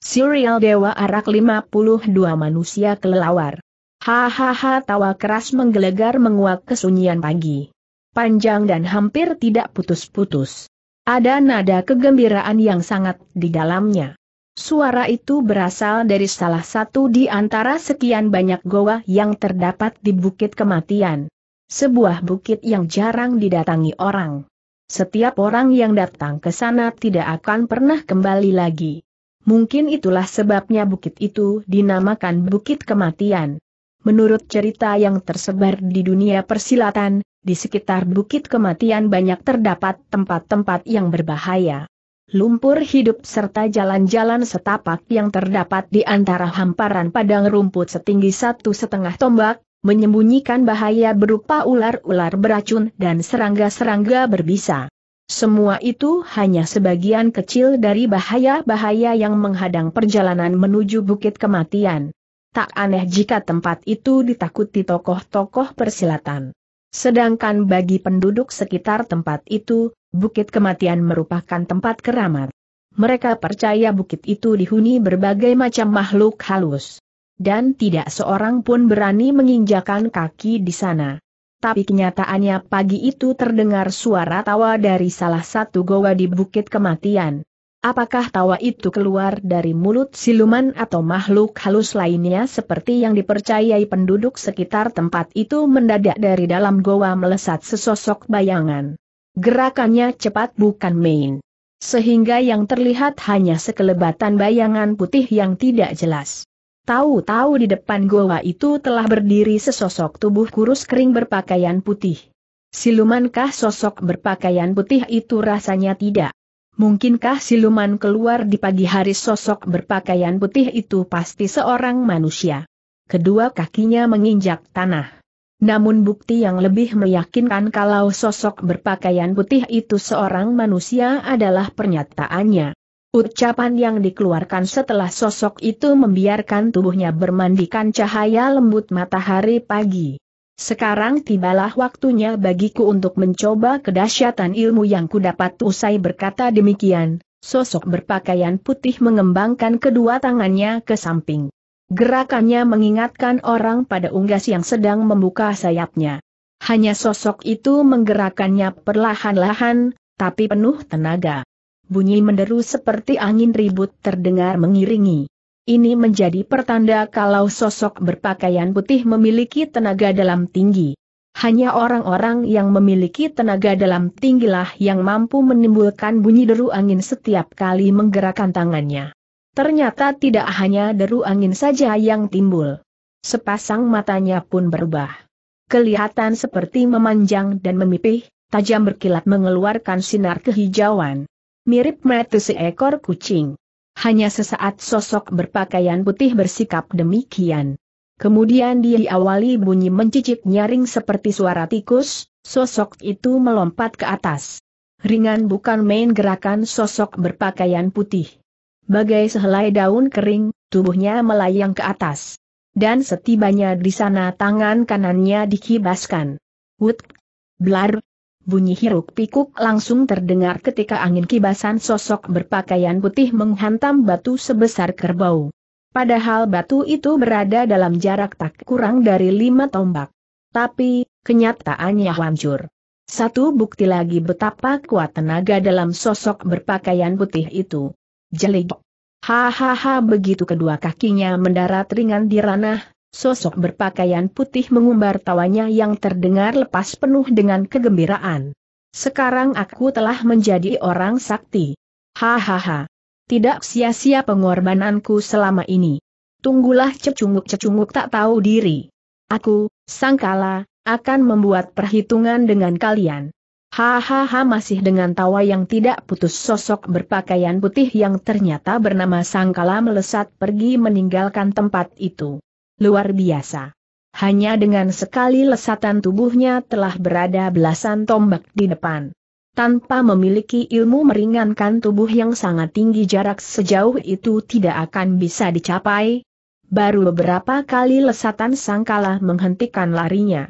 Serial Dewa Arak 52 manusia kelelawar. Hahaha tawa keras menggelegar menguak kesunyian pagi. Panjang dan hampir tidak putus-putus. Ada nada kegembiraan yang sangat di dalamnya. Suara itu berasal dari salah satu di antara sekian banyak goa yang terdapat di Bukit Kematian. Sebuah bukit yang jarang didatangi orang. Setiap orang yang datang ke sana tidak akan pernah kembali lagi. Mungkin itulah sebabnya bukit itu dinamakan Bukit Kematian. Menurut cerita yang tersebar di dunia persilatan, di sekitar Bukit Kematian banyak terdapat tempat-tempat yang berbahaya. Lumpur hidup serta jalan-jalan setapak yang terdapat di antara hamparan padang rumput setinggi satu setengah tombak, menyembunyikan bahaya berupa ular-ular beracun dan serangga-serangga berbisa. Semua itu hanya sebagian kecil dari bahaya-bahaya yang menghadang perjalanan menuju Bukit Kematian. Tak aneh jika tempat itu ditakuti tokoh-tokoh persilatan. Sedangkan bagi penduduk sekitar tempat itu, Bukit Kematian merupakan tempat keramat. Mereka percaya bukit itu dihuni berbagai macam makhluk halus. Dan tidak seorang pun berani menginjakan kaki di sana. Tapi kenyataannya pagi itu terdengar suara tawa dari salah satu goa di Bukit Kematian. Apakah tawa itu keluar dari mulut siluman atau makhluk halus lainnya seperti yang dipercayai penduduk sekitar tempat itu mendadak dari dalam goa melesat sesosok bayangan. Gerakannya cepat bukan main. Sehingga yang terlihat hanya sekelebatan bayangan putih yang tidak jelas. Tahu-tahu di depan goa itu telah berdiri sesosok tubuh kurus kering berpakaian putih. Silumankah sosok berpakaian putih itu rasanya tidak? Mungkinkah siluman keluar di pagi hari sosok berpakaian putih itu pasti seorang manusia? Kedua kakinya menginjak tanah. Namun bukti yang lebih meyakinkan kalau sosok berpakaian putih itu seorang manusia adalah pernyataannya. Ucapan yang dikeluarkan setelah sosok itu membiarkan tubuhnya bermandikan cahaya lembut matahari pagi. Sekarang tibalah waktunya bagiku untuk mencoba kedahsyatan ilmu yang kudapat usai berkata demikian, sosok berpakaian putih mengembangkan kedua tangannya ke samping. Gerakannya mengingatkan orang pada unggas yang sedang membuka sayapnya. Hanya sosok itu menggerakkannya perlahan-lahan, tapi penuh tenaga. Bunyi menderu seperti angin ribut terdengar mengiringi. Ini menjadi pertanda kalau sosok berpakaian putih memiliki tenaga dalam tinggi. Hanya orang-orang yang memiliki tenaga dalam tinggilah yang mampu menimbulkan bunyi deru angin setiap kali menggerakkan tangannya. Ternyata tidak hanya deru angin saja yang timbul. Sepasang matanya pun berubah. Kelihatan seperti memanjang dan memipih, tajam berkilat mengeluarkan sinar kehijauan. Mirip mata seekor kucing. Hanya sesaat sosok berpakaian putih bersikap demikian. Kemudian dia diawali bunyi mencicik nyaring seperti suara tikus, sosok itu melompat ke atas. Ringan bukan main gerakan sosok berpakaian putih. Bagai sehelai daun kering, tubuhnya melayang ke atas. Dan setibanya di sana tangan kanannya dikibaskan. Wut, blar, bunyi hiruk pikuk langsung terdengar ketika angin kibasan sosok berpakaian putih menghantam batu sebesar kerbau. Padahal batu itu berada dalam jarak tak kurang dari lima tombak. Tapi, kenyataannya hancur. Satu bukti lagi betapa kuat tenaga dalam sosok berpakaian putih itu. Jelig. Hahaha begitu kedua kakinya mendarat ringan di ranah, Sosok berpakaian putih mengumbar tawanya yang terdengar lepas penuh dengan kegembiraan. Sekarang aku telah menjadi orang sakti. Hahaha. Tidak sia-sia pengorbananku selama ini. Tunggulah cecunguk-cecunguk tak tahu diri. Aku, Sangkala, akan membuat perhitungan dengan kalian. Hahaha masih dengan tawa yang tidak putus sosok berpakaian putih yang ternyata bernama Sangkala melesat pergi meninggalkan tempat itu luar biasa. Hanya dengan sekali lesatan tubuhnya telah berada belasan tombak di depan. Tanpa memiliki ilmu meringankan tubuh yang sangat tinggi jarak sejauh itu tidak akan bisa dicapai. Baru beberapa kali lesatan sangkala menghentikan larinya.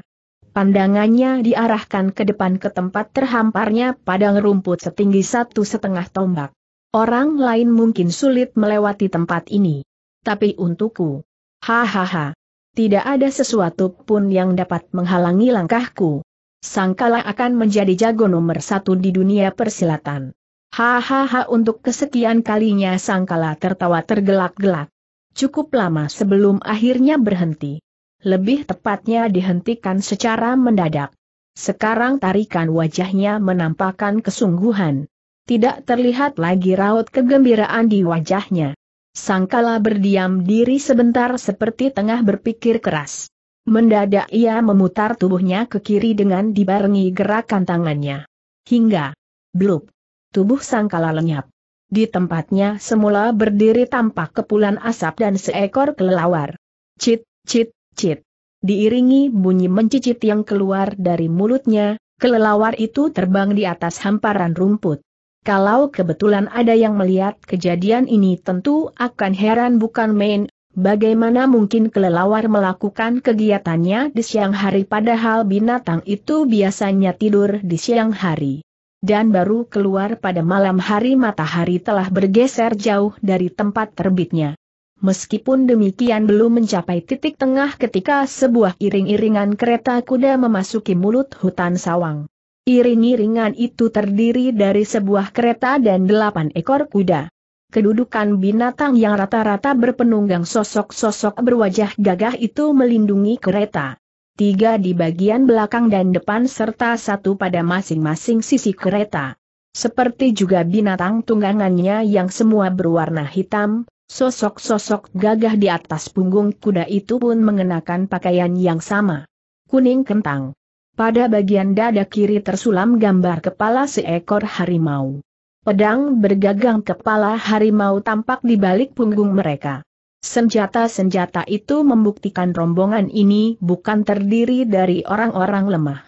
Pandangannya diarahkan ke depan ke tempat terhamparnya padang rumput setinggi satu setengah tombak. Orang lain mungkin sulit melewati tempat ini. Tapi untukku, hahaha, tidak ada sesuatu pun yang dapat menghalangi langkahku. Sangkala akan menjadi jago nomor satu di dunia persilatan. Hahaha untuk kesekian kalinya Sangkala tertawa tergelak-gelak. Cukup lama sebelum akhirnya berhenti. Lebih tepatnya dihentikan secara mendadak. Sekarang tarikan wajahnya menampakkan kesungguhan. Tidak terlihat lagi raut kegembiraan di wajahnya. Sangkala berdiam diri sebentar seperti tengah berpikir keras. Mendadak ia memutar tubuhnya ke kiri dengan dibarengi gerakan tangannya. Hingga, blub, tubuh Sangkala lenyap. Di tempatnya semula berdiri tampak kepulan asap dan seekor kelelawar. Cit, cit, cit. Diiringi bunyi mencicit yang keluar dari mulutnya, kelelawar itu terbang di atas hamparan rumput. Kalau kebetulan ada yang melihat kejadian ini tentu akan heran bukan main, bagaimana mungkin kelelawar melakukan kegiatannya di siang hari padahal binatang itu biasanya tidur di siang hari. Dan baru keluar pada malam hari matahari telah bergeser jauh dari tempat terbitnya. Meskipun demikian belum mencapai titik tengah ketika sebuah iring-iringan kereta kuda memasuki mulut hutan sawang. Iring-iringan itu terdiri dari sebuah kereta dan delapan ekor kuda. Kedudukan binatang yang rata-rata berpenunggang sosok-sosok berwajah gagah itu melindungi kereta. Tiga di bagian belakang dan depan serta satu pada masing-masing sisi kereta. Seperti juga binatang tunggangannya yang semua berwarna hitam, sosok-sosok gagah di atas punggung kuda itu pun mengenakan pakaian yang sama. Kuning kentang. Pada bagian dada kiri tersulam gambar kepala seekor harimau. Pedang bergagang kepala harimau tampak di balik punggung mereka. Senjata-senjata itu membuktikan rombongan ini bukan terdiri dari orang-orang lemah.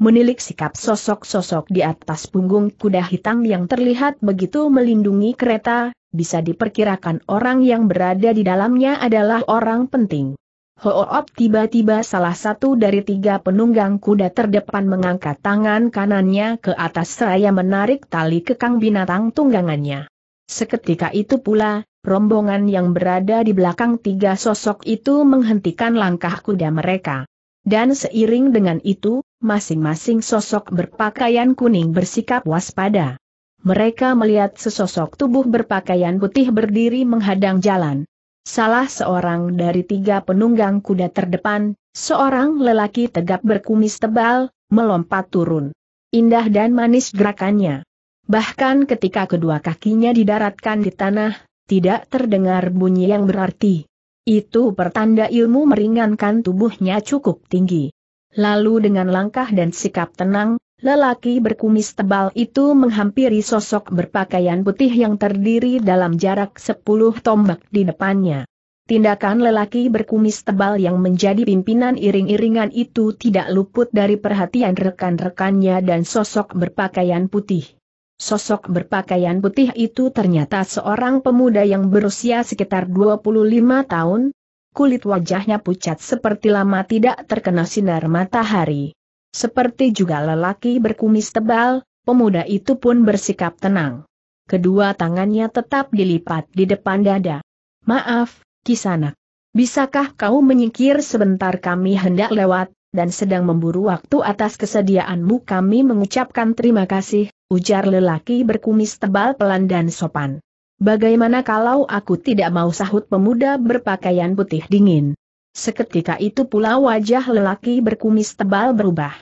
Menilik sikap sosok-sosok di atas punggung kuda hitam yang terlihat begitu melindungi kereta, bisa diperkirakan orang yang berada di dalamnya adalah orang penting. Hoop tiba-tiba salah satu dari tiga penunggang kuda terdepan mengangkat tangan kanannya ke atas seraya menarik tali kekang binatang tunggangannya. Seketika itu pula, rombongan yang berada di belakang tiga sosok itu menghentikan langkah kuda mereka. Dan seiring dengan itu, masing-masing sosok berpakaian kuning bersikap waspada. Mereka melihat sesosok tubuh berpakaian putih berdiri menghadang jalan. Salah seorang dari tiga penunggang kuda terdepan, seorang lelaki tegap berkumis tebal, melompat turun. Indah dan manis gerakannya. Bahkan ketika kedua kakinya didaratkan di tanah, tidak terdengar bunyi yang berarti. Itu pertanda ilmu meringankan tubuhnya cukup tinggi. Lalu dengan langkah dan sikap tenang, Lelaki berkumis tebal itu menghampiri sosok berpakaian putih yang terdiri dalam jarak sepuluh tombak di depannya. Tindakan lelaki berkumis tebal yang menjadi pimpinan iring-iringan itu tidak luput dari perhatian rekan-rekannya dan sosok berpakaian putih. Sosok berpakaian putih itu ternyata seorang pemuda yang berusia sekitar 25 tahun, kulit wajahnya pucat seperti lama tidak terkena sinar matahari. Seperti juga lelaki berkumis tebal, pemuda itu pun bersikap tenang. Kedua tangannya tetap dilipat di depan dada. Maaf, Kisanak. Bisakah kau menyingkir sebentar kami hendak lewat, dan sedang memburu waktu atas kesediaanmu kami mengucapkan terima kasih, ujar lelaki berkumis tebal pelan dan sopan. Bagaimana kalau aku tidak mau sahut pemuda berpakaian putih dingin? Seketika itu pula wajah lelaki berkumis tebal berubah.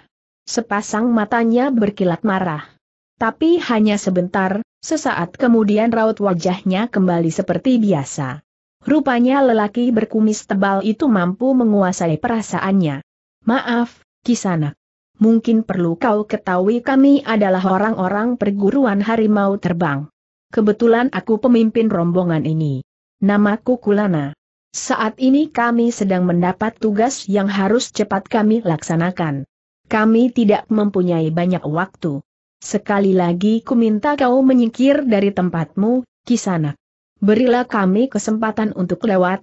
Sepasang matanya berkilat marah. Tapi hanya sebentar, sesaat kemudian raut wajahnya kembali seperti biasa. Rupanya lelaki berkumis tebal itu mampu menguasai perasaannya. Maaf, Kisanak. Mungkin perlu kau ketahui kami adalah orang-orang perguruan harimau terbang. Kebetulan aku pemimpin rombongan ini. Namaku Kulana. Saat ini kami sedang mendapat tugas yang harus cepat kami laksanakan. Kami tidak mempunyai banyak waktu. Sekali lagi ku minta kau menyingkir dari tempatmu, Kisanak. Berilah kami kesempatan untuk lewat.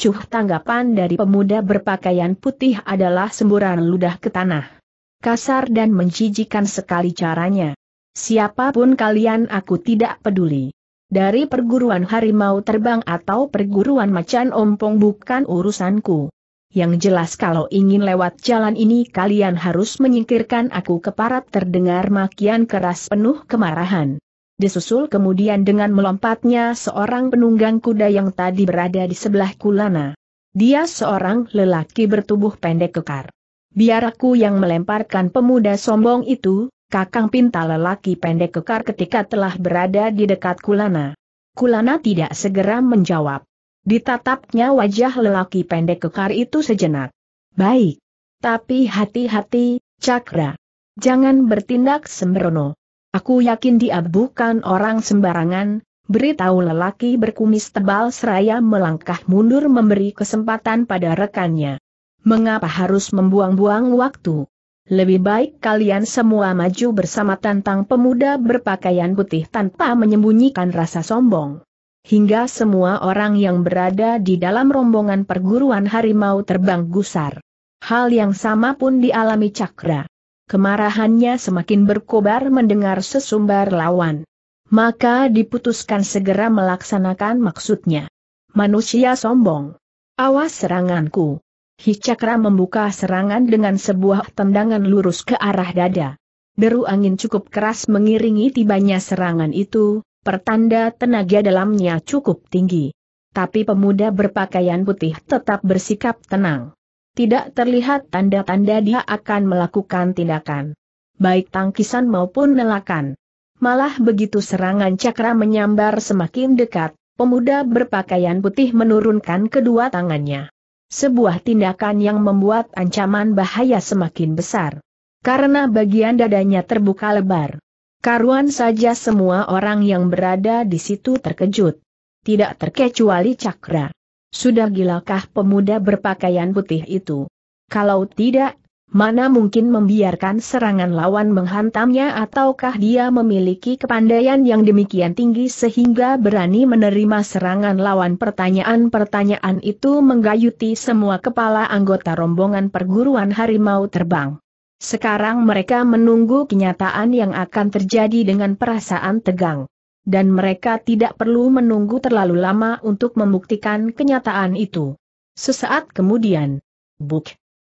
Cuh tanggapan dari pemuda berpakaian putih adalah semburan ludah ke tanah. Kasar dan menjijikan sekali caranya. Siapa pun kalian aku tidak peduli. Dari perguruan harimau terbang atau perguruan macan ompong bukan urusanku. Yang jelas kalau ingin lewat jalan ini kalian harus menyingkirkan aku keparat terdengar makian keras penuh kemarahan. Disusul kemudian dengan melompatnya seorang penunggang kuda yang tadi berada di sebelah Kulana. Dia seorang lelaki bertubuh pendek kekar. Biar aku yang melemparkan pemuda sombong itu, kakang pinta lelaki pendek kekar ketika telah berada di dekat Kulana. Kulana tidak segera menjawab. Ditatapnya wajah lelaki pendek kekar itu sejenak. Baik. Tapi hati-hati, Cakra. Jangan bertindak sembrono. Aku yakin dia bukan orang sembarangan, beritahu lelaki berkumis tebal seraya melangkah mundur memberi kesempatan pada rekannya. Mengapa harus membuang-buang waktu? Lebih baik kalian semua maju bersama tantang pemuda berpakaian putih tanpa menyembunyikan rasa sombong hingga semua orang yang berada di dalam rombongan perguruan harimau terbang gusar. Hal yang sama pun dialami Cakra. Kemarahannya semakin berkobar mendengar sesumbar lawan. Maka diputuskan segera melaksanakan maksudnya. Manusia sombong. Awas seranganku. Hicakra membuka serangan dengan sebuah tendangan lurus ke arah dada. Deru angin cukup keras mengiringi tibanya serangan itu, pertanda tenaga dalamnya cukup tinggi. Tapi pemuda berpakaian putih tetap bersikap tenang. Tidak terlihat tanda-tanda dia akan melakukan tindakan. Baik tangkisan maupun nelakan. Malah begitu serangan cakra menyambar semakin dekat, pemuda berpakaian putih menurunkan kedua tangannya. Sebuah tindakan yang membuat ancaman bahaya semakin besar. Karena bagian dadanya terbuka lebar. Karuan saja semua orang yang berada di situ terkejut. Tidak terkecuali Cakra. Sudah gilakah pemuda berpakaian putih itu? Kalau tidak, mana mungkin membiarkan serangan lawan menghantamnya ataukah dia memiliki kepandaian yang demikian tinggi sehingga berani menerima serangan lawan pertanyaan-pertanyaan itu menggayuti semua kepala anggota rombongan perguruan harimau terbang. Sekarang mereka menunggu kenyataan yang akan terjadi dengan perasaan tegang. Dan mereka tidak perlu menunggu terlalu lama untuk membuktikan kenyataan itu. Sesaat kemudian, buk,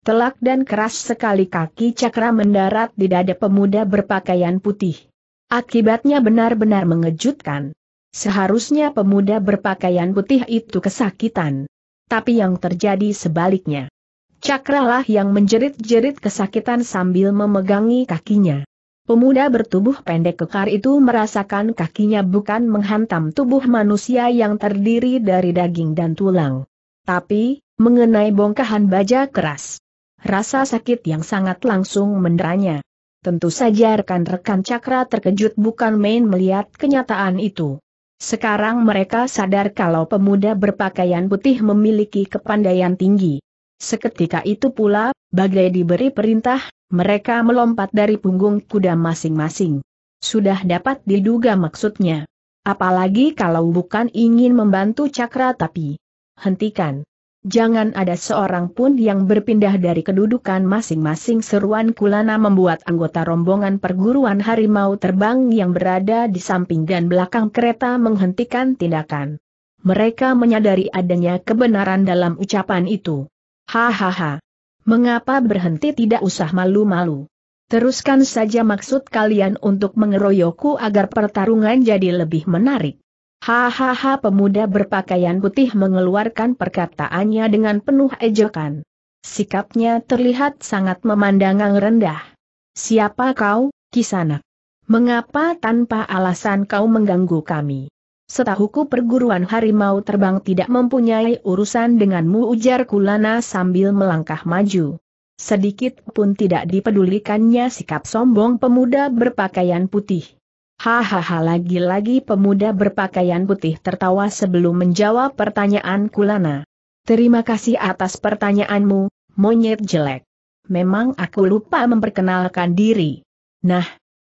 telak dan keras sekali kaki cakra mendarat di dada pemuda berpakaian putih. Akibatnya benar-benar mengejutkan. Seharusnya pemuda berpakaian putih itu kesakitan. Tapi yang terjadi sebaliknya. Cakralah yang menjerit-jerit kesakitan sambil memegangi kakinya. Pemuda bertubuh pendek kekar itu merasakan kakinya bukan menghantam tubuh manusia yang terdiri dari daging dan tulang. Tapi, mengenai bongkahan baja keras. Rasa sakit yang sangat langsung menderanya. Tentu saja rekan-rekan cakra terkejut bukan main melihat kenyataan itu. Sekarang mereka sadar kalau pemuda berpakaian putih memiliki kepandaian tinggi. Seketika itu pula, bagai diberi perintah, mereka melompat dari punggung kuda masing-masing. Sudah dapat diduga maksudnya. Apalagi kalau bukan ingin membantu cakra tapi. Hentikan. Jangan ada seorang pun yang berpindah dari kedudukan masing-masing seruan kulana membuat anggota rombongan perguruan harimau terbang yang berada di samping dan belakang kereta menghentikan tindakan. Mereka menyadari adanya kebenaran dalam ucapan itu. Hahaha. Mengapa berhenti tidak usah malu-malu? Teruskan saja maksud kalian untuk mengeroyokku agar pertarungan jadi lebih menarik. Hahaha pemuda berpakaian putih mengeluarkan perkataannya dengan penuh ejekan. Sikapnya terlihat sangat memandang rendah. Siapa kau, Kisanak? Mengapa tanpa alasan kau mengganggu kami? Setahuku perguruan harimau terbang tidak mempunyai urusan denganmu ujar Kulana sambil melangkah maju. Sedikit pun tidak dipedulikannya sikap sombong pemuda berpakaian putih. Hahaha lagi-lagi pemuda berpakaian putih tertawa sebelum menjawab pertanyaan Kulana. Terima kasih atas pertanyaanmu, monyet jelek. Memang aku lupa memperkenalkan diri. Nah,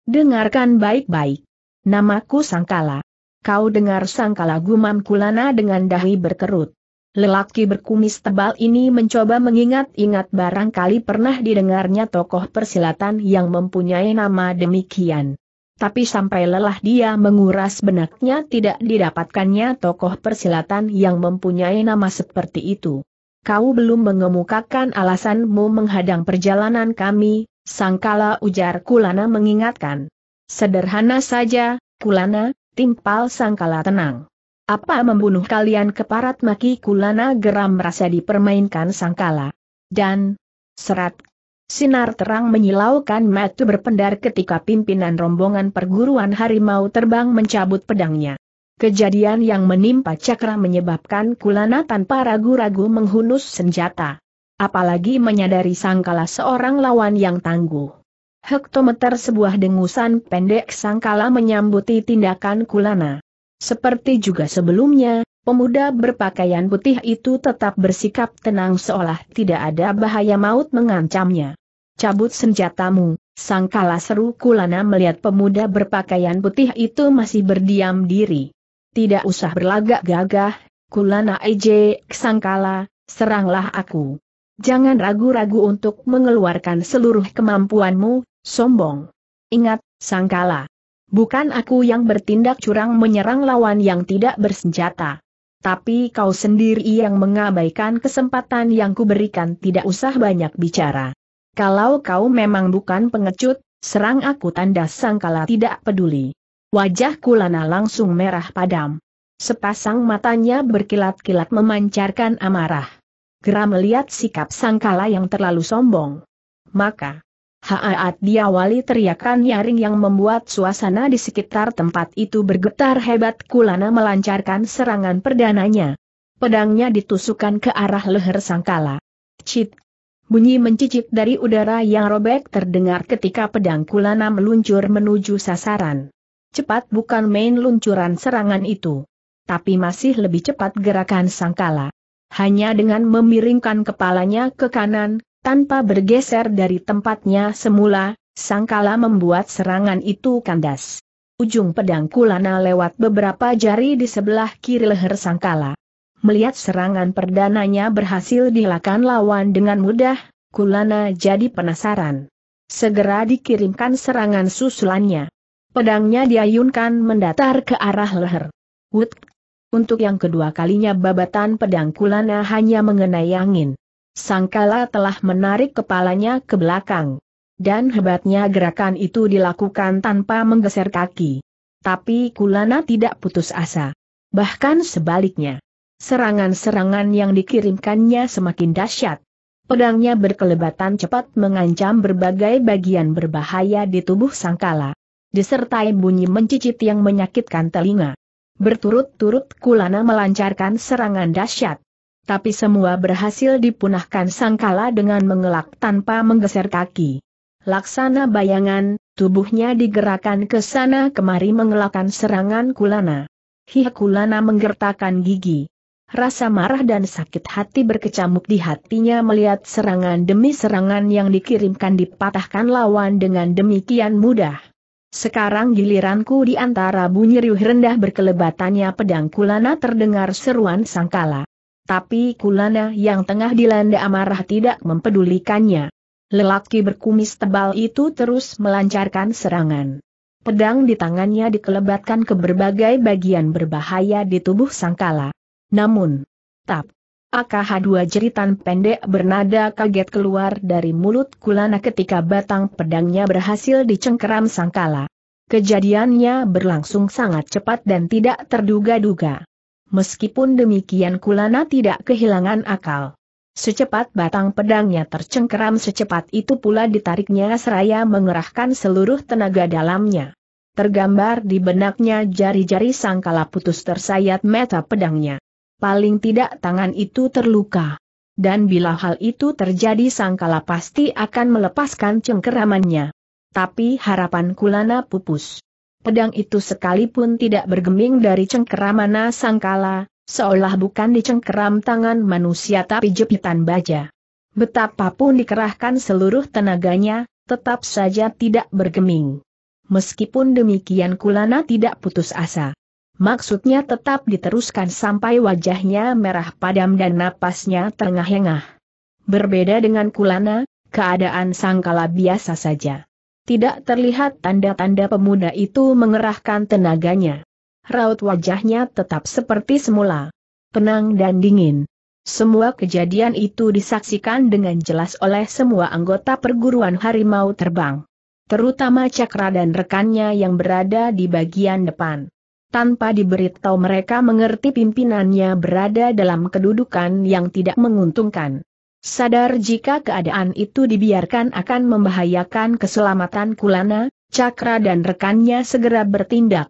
dengarkan baik-baik. Namaku Sangkala. Kau dengar sangkala gumam kulana dengan dahi berkerut. Lelaki berkumis tebal ini mencoba mengingat-ingat barangkali pernah didengarnya tokoh persilatan yang mempunyai nama demikian. Tapi sampai lelah dia menguras benaknya tidak didapatkannya tokoh persilatan yang mempunyai nama seperti itu. Kau belum mengemukakan alasanmu menghadang perjalanan kami, sangkala ujar Kulana mengingatkan. Sederhana saja, Kulana, timpal sangkala tenang. Apa membunuh kalian keparat maki Kulana geram merasa dipermainkan sangkala. Dan, serat Sinar terang menyilaukan mata berpendar ketika pimpinan rombongan perguruan harimau terbang mencabut pedangnya. Kejadian yang menimpa Cakra menyebabkan Kulana tanpa ragu-ragu menghunus senjata. Apalagi menyadari sangkala seorang lawan yang tangguh. Hektometer sebuah dengusan pendek sangkala menyambuti tindakan Kulana. Seperti juga sebelumnya, pemuda berpakaian putih itu tetap bersikap tenang seolah tidak ada bahaya maut mengancamnya. Cabut senjatamu, sangkala seru Kulana melihat pemuda berpakaian putih itu masih berdiam diri. Tidak usah berlagak gagah, Kulana Eje, sangkala, seranglah aku. Jangan ragu-ragu untuk mengeluarkan seluruh kemampuanmu, sombong. Ingat, sangkala. Bukan aku yang bertindak curang menyerang lawan yang tidak bersenjata. Tapi kau sendiri yang mengabaikan kesempatan yang kuberikan tidak usah banyak bicara. Kalau kau memang bukan pengecut, serang aku tanda sangkala tidak peduli. Wajah Kulana langsung merah padam. Sepasang matanya berkilat-kilat memancarkan amarah. Geram melihat sikap sangkala yang terlalu sombong. Maka, Haat diawali teriakan nyaring yang membuat suasana di sekitar tempat itu bergetar hebat Kulana melancarkan serangan perdananya. Pedangnya ditusukkan ke arah leher Sangkala. Cit! Bunyi mencicit dari udara yang robek terdengar ketika pedang Kulana meluncur menuju sasaran. Cepat bukan main luncuran serangan itu. Tapi masih lebih cepat gerakan Sangkala. Hanya dengan memiringkan kepalanya ke kanan, tanpa bergeser dari tempatnya semula, Sangkala membuat serangan itu kandas. Ujung pedang Kulana lewat beberapa jari di sebelah kiri leher Sangkala. Melihat serangan perdananya berhasil dilakukan lawan dengan mudah, Kulana jadi penasaran. Segera dikirimkan serangan susulannya. Pedangnya diayunkan mendatar ke arah leher. Wut! Untuk yang kedua kalinya babatan pedang Kulana hanya mengenai angin. Sangkala telah menarik kepalanya ke belakang. Dan hebatnya gerakan itu dilakukan tanpa menggeser kaki. Tapi Kulana tidak putus asa. Bahkan sebaliknya. Serangan-serangan yang dikirimkannya semakin dahsyat. Pedangnya berkelebatan cepat mengancam berbagai bagian berbahaya di tubuh Sangkala. Disertai bunyi mencicit yang menyakitkan telinga. Berturut-turut Kulana melancarkan serangan dahsyat tapi semua berhasil dipunahkan sangkala dengan mengelak tanpa menggeser kaki. Laksana bayangan, tubuhnya digerakkan ke sana kemari mengelakkan serangan Kulana. Hih Kulana menggertakkan gigi. Rasa marah dan sakit hati berkecamuk di hatinya melihat serangan demi serangan yang dikirimkan dipatahkan lawan dengan demikian mudah. Sekarang giliranku di antara bunyi riuh rendah berkelebatannya pedang Kulana terdengar seruan sangkala. Tapi Kulana yang tengah dilanda amarah tidak mempedulikannya. Lelaki berkumis tebal itu terus melancarkan serangan. Pedang di tangannya dikelebatkan ke berbagai bagian berbahaya di tubuh Sangkala. Namun, tap, AKH dua jeritan pendek bernada kaget keluar dari mulut Kulana ketika batang pedangnya berhasil dicengkeram Sangkala. Kejadiannya berlangsung sangat cepat dan tidak terduga-duga. Meskipun demikian Kulana tidak kehilangan akal. Secepat batang pedangnya tercengkeram secepat itu pula ditariknya seraya mengerahkan seluruh tenaga dalamnya. Tergambar di benaknya jari-jari sangkala putus tersayat mata pedangnya. Paling tidak tangan itu terluka. Dan bila hal itu terjadi sangkala pasti akan melepaskan cengkeramannya. Tapi harapan Kulana pupus pedang itu sekalipun tidak bergeming dari cengkeramana sangkala, seolah bukan dicengkeram tangan manusia tapi jepitan baja. Betapapun dikerahkan seluruh tenaganya, tetap saja tidak bergeming. Meskipun demikian Kulana tidak putus asa. Maksudnya tetap diteruskan sampai wajahnya merah padam dan napasnya tengah-engah. Berbeda dengan Kulana, keadaan Sangkala biasa saja. Tidak terlihat tanda-tanda pemuda itu mengerahkan tenaganya. Raut wajahnya tetap seperti semula. Tenang dan dingin. Semua kejadian itu disaksikan dengan jelas oleh semua anggota perguruan harimau terbang. Terutama Cakra dan rekannya yang berada di bagian depan. Tanpa diberitahu mereka mengerti pimpinannya berada dalam kedudukan yang tidak menguntungkan. Sadar jika keadaan itu dibiarkan akan membahayakan keselamatan Kulana, Cakra dan rekannya segera bertindak.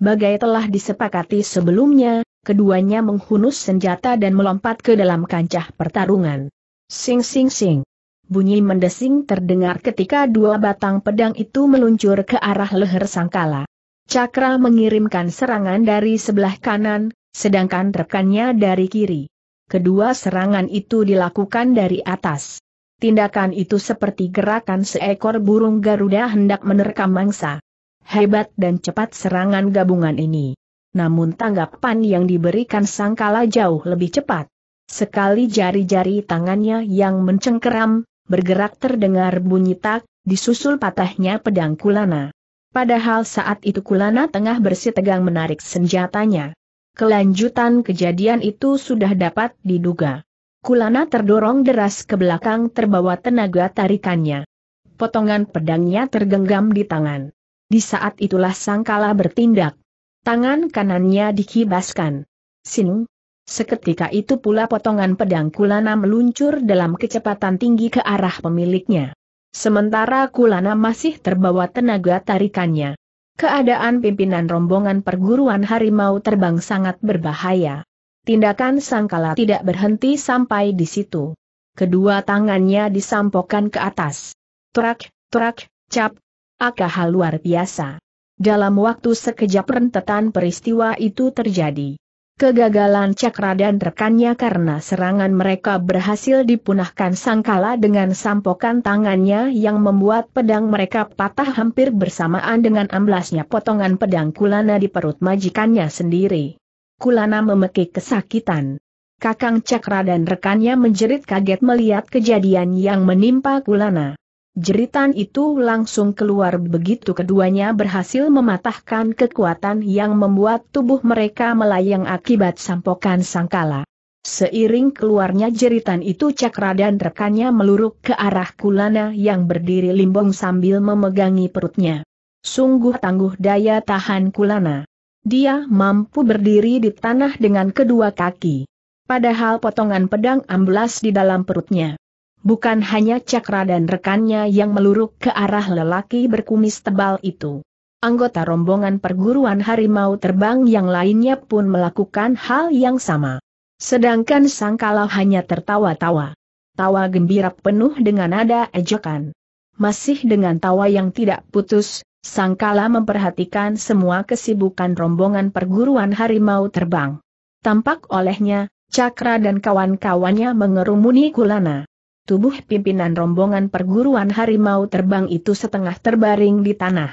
Bagai telah disepakati sebelumnya, keduanya menghunus senjata dan melompat ke dalam kancah pertarungan. Sing sing sing. Bunyi mendesing terdengar ketika dua batang pedang itu meluncur ke arah leher Sangkala. Cakra mengirimkan serangan dari sebelah kanan, sedangkan rekannya dari kiri. Kedua serangan itu dilakukan dari atas. Tindakan itu seperti gerakan seekor burung Garuda hendak menerkam mangsa. Hebat dan cepat serangan gabungan ini namun tanggapan yang diberikan Sangkala jauh lebih cepat. Sekali jari-jari tangannya yang mencengkeram, bergerak terdengar bunyi tak, disusul patahnya pedang Kulana. Padahal saat itu Kulana tengah bersih tegang menarik senjatanya. Kelanjutan kejadian itu sudah dapat diduga. Kulana terdorong deras ke belakang terbawa tenaga tarikannya. Potongan pedangnya tergenggam di tangan. Di saat itulah Sangkala bertindak. Tangan kanannya dikibaskan. Sinu. Seketika itu pula potongan pedang Kulana meluncur dalam kecepatan tinggi ke arah pemiliknya. Sementara Kulana masih terbawa tenaga tarikannya. Keadaan pimpinan rombongan perguruan harimau terbang sangat berbahaya. Tindakan Sangkala tidak berhenti sampai di situ. Kedua tangannya disampokkan ke atas. Turak, turak, cap. Akah luar biasa. Dalam waktu sekejap rentetan peristiwa itu terjadi. Kegagalan Cakra dan rekannya karena serangan mereka berhasil dipunahkan Sangkala dengan sampokan tangannya yang membuat pedang mereka patah hampir bersamaan dengan amblasnya potongan pedang Kulana di perut majikannya sendiri. Kulana memekik kesakitan. Kakang Cakra dan rekannya menjerit kaget melihat kejadian yang menimpa Kulana. Jeritan itu langsung keluar begitu keduanya berhasil mematahkan kekuatan yang membuat tubuh mereka melayang akibat sampokan sangkala. Seiring keluarnya jeritan itu Cakra dan rekannya meluruk ke arah Kulana yang berdiri limbong sambil memegangi perutnya. Sungguh tangguh daya tahan Kulana. Dia mampu berdiri di tanah dengan kedua kaki. Padahal potongan pedang amblas di dalam perutnya. Bukan hanya Cakra dan rekannya yang meluruk ke arah lelaki berkumis tebal itu. Anggota rombongan perguruan harimau terbang yang lainnya pun melakukan hal yang sama. Sedangkan Sangkala hanya tertawa-tawa. Tawa gembira penuh dengan nada ejekan. Masih dengan tawa yang tidak putus, Sangkala memperhatikan semua kesibukan rombongan perguruan harimau terbang. Tampak olehnya, Cakra dan kawan-kawannya mengerumuni Kulana. Tubuh pimpinan rombongan perguruan harimau terbang itu setengah terbaring di tanah.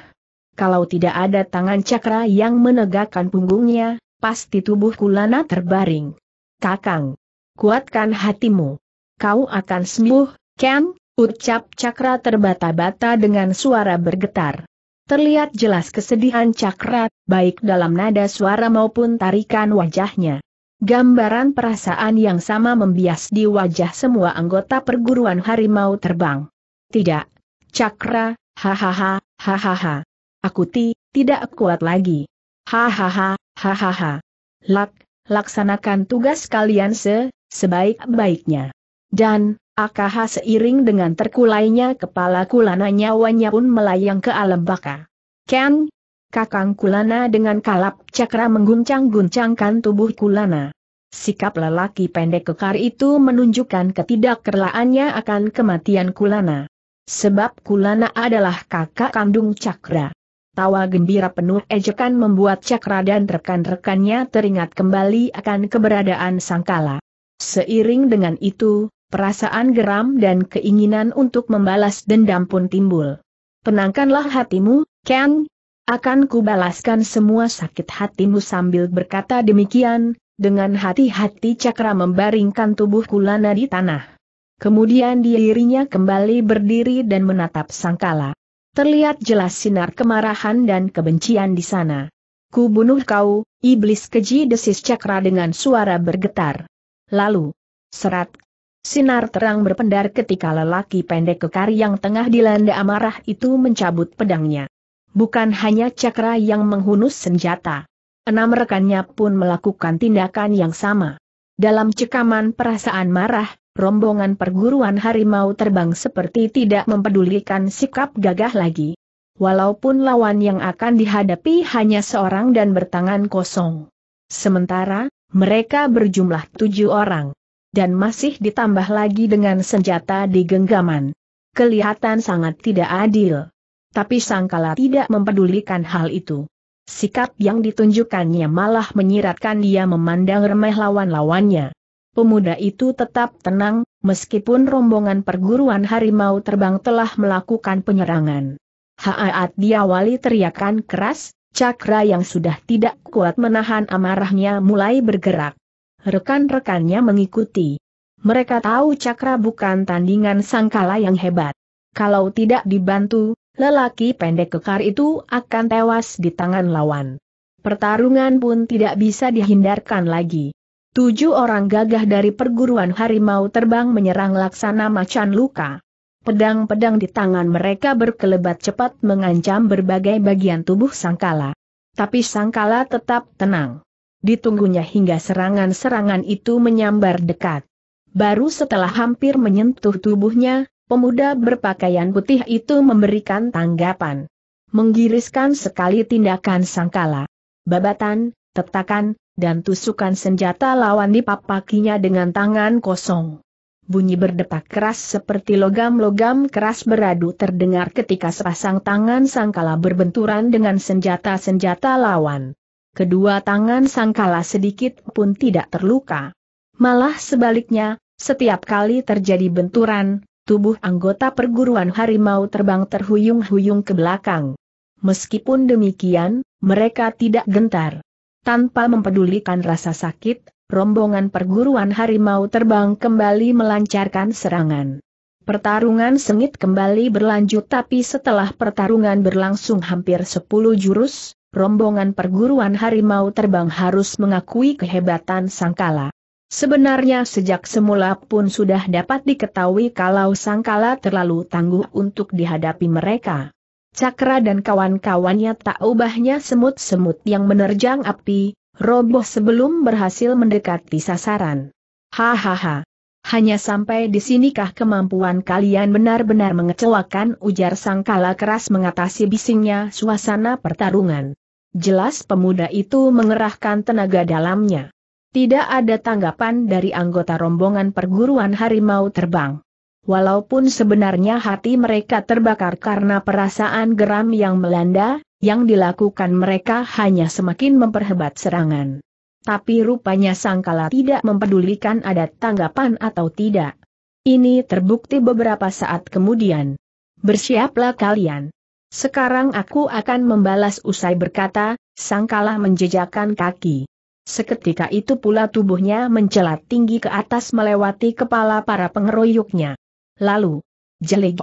Kalau tidak ada tangan cakra yang menegakkan punggungnya, pasti tubuh Kulana terbaring. Kakang, kuatkan hatimu. Kau akan sembuh, Ken, ucap cakra terbata-bata dengan suara bergetar. Terlihat jelas kesedihan cakra, baik dalam nada suara maupun tarikan wajahnya. Gambaran perasaan yang sama membias di wajah semua anggota perguruan harimau terbang. Tidak. Cakra, hahaha, hahaha. Aku ti, tidak kuat lagi. Hahaha, hahaha. Lak, laksanakan tugas kalian se, sebaik-baiknya. Dan, AKH seiring dengan terkulainya kepala kulana nyawanya pun melayang ke alam baka. Ken, Kakang Kulana dengan kalap cakra mengguncang-guncangkan tubuh Kulana. Sikap lelaki pendek kekar itu menunjukkan ketidakkerlaannya akan kematian Kulana. Sebab Kulana adalah kakak kandung Cakra. Tawa gembira penuh ejekan membuat Cakra dan rekan-rekannya teringat kembali akan keberadaan Sangkala. Seiring dengan itu, perasaan geram dan keinginan untuk membalas dendam pun timbul. Tenangkanlah hatimu, Ken, akan kubalaskan semua sakit hatimu sambil berkata demikian, dengan hati-hati cakra membaringkan tubuh kulana di tanah. Kemudian dirinya kembali berdiri dan menatap sangkala. Terlihat jelas sinar kemarahan dan kebencian di sana. Ku bunuh kau, iblis keji desis cakra dengan suara bergetar. Lalu, serat, sinar terang berpendar ketika lelaki pendek kekar yang tengah dilanda amarah itu mencabut pedangnya. Bukan hanya cakra yang menghunus senjata. Enam rekannya pun melakukan tindakan yang sama. Dalam cekaman perasaan marah, rombongan perguruan harimau terbang seperti tidak mempedulikan sikap gagah lagi. Walaupun lawan yang akan dihadapi hanya seorang dan bertangan kosong. Sementara, mereka berjumlah tujuh orang. Dan masih ditambah lagi dengan senjata di genggaman. Kelihatan sangat tidak adil. Tapi Sangkala tidak mempedulikan hal itu. Sikap yang ditunjukkannya malah menyiratkan dia memandang remeh lawan-lawannya. Pemuda itu tetap tenang, meskipun rombongan perguruan harimau terbang telah melakukan penyerangan. Haat diawali teriakan keras, cakra yang sudah tidak kuat menahan amarahnya mulai bergerak. Rekan-rekannya mengikuti. Mereka tahu cakra bukan tandingan sangkala yang hebat. Kalau tidak dibantu, lelaki pendek kekar itu akan tewas di tangan lawan. Pertarungan pun tidak bisa dihindarkan lagi. Tujuh orang gagah dari perguruan harimau terbang menyerang laksana macan luka. Pedang-pedang di tangan mereka berkelebat cepat mengancam berbagai bagian tubuh Sangkala. Tapi Sangkala tetap tenang. Ditunggunya hingga serangan-serangan itu menyambar dekat. Baru setelah hampir menyentuh tubuhnya, Pemuda berpakaian putih itu memberikan tanggapan. Menggiriskan sekali tindakan sangkala. Babatan, tetakan, dan tusukan senjata lawan dipapakinya dengan tangan kosong. Bunyi berdetak keras seperti logam-logam keras beradu terdengar ketika sepasang tangan sangkala berbenturan dengan senjata-senjata lawan. Kedua tangan sangkala sedikit pun tidak terluka. Malah sebaliknya, setiap kali terjadi benturan, tubuh anggota perguruan harimau terbang terhuyung-huyung ke belakang. Meskipun demikian, mereka tidak gentar. Tanpa mempedulikan rasa sakit, rombongan perguruan harimau terbang kembali melancarkan serangan. Pertarungan sengit kembali berlanjut tapi setelah pertarungan berlangsung hampir 10 jurus, rombongan perguruan harimau terbang harus mengakui kehebatan Sangkala. Sebenarnya sejak semula pun sudah dapat diketahui kalau Sangkala terlalu tangguh untuk dihadapi mereka. Cakra dan kawan-kawannya tak ubahnya semut-semut yang menerjang api, roboh sebelum berhasil mendekati sasaran. Hahaha. Hanya sampai di sinikah kemampuan kalian benar-benar mengecewakan ujar Sangkala keras mengatasi bisingnya suasana pertarungan. Jelas pemuda itu mengerahkan tenaga dalamnya. Tidak ada tanggapan dari anggota rombongan perguruan harimau terbang. Walaupun sebenarnya hati mereka terbakar karena perasaan geram yang melanda, yang dilakukan mereka hanya semakin memperhebat serangan. Tapi rupanya Sangkala tidak mempedulikan ada tanggapan atau tidak. Ini terbukti beberapa saat kemudian. Bersiaplah kalian. Sekarang aku akan membalas usai berkata, Sangkala menjejakkan kaki. Seketika itu pula tubuhnya mencelat tinggi ke atas melewati kepala para pengeroyoknya. Lalu, jelik.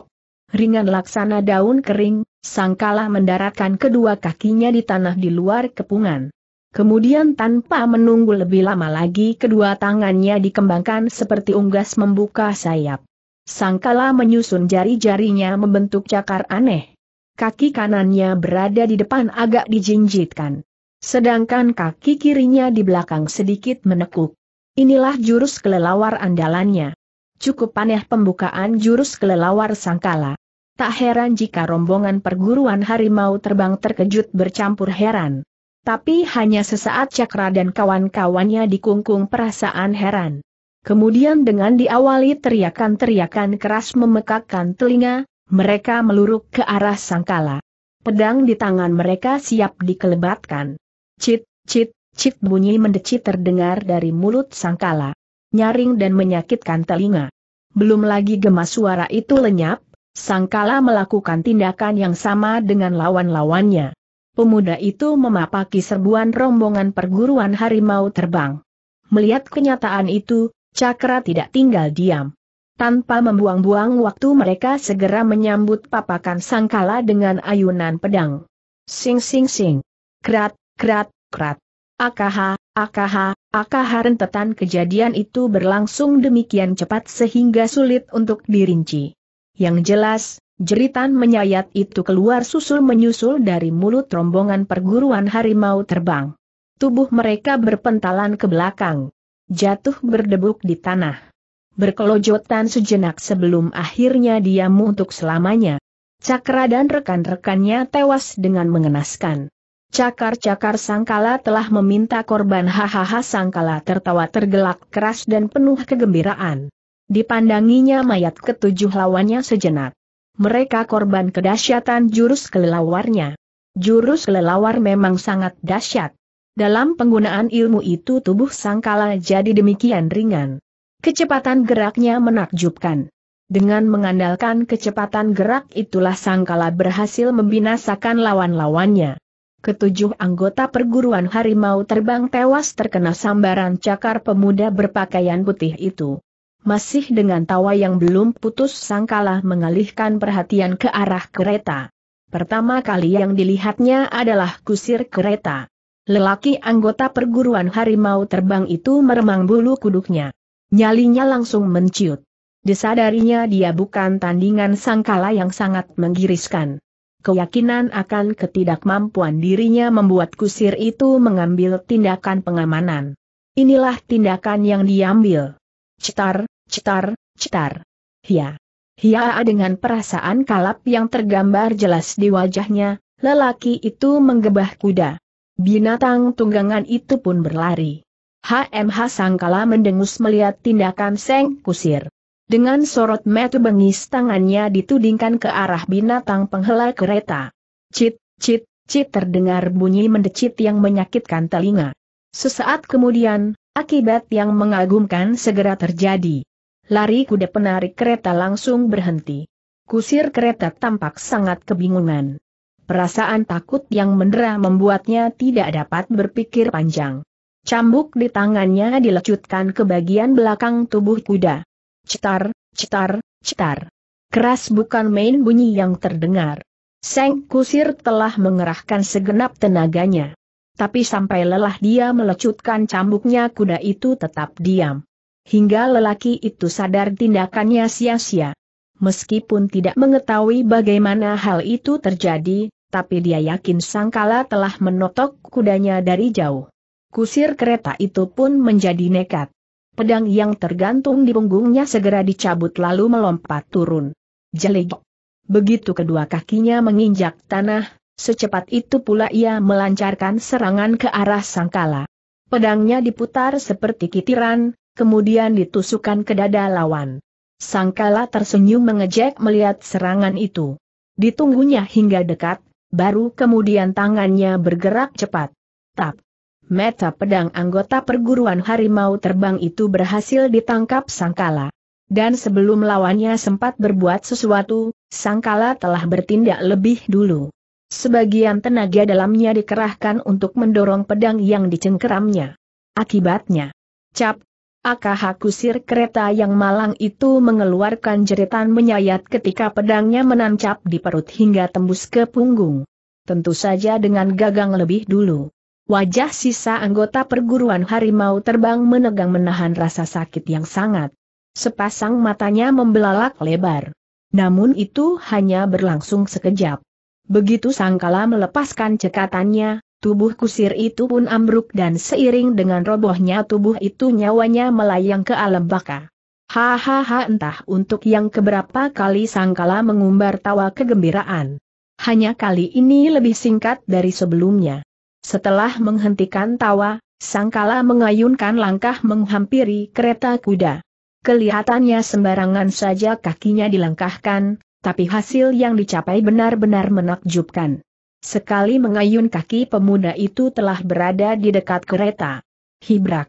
Ringan laksana daun kering, sangkala mendaratkan kedua kakinya di tanah di luar kepungan. Kemudian tanpa menunggu lebih lama lagi kedua tangannya dikembangkan seperti unggas membuka sayap. Sangkala menyusun jari-jarinya membentuk cakar aneh. Kaki kanannya berada di depan agak dijinjitkan. Sedangkan kaki kirinya di belakang sedikit menekuk. Inilah jurus kelelawar andalannya. Cukup aneh pembukaan jurus kelelawar sangkala. Tak heran jika rombongan perguruan harimau terbang terkejut bercampur heran. Tapi hanya sesaat Cakra dan kawan-kawannya dikungkung perasaan heran. Kemudian dengan diawali teriakan-teriakan keras memekakkan telinga, mereka meluruk ke arah sangkala. Pedang di tangan mereka siap dikelebatkan. Cit, cit, cit bunyi mendecit terdengar dari mulut sangkala. Nyaring dan menyakitkan telinga. Belum lagi gemas suara itu lenyap, sangkala melakukan tindakan yang sama dengan lawan-lawannya. Pemuda itu memapaki serbuan rombongan perguruan harimau terbang. Melihat kenyataan itu, Cakra tidak tinggal diam. Tanpa membuang-buang waktu mereka segera menyambut papakan sangkala dengan ayunan pedang. Sing sing sing. Krat, krat, krat. AKH, AKH, AKH rentetan kejadian itu berlangsung demikian cepat sehingga sulit untuk dirinci. Yang jelas, jeritan menyayat itu keluar susul menyusul dari mulut rombongan perguruan harimau terbang. Tubuh mereka berpentalan ke belakang. Jatuh berdebuk di tanah berkelojotan sejenak sebelum akhirnya diam untuk selamanya. Cakra dan rekan-rekannya tewas dengan mengenaskan. Cakar-cakar Sangkala telah meminta korban hahaha Sangkala tertawa tergelak keras dan penuh kegembiraan. Dipandanginya mayat ketujuh lawannya sejenak. Mereka korban kedahsyatan jurus kelelawarnya. Jurus kelelawar memang sangat dahsyat. Dalam penggunaan ilmu itu tubuh Sangkala jadi demikian ringan. Kecepatan geraknya menakjubkan. Dengan mengandalkan kecepatan gerak itulah Sangkala berhasil membinasakan lawan-lawannya. Ketujuh anggota perguruan harimau terbang tewas terkena sambaran cakar pemuda berpakaian putih itu. Masih dengan tawa yang belum putus Sangkala mengalihkan perhatian ke arah kereta. Pertama kali yang dilihatnya adalah kusir kereta. Lelaki anggota perguruan harimau terbang itu meremang bulu kuduknya. Nyalinya langsung menciut. Disadarinya dia bukan tandingan sangkala yang sangat menggiriskan. Keyakinan akan ketidakmampuan dirinya membuat kusir itu mengambil tindakan pengamanan. Inilah tindakan yang diambil. Cetar, cetar, cetar. Hia. Hia dengan perasaan kalap yang tergambar jelas di wajahnya, lelaki itu menggebah kuda. Binatang tunggangan itu pun berlari. HMH Sangkala mendengus melihat tindakan Seng Kusir. Dengan sorot metu bengis tangannya ditudingkan ke arah binatang penghela kereta. Cit, cit, cit terdengar bunyi mendecit yang menyakitkan telinga. Sesaat kemudian, akibat yang mengagumkan segera terjadi. Lari kuda penarik kereta langsung berhenti. Kusir kereta tampak sangat kebingungan. Perasaan takut yang mendera membuatnya tidak dapat berpikir panjang. Cambuk di tangannya dilecutkan ke bagian belakang tubuh kuda. Cetar, cetar, cetar. Keras bukan main bunyi yang terdengar. Seng kusir telah mengerahkan segenap tenaganya. Tapi sampai lelah dia melecutkan cambuknya kuda itu tetap diam. Hingga lelaki itu sadar tindakannya sia-sia. Meskipun tidak mengetahui bagaimana hal itu terjadi, tapi dia yakin Sangkala telah menotok kudanya dari jauh. Kusir kereta itu pun menjadi nekat. Pedang yang tergantung di punggungnya segera dicabut lalu melompat turun. Jelik. Begitu kedua kakinya menginjak tanah, secepat itu pula ia melancarkan serangan ke arah sangkala. Pedangnya diputar seperti kitiran, kemudian ditusukkan ke dada lawan. Sangkala tersenyum mengejek melihat serangan itu. Ditunggunya hingga dekat, baru kemudian tangannya bergerak cepat. Tap. Meta pedang anggota perguruan harimau terbang itu berhasil ditangkap Sangkala. Dan sebelum lawannya sempat berbuat sesuatu, Sangkala telah bertindak lebih dulu. Sebagian tenaga dalamnya dikerahkan untuk mendorong pedang yang dicengkeramnya. Akibatnya, cap, AKH kusir kereta yang malang itu mengeluarkan jeritan menyayat ketika pedangnya menancap di perut hingga tembus ke punggung. Tentu saja dengan gagang lebih dulu. Wajah sisa anggota perguruan harimau terbang menegang menahan rasa sakit yang sangat. Sepasang matanya membelalak lebar. Namun itu hanya berlangsung sekejap. Begitu Sangkala melepaskan cekatannya, tubuh kusir itu pun ambruk dan seiring dengan robohnya tubuh itu nyawanya melayang ke alam baka. Hahaha entah untuk yang keberapa kali Sangkala mengumbar tawa kegembiraan. Hanya kali ini lebih singkat dari sebelumnya. Setelah menghentikan tawa, Sangkala mengayunkan langkah menghampiri kereta kuda. Kelihatannya sembarangan saja kakinya dilangkahkan, tapi hasil yang dicapai benar-benar menakjubkan. Sekali mengayun kaki pemuda itu telah berada di dekat kereta. Hibrak.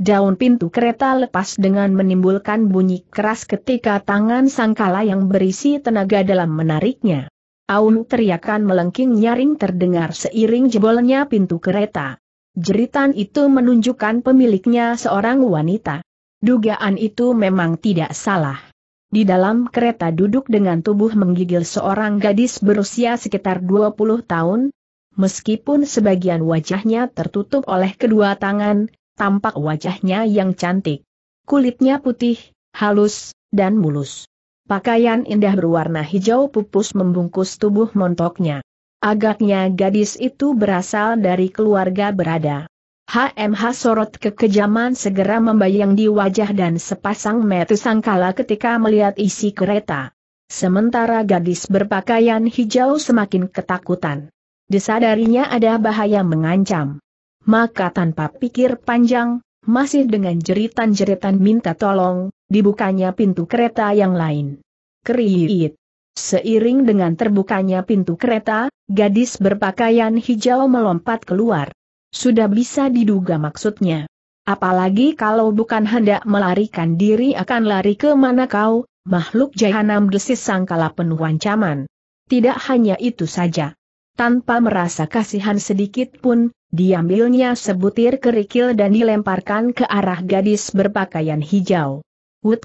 Daun pintu kereta lepas dengan menimbulkan bunyi keras ketika tangan Sangkala yang berisi tenaga dalam menariknya. Aun teriakan melengking nyaring terdengar seiring jebolnya pintu kereta. Jeritan itu menunjukkan pemiliknya seorang wanita. Dugaan itu memang tidak salah. Di dalam kereta duduk dengan tubuh menggigil seorang gadis berusia sekitar 20 tahun. Meskipun sebagian wajahnya tertutup oleh kedua tangan, tampak wajahnya yang cantik. Kulitnya putih, halus, dan mulus. Pakaian indah berwarna hijau pupus membungkus tubuh montoknya. Agaknya gadis itu berasal dari keluarga berada. HMH sorot kekejaman segera membayang di wajah dan sepasang mata sangkala ketika melihat isi kereta. Sementara gadis berpakaian hijau semakin ketakutan. Disadarinya ada bahaya mengancam. Maka tanpa pikir panjang, masih dengan jeritan-jeritan minta tolong, dibukanya pintu kereta yang lain. Keriit. Seiring dengan terbukanya pintu kereta, gadis berpakaian hijau melompat keluar. Sudah bisa diduga maksudnya. Apalagi kalau bukan hendak melarikan diri akan lari ke mana kau, makhluk jahanam desis sangkala penuh ancaman. Tidak hanya itu saja. Tanpa merasa kasihan sedikit pun, diambilnya sebutir kerikil dan dilemparkan ke arah gadis berpakaian hijau. Wut,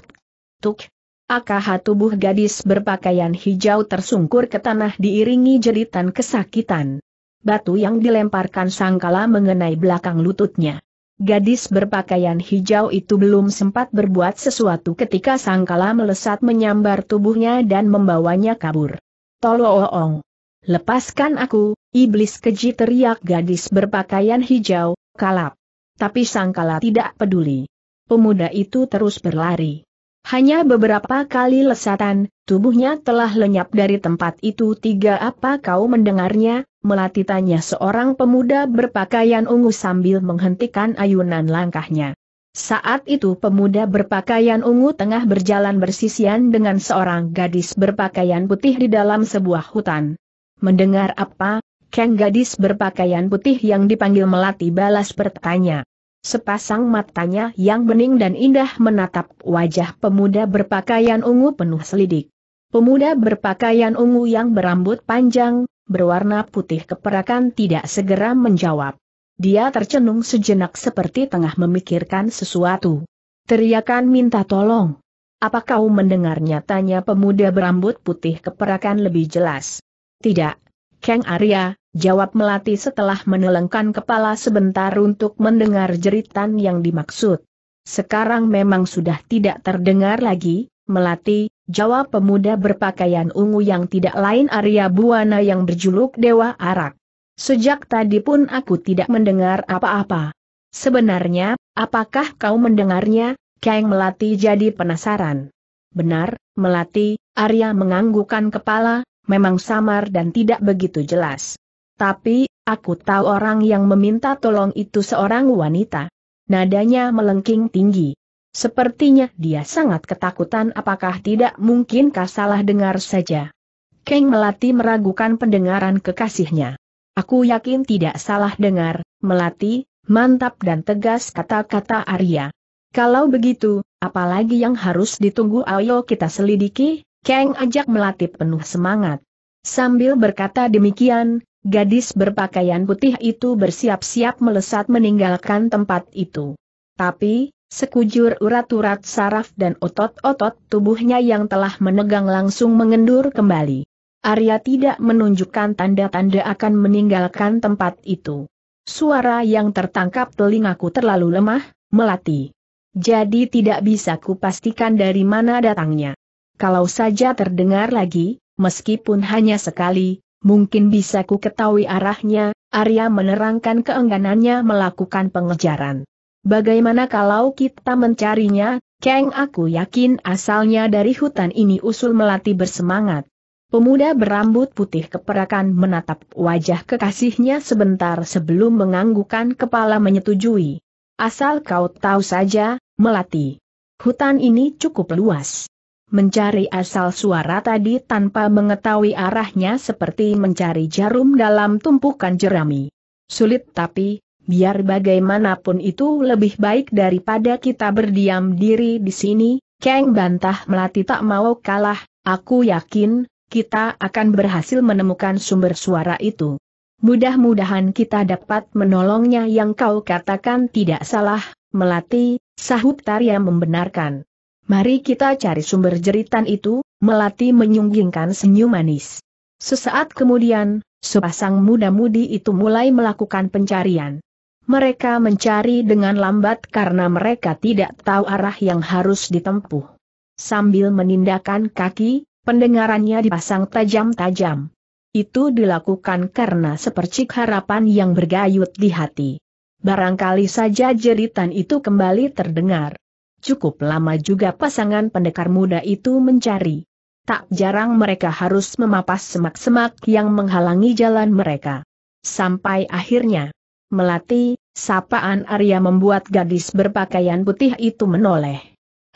tuk, akah tubuh gadis berpakaian hijau tersungkur ke tanah diiringi jeritan kesakitan batu yang dilemparkan sangkala mengenai belakang lututnya. Gadis berpakaian hijau itu belum sempat berbuat sesuatu ketika sangkala melesat menyambar tubuhnya dan membawanya kabur. Tolong! Lepaskan aku, iblis keji teriak gadis berpakaian hijau, kalap. Tapi sangkala tidak peduli. Pemuda itu terus berlari. Hanya beberapa kali lesatan, tubuhnya telah lenyap dari tempat itu tiga apa kau mendengarnya, melati tanya seorang pemuda berpakaian ungu sambil menghentikan ayunan langkahnya. Saat itu pemuda berpakaian ungu tengah berjalan bersisian dengan seorang gadis berpakaian putih di dalam sebuah hutan. Mendengar apa, Kang gadis berpakaian putih yang dipanggil melati balas bertanya. Sepasang matanya yang bening dan indah menatap wajah pemuda berpakaian ungu penuh selidik. Pemuda berpakaian ungu yang berambut panjang, berwarna putih keperakan tidak segera menjawab. Dia tercenung sejenak seperti tengah memikirkan sesuatu. Teriakan minta tolong. Apa kau mendengarnya? Tanya pemuda berambut putih keperakan lebih jelas. Tidak, Kang Arya, jawab Melati setelah menelengkan kepala sebentar untuk mendengar jeritan yang dimaksud. Sekarang memang sudah tidak terdengar lagi, Melati, jawab pemuda berpakaian ungu yang tidak lain Arya Buana yang berjuluk Dewa Arak. Sejak tadi pun aku tidak mendengar apa-apa. Sebenarnya, apakah kau mendengarnya? Kang Melati jadi penasaran. Benar, Melati, Arya menganggukkan kepala, memang samar dan tidak begitu jelas. Tapi, aku tahu orang yang meminta tolong itu seorang wanita. Nadanya melengking tinggi. Sepertinya dia sangat ketakutan apakah tidak mungkin salah dengar saja. Keng Melati meragukan pendengaran kekasihnya. Aku yakin tidak salah dengar, Melati, mantap dan tegas kata-kata Arya. Kalau begitu, apalagi yang harus ditunggu ayo kita selidiki, Keng ajak Melati penuh semangat. Sambil berkata demikian, Gadis berpakaian putih itu bersiap-siap melesat meninggalkan tempat itu. Tapi, sekujur urat-urat saraf dan otot-otot tubuhnya yang telah menegang langsung mengendur kembali. Arya tidak menunjukkan tanda-tanda akan meninggalkan tempat itu. Suara yang tertangkap telingaku terlalu lemah, melati. Jadi tidak bisa kupastikan dari mana datangnya. Kalau saja terdengar lagi, meskipun hanya sekali, mungkin bisa ku ketahui arahnya, Arya menerangkan keengganannya melakukan pengejaran. Bagaimana kalau kita mencarinya, Kang aku yakin asalnya dari hutan ini usul melati bersemangat. Pemuda berambut putih keperakan menatap wajah kekasihnya sebentar sebelum menganggukkan kepala menyetujui. Asal kau tahu saja, melati. Hutan ini cukup luas. Mencari asal suara tadi tanpa mengetahui arahnya seperti mencari jarum dalam tumpukan jerami. Sulit tapi, biar bagaimanapun itu lebih baik daripada kita berdiam diri di sini, Kang bantah melati tak mau kalah, aku yakin, kita akan berhasil menemukan sumber suara itu. Mudah-mudahan kita dapat menolongnya yang kau katakan tidak salah, melati, sahut Tarya membenarkan. Mari kita cari sumber jeritan itu, Melati menyunggingkan senyum manis. Sesaat kemudian, sepasang muda-mudi itu mulai melakukan pencarian. Mereka mencari dengan lambat karena mereka tidak tahu arah yang harus ditempuh. Sambil menindakkan kaki, pendengarannya dipasang tajam-tajam. Itu dilakukan karena sepercik harapan yang bergayut di hati. Barangkali saja jeritan itu kembali terdengar. Cukup lama juga pasangan pendekar muda itu mencari. Tak jarang mereka harus memapas semak-semak yang menghalangi jalan mereka. Sampai akhirnya, melati, sapaan Arya membuat gadis berpakaian putih itu menoleh.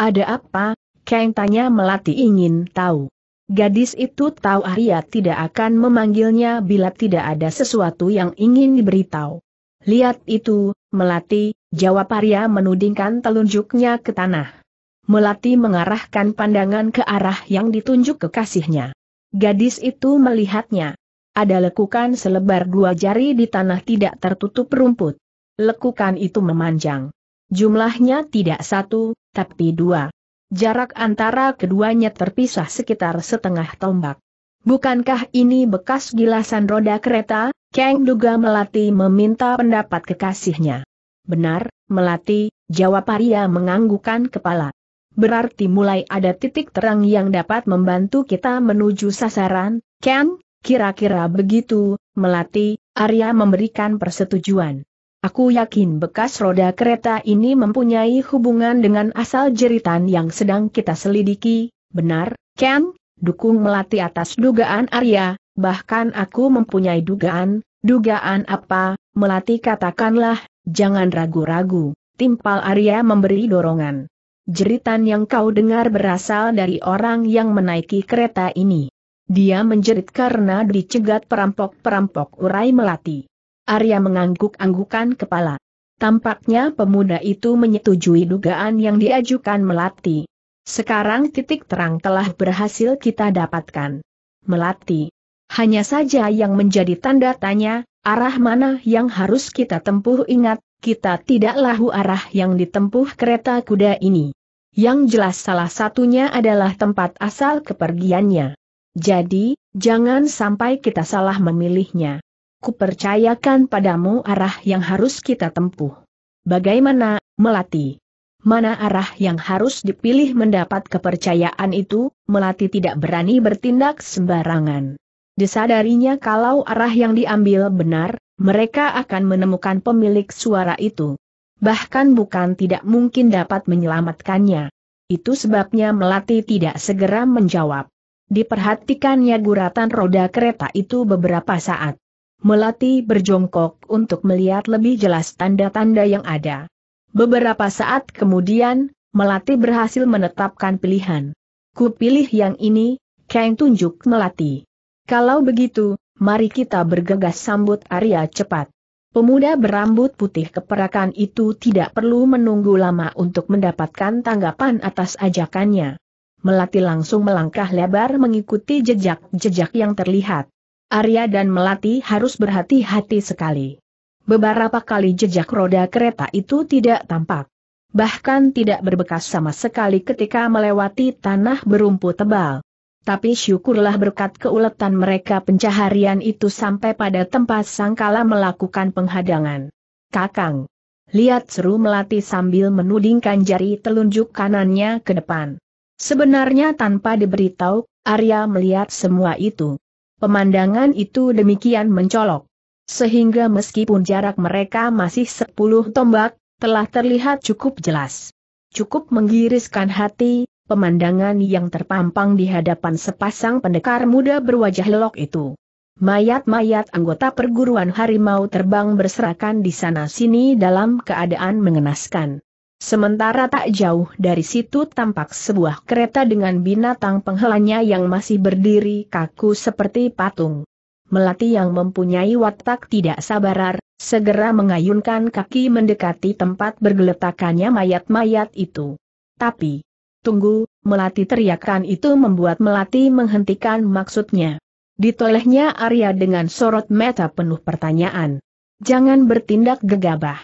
Ada apa? Kang tanya melati ingin tahu. Gadis itu tahu Arya tidak akan memanggilnya bila tidak ada sesuatu yang ingin diberitahu. Lihat itu, Melati, jawab Arya menudingkan telunjuknya ke tanah. Melati mengarahkan pandangan ke arah yang ditunjuk kekasihnya. Gadis itu melihatnya. Ada lekukan selebar dua jari di tanah tidak tertutup rumput. Lekukan itu memanjang. Jumlahnya tidak satu, tapi dua. Jarak antara keduanya terpisah sekitar setengah tombak. Bukankah ini bekas gilasan roda kereta? Kang duga Melati meminta pendapat kekasihnya. Benar, Melati, jawab Arya menganggukkan kepala. Berarti mulai ada titik terang yang dapat membantu kita menuju sasaran, Kang? Kira-kira begitu, Melati, Arya memberikan persetujuan. Aku yakin bekas roda kereta ini mempunyai hubungan dengan asal jeritan yang sedang kita selidiki, benar, Kang? dukung melati atas dugaan Arya, bahkan aku mempunyai dugaan, dugaan apa, melati katakanlah, jangan ragu-ragu, timpal Arya memberi dorongan. Jeritan yang kau dengar berasal dari orang yang menaiki kereta ini. Dia menjerit karena dicegat perampok-perampok urai melati. Arya mengangguk-anggukan kepala. Tampaknya pemuda itu menyetujui dugaan yang diajukan melati. Sekarang titik terang telah berhasil kita dapatkan. Melati. Hanya saja yang menjadi tanda tanya, arah mana yang harus kita tempuh ingat, kita tidak lahu arah yang ditempuh kereta kuda ini. Yang jelas salah satunya adalah tempat asal kepergiannya. Jadi, jangan sampai kita salah memilihnya. Kupercayakan padamu arah yang harus kita tempuh. Bagaimana, Melati? mana arah yang harus dipilih mendapat kepercayaan itu, Melati tidak berani bertindak sembarangan. Disadarinya kalau arah yang diambil benar, mereka akan menemukan pemilik suara itu. Bahkan bukan tidak mungkin dapat menyelamatkannya. Itu sebabnya Melati tidak segera menjawab. Diperhatikannya guratan roda kereta itu beberapa saat. Melati berjongkok untuk melihat lebih jelas tanda-tanda yang ada. Beberapa saat kemudian, Melati berhasil menetapkan pilihan. Ku pilih yang ini, Kang tunjuk Melati. Kalau begitu, mari kita bergegas sambut Arya cepat. Pemuda berambut putih keperakan itu tidak perlu menunggu lama untuk mendapatkan tanggapan atas ajakannya. Melati langsung melangkah lebar mengikuti jejak-jejak yang terlihat. Arya dan Melati harus berhati-hati sekali. Beberapa kali jejak roda kereta itu tidak tampak. Bahkan tidak berbekas sama sekali ketika melewati tanah berumput tebal. Tapi syukurlah berkat keuletan mereka pencaharian itu sampai pada tempat sangkala melakukan penghadangan. Kakang. Lihat seru melati sambil menudingkan jari telunjuk kanannya ke depan. Sebenarnya tanpa diberitahu, Arya melihat semua itu. Pemandangan itu demikian mencolok. Sehingga meskipun jarak mereka masih sepuluh tombak, telah terlihat cukup jelas. Cukup menggiriskan hati, pemandangan yang terpampang di hadapan sepasang pendekar muda berwajah lelok itu. Mayat-mayat anggota perguruan harimau terbang berserakan di sana-sini dalam keadaan mengenaskan. Sementara tak jauh dari situ tampak sebuah kereta dengan binatang penghalanya yang masih berdiri kaku seperti patung. Melati yang mempunyai watak tidak sabarar, segera mengayunkan kaki mendekati tempat bergeletakannya mayat-mayat itu. Tapi, tunggu, Melati teriakan itu membuat Melati menghentikan maksudnya. Ditolehnya Arya dengan sorot mata penuh pertanyaan. Jangan bertindak gegabah.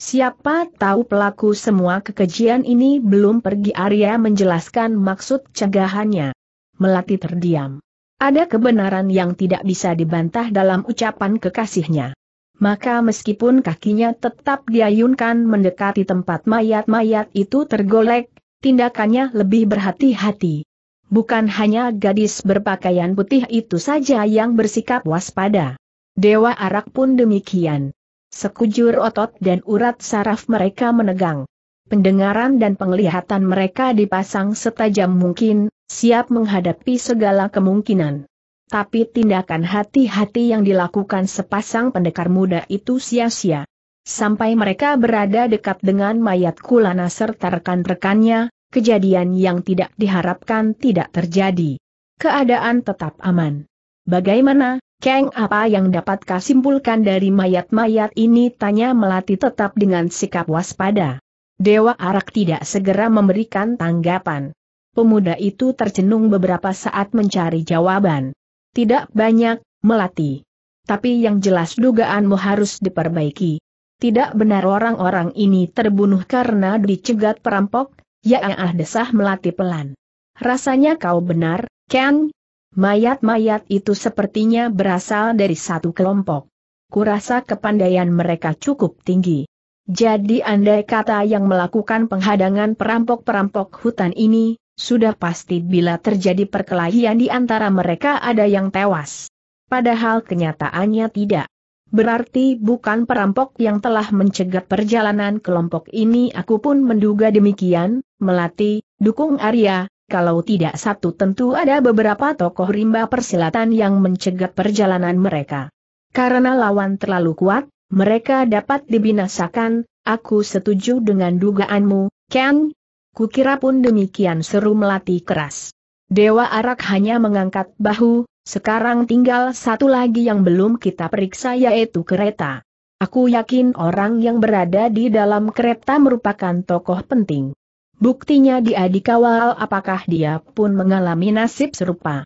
Siapa tahu pelaku semua kekejian ini belum pergi Arya menjelaskan maksud cegahannya. Melati terdiam. Ada kebenaran yang tidak bisa dibantah dalam ucapan kekasihnya. Maka meskipun kakinya tetap diayunkan mendekati tempat mayat-mayat itu tergolek, tindakannya lebih berhati-hati. Bukan hanya gadis berpakaian putih itu saja yang bersikap waspada. Dewa Arak pun demikian. Sekujur otot dan urat saraf mereka menegang. Pendengaran dan penglihatan mereka dipasang setajam mungkin, siap menghadapi segala kemungkinan. Tapi tindakan hati-hati yang dilakukan sepasang pendekar muda itu sia-sia. Sampai mereka berada dekat dengan mayat Kulana serta rekan-rekannya, kejadian yang tidak diharapkan tidak terjadi. Keadaan tetap aman. Bagaimana, Kang apa yang dapat kasimpulkan dari mayat-mayat ini tanya Melati tetap dengan sikap waspada. Dewa Arak tidak segera memberikan tanggapan. Pemuda itu tercenung beberapa saat mencari jawaban. Tidak banyak, Melati. Tapi yang jelas dugaanmu harus diperbaiki. Tidak benar orang-orang ini terbunuh karena dicegat perampok, ya ah desah Melati pelan. Rasanya kau benar, Kang, Mayat-mayat itu sepertinya berasal dari satu kelompok. Kurasa kepandaian mereka cukup tinggi. Jadi andai kata yang melakukan penghadangan perampok-perampok hutan ini, sudah pasti bila terjadi perkelahian di antara mereka ada yang tewas. Padahal kenyataannya tidak. Berarti bukan perampok yang telah mencegat perjalanan kelompok ini aku pun menduga demikian, Melati, dukung Arya, kalau tidak satu tentu ada beberapa tokoh rimba persilatan yang mencegat perjalanan mereka. Karena lawan terlalu kuat, mereka dapat dibinasakan, aku setuju dengan dugaanmu, Ken. Kukira pun demikian seru melatih keras. Dewa Arak hanya mengangkat bahu, sekarang tinggal satu lagi yang belum kita periksa yaitu kereta. Aku yakin orang yang berada di dalam kereta merupakan tokoh penting. Buktinya dia dikawal apakah dia pun mengalami nasib serupa.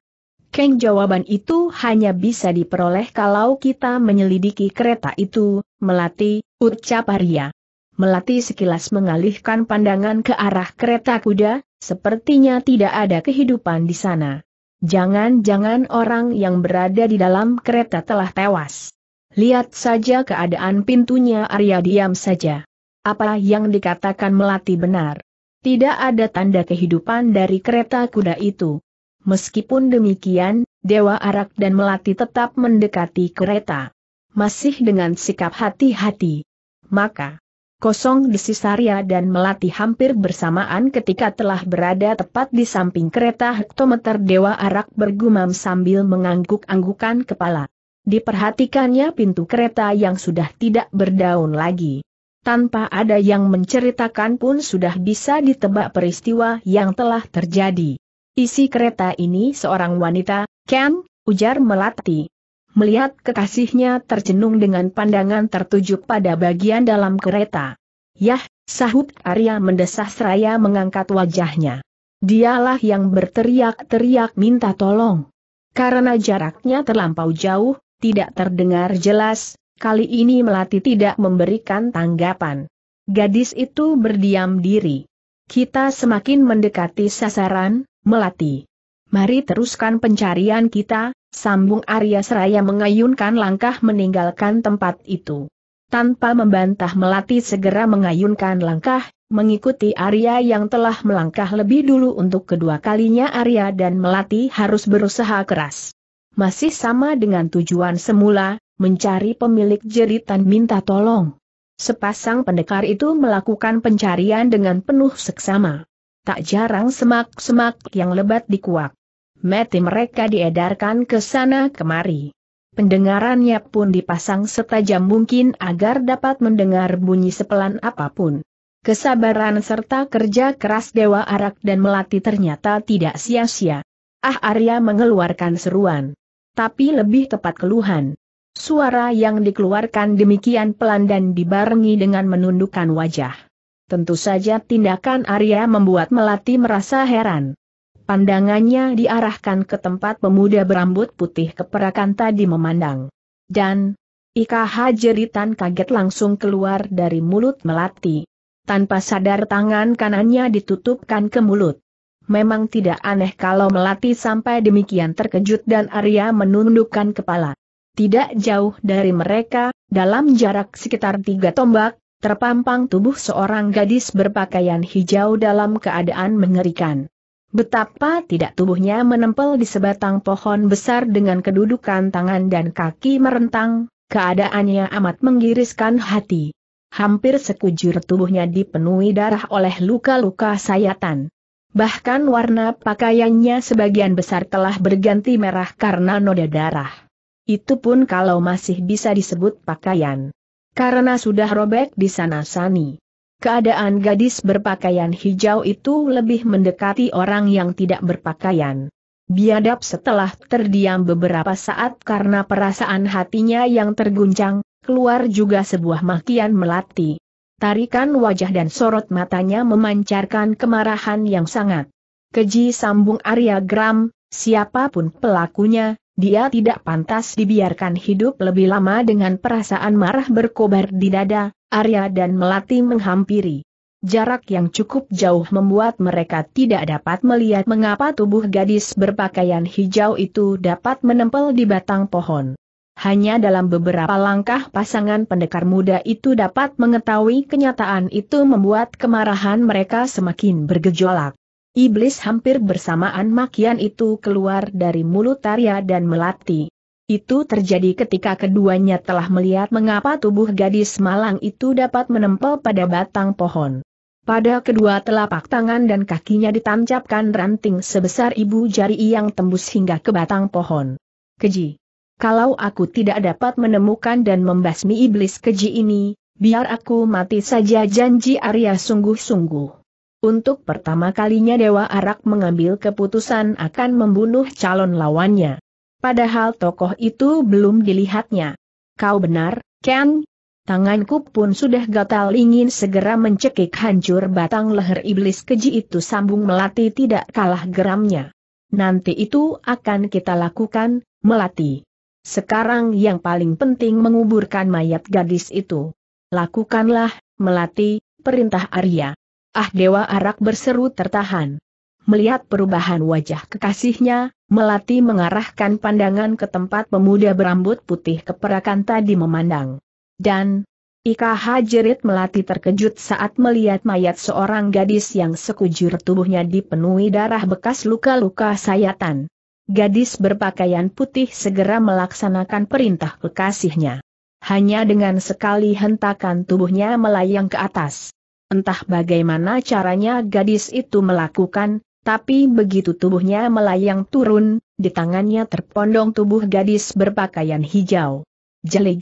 Keng jawaban itu hanya bisa diperoleh kalau kita menyelidiki kereta itu, Melati, ucap Arya. Melati sekilas mengalihkan pandangan ke arah kereta kuda, sepertinya tidak ada kehidupan di sana. Jangan-jangan orang yang berada di dalam kereta telah tewas. Lihat saja keadaan pintunya Arya diam saja. Apa yang dikatakan Melati benar. Tidak ada tanda kehidupan dari kereta kuda itu. Meskipun demikian, Dewa Arak dan Melati tetap mendekati kereta. Masih dengan sikap hati-hati. Maka, kosong di Sisaria dan Melati hampir bersamaan ketika telah berada tepat di samping kereta hektometer Dewa Arak bergumam sambil mengangguk-anggukan kepala. Diperhatikannya pintu kereta yang sudah tidak berdaun lagi tanpa ada yang menceritakan pun sudah bisa ditebak peristiwa yang telah terjadi. Isi kereta ini seorang wanita, Ken, ujar Melati. Melihat kekasihnya tercenung dengan pandangan tertuju pada bagian dalam kereta. Yah, sahut Arya mendesah seraya mengangkat wajahnya. Dialah yang berteriak-teriak minta tolong. Karena jaraknya terlampau jauh, tidak terdengar jelas, Kali ini Melati tidak memberikan tanggapan. Gadis itu berdiam diri. Kita semakin mendekati sasaran, Melati. Mari teruskan pencarian kita, sambung Arya Seraya mengayunkan langkah meninggalkan tempat itu. Tanpa membantah Melati segera mengayunkan langkah, mengikuti Arya yang telah melangkah lebih dulu untuk kedua kalinya Arya dan Melati harus berusaha keras. Masih sama dengan tujuan semula, mencari pemilik jeritan minta tolong. Sepasang pendekar itu melakukan pencarian dengan penuh seksama. Tak jarang semak-semak yang lebat dikuak. Meti mereka diedarkan ke sana kemari. Pendengarannya pun dipasang setajam mungkin agar dapat mendengar bunyi sepelan apa pun. Kesabaran serta kerja keras Dewa Arak dan Melati ternyata tidak sia-sia. Ah Arya mengeluarkan seruan. Tapi lebih tepat keluhan. Suara yang dikeluarkan demikian pelan dan dibarengi dengan menundukkan wajah. Tentu saja tindakan Arya membuat Melati merasa heran. Pandangannya diarahkan ke tempat pemuda berambut putih keperakan tadi memandang. Dan, IKH jeritan kaget langsung keluar dari mulut Melati. Tanpa sadar tangan kanannya ditutupkan ke mulut. Memang tidak aneh kalau Melati sampai demikian terkejut dan Arya menundukkan kepala. Tidak jauh dari mereka, dalam jarak sekitar tiga tombak, terpampang tubuh seorang gadis berpakaian hijau dalam keadaan mengerikan. Betapa tidak tubuhnya menempel di sebatang pohon besar dengan kedudukan tangan dan kaki merentang, keadaannya amat menggiriskan hati. Hampir sekujur tubuhnya dipenuhi darah oleh luka-luka sayatan. Bahkan warna pakaiannya sebagian besar telah berganti merah karena noda darah. Itu pun kalau masih bisa disebut pakaian. Karena sudah robek di sana sani. Keadaan gadis berpakaian hijau itu lebih mendekati orang yang tidak berpakaian. Biadab setelah terdiam beberapa saat karena perasaan hatinya yang terguncang, keluar juga sebuah makian melati. Tarikan wajah dan sorot matanya memancarkan kemarahan yang sangat. Keji sambung Arya Gram, siapa pun pelakunya, dia tidak pantas dibiarkan hidup lebih lama dengan perasaan marah berkobar di dada, Arya dan Melati menghampiri. Jarak yang cukup jauh membuat mereka tidak dapat melihat mengapa tubuh gadis berpakaian hijau itu dapat menempel di batang pohon. Hanya dalam beberapa langkah pasangan pendekar muda itu dapat mengetahui kenyataan itu membuat kemarahan mereka semakin bergejolak. Iblis hampir bersamaan makian itu keluar dari mulut Arya dan Melati. Itu terjadi ketika keduanya telah melihat mengapa tubuh gadis malang itu dapat menempel pada batang pohon. Pada kedua telapak tangan dan kakinya ditancapkan ranting sebesar ibu jari yang tembus hingga ke batang pohon. Keji. Kalau aku tidak dapat menemukan dan membasmi iblis keji ini, biar aku mati saja janji Arya sungguh-sungguh. Untuk pertama kalinya Dewa Arak mengambil keputusan akan membunuh calon lawannya padahal tokoh itu belum dilihatnya. Kau benar, Ken? Tanganku pun sudah gatal ingin segera mencekik hancur batang leher iblis keji itu sambung melati tidak kalah geramnya. Nanti itu akan kita lakukan, melati. Sekarang yang paling penting menguburkan mayat gadis itu. Lakukanlah, melati, perintah Arya. Ah Dewa Arak berseru tertahan. Melihat perubahan wajah kekasihnya, Melati mengarahkan pandangan ke tempat pemuda berambut putih keperakan tadi memandang. Dan, IKH jerit Melati terkejut saat melihat mayat seorang gadis yang sekujur tubuhnya dipenuhi darah bekas luka-luka sayatan. Gadis berpakaian putih segera melaksanakan perintah kekasihnya. Hanya dengan sekali hentakan tubuhnya melayang ke atas. Entah bagaimana caranya gadis itu melakukan, tapi begitu tubuhnya melayang turun, di tangannya terpondong tubuh gadis berpakaian hijau. Jelig.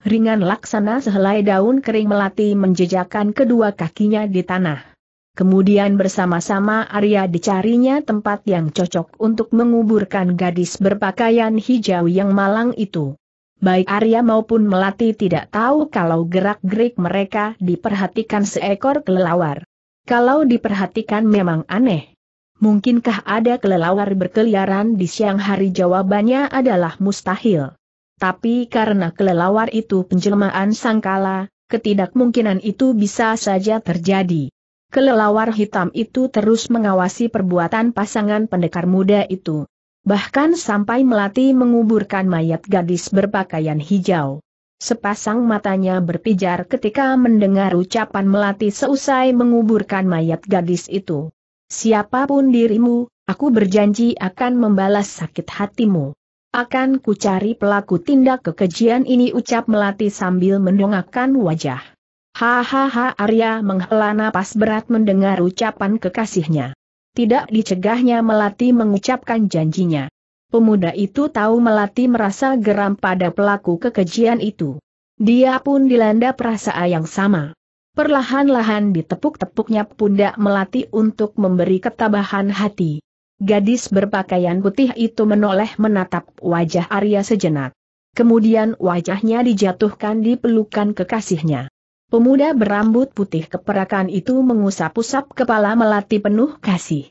Ringan laksana sehelai daun kering melati menjejakkan kedua kakinya di tanah. Kemudian bersama-sama Arya dicarinya tempat yang cocok untuk menguburkan gadis berpakaian hijau yang malang itu. Baik Arya maupun Melati tidak tahu kalau gerak-gerik mereka diperhatikan seekor kelelawar. Kalau diperhatikan memang aneh. Mungkinkah ada kelelawar berkeliaran di siang hari jawabannya adalah mustahil. Tapi karena kelelawar itu penjelmaan sangkala, ketidakmungkinan itu bisa saja terjadi. Kelelawar hitam itu terus mengawasi perbuatan pasangan pendekar muda itu. Bahkan sampai melati menguburkan mayat gadis berpakaian hijau. Sepasang matanya berpijar ketika mendengar ucapan melati seusai menguburkan mayat gadis itu. Siapa pun dirimu, aku berjanji akan membalas sakit hatimu. Akan kucari pelaku tindak kekejian ini ucap Melati sambil mendongakkan wajah. Hahaha Arya menghela napas berat mendengar ucapan kekasihnya. Tidak dicegahnya Melati mengucapkan janjinya. Pemuda itu tahu Melati merasa geram pada pelaku kekejian itu. Dia pun dilanda perasaan yang sama. Perlahan-lahan ditepuk-tepuknya pundak melati untuk memberi ketabahan hati. Gadis berpakaian putih itu menoleh menatap wajah Arya sejenak. Kemudian wajahnya dijatuhkan di pelukan kekasihnya. Pemuda berambut putih keperakan itu mengusap-usap kepala melati penuh kasih.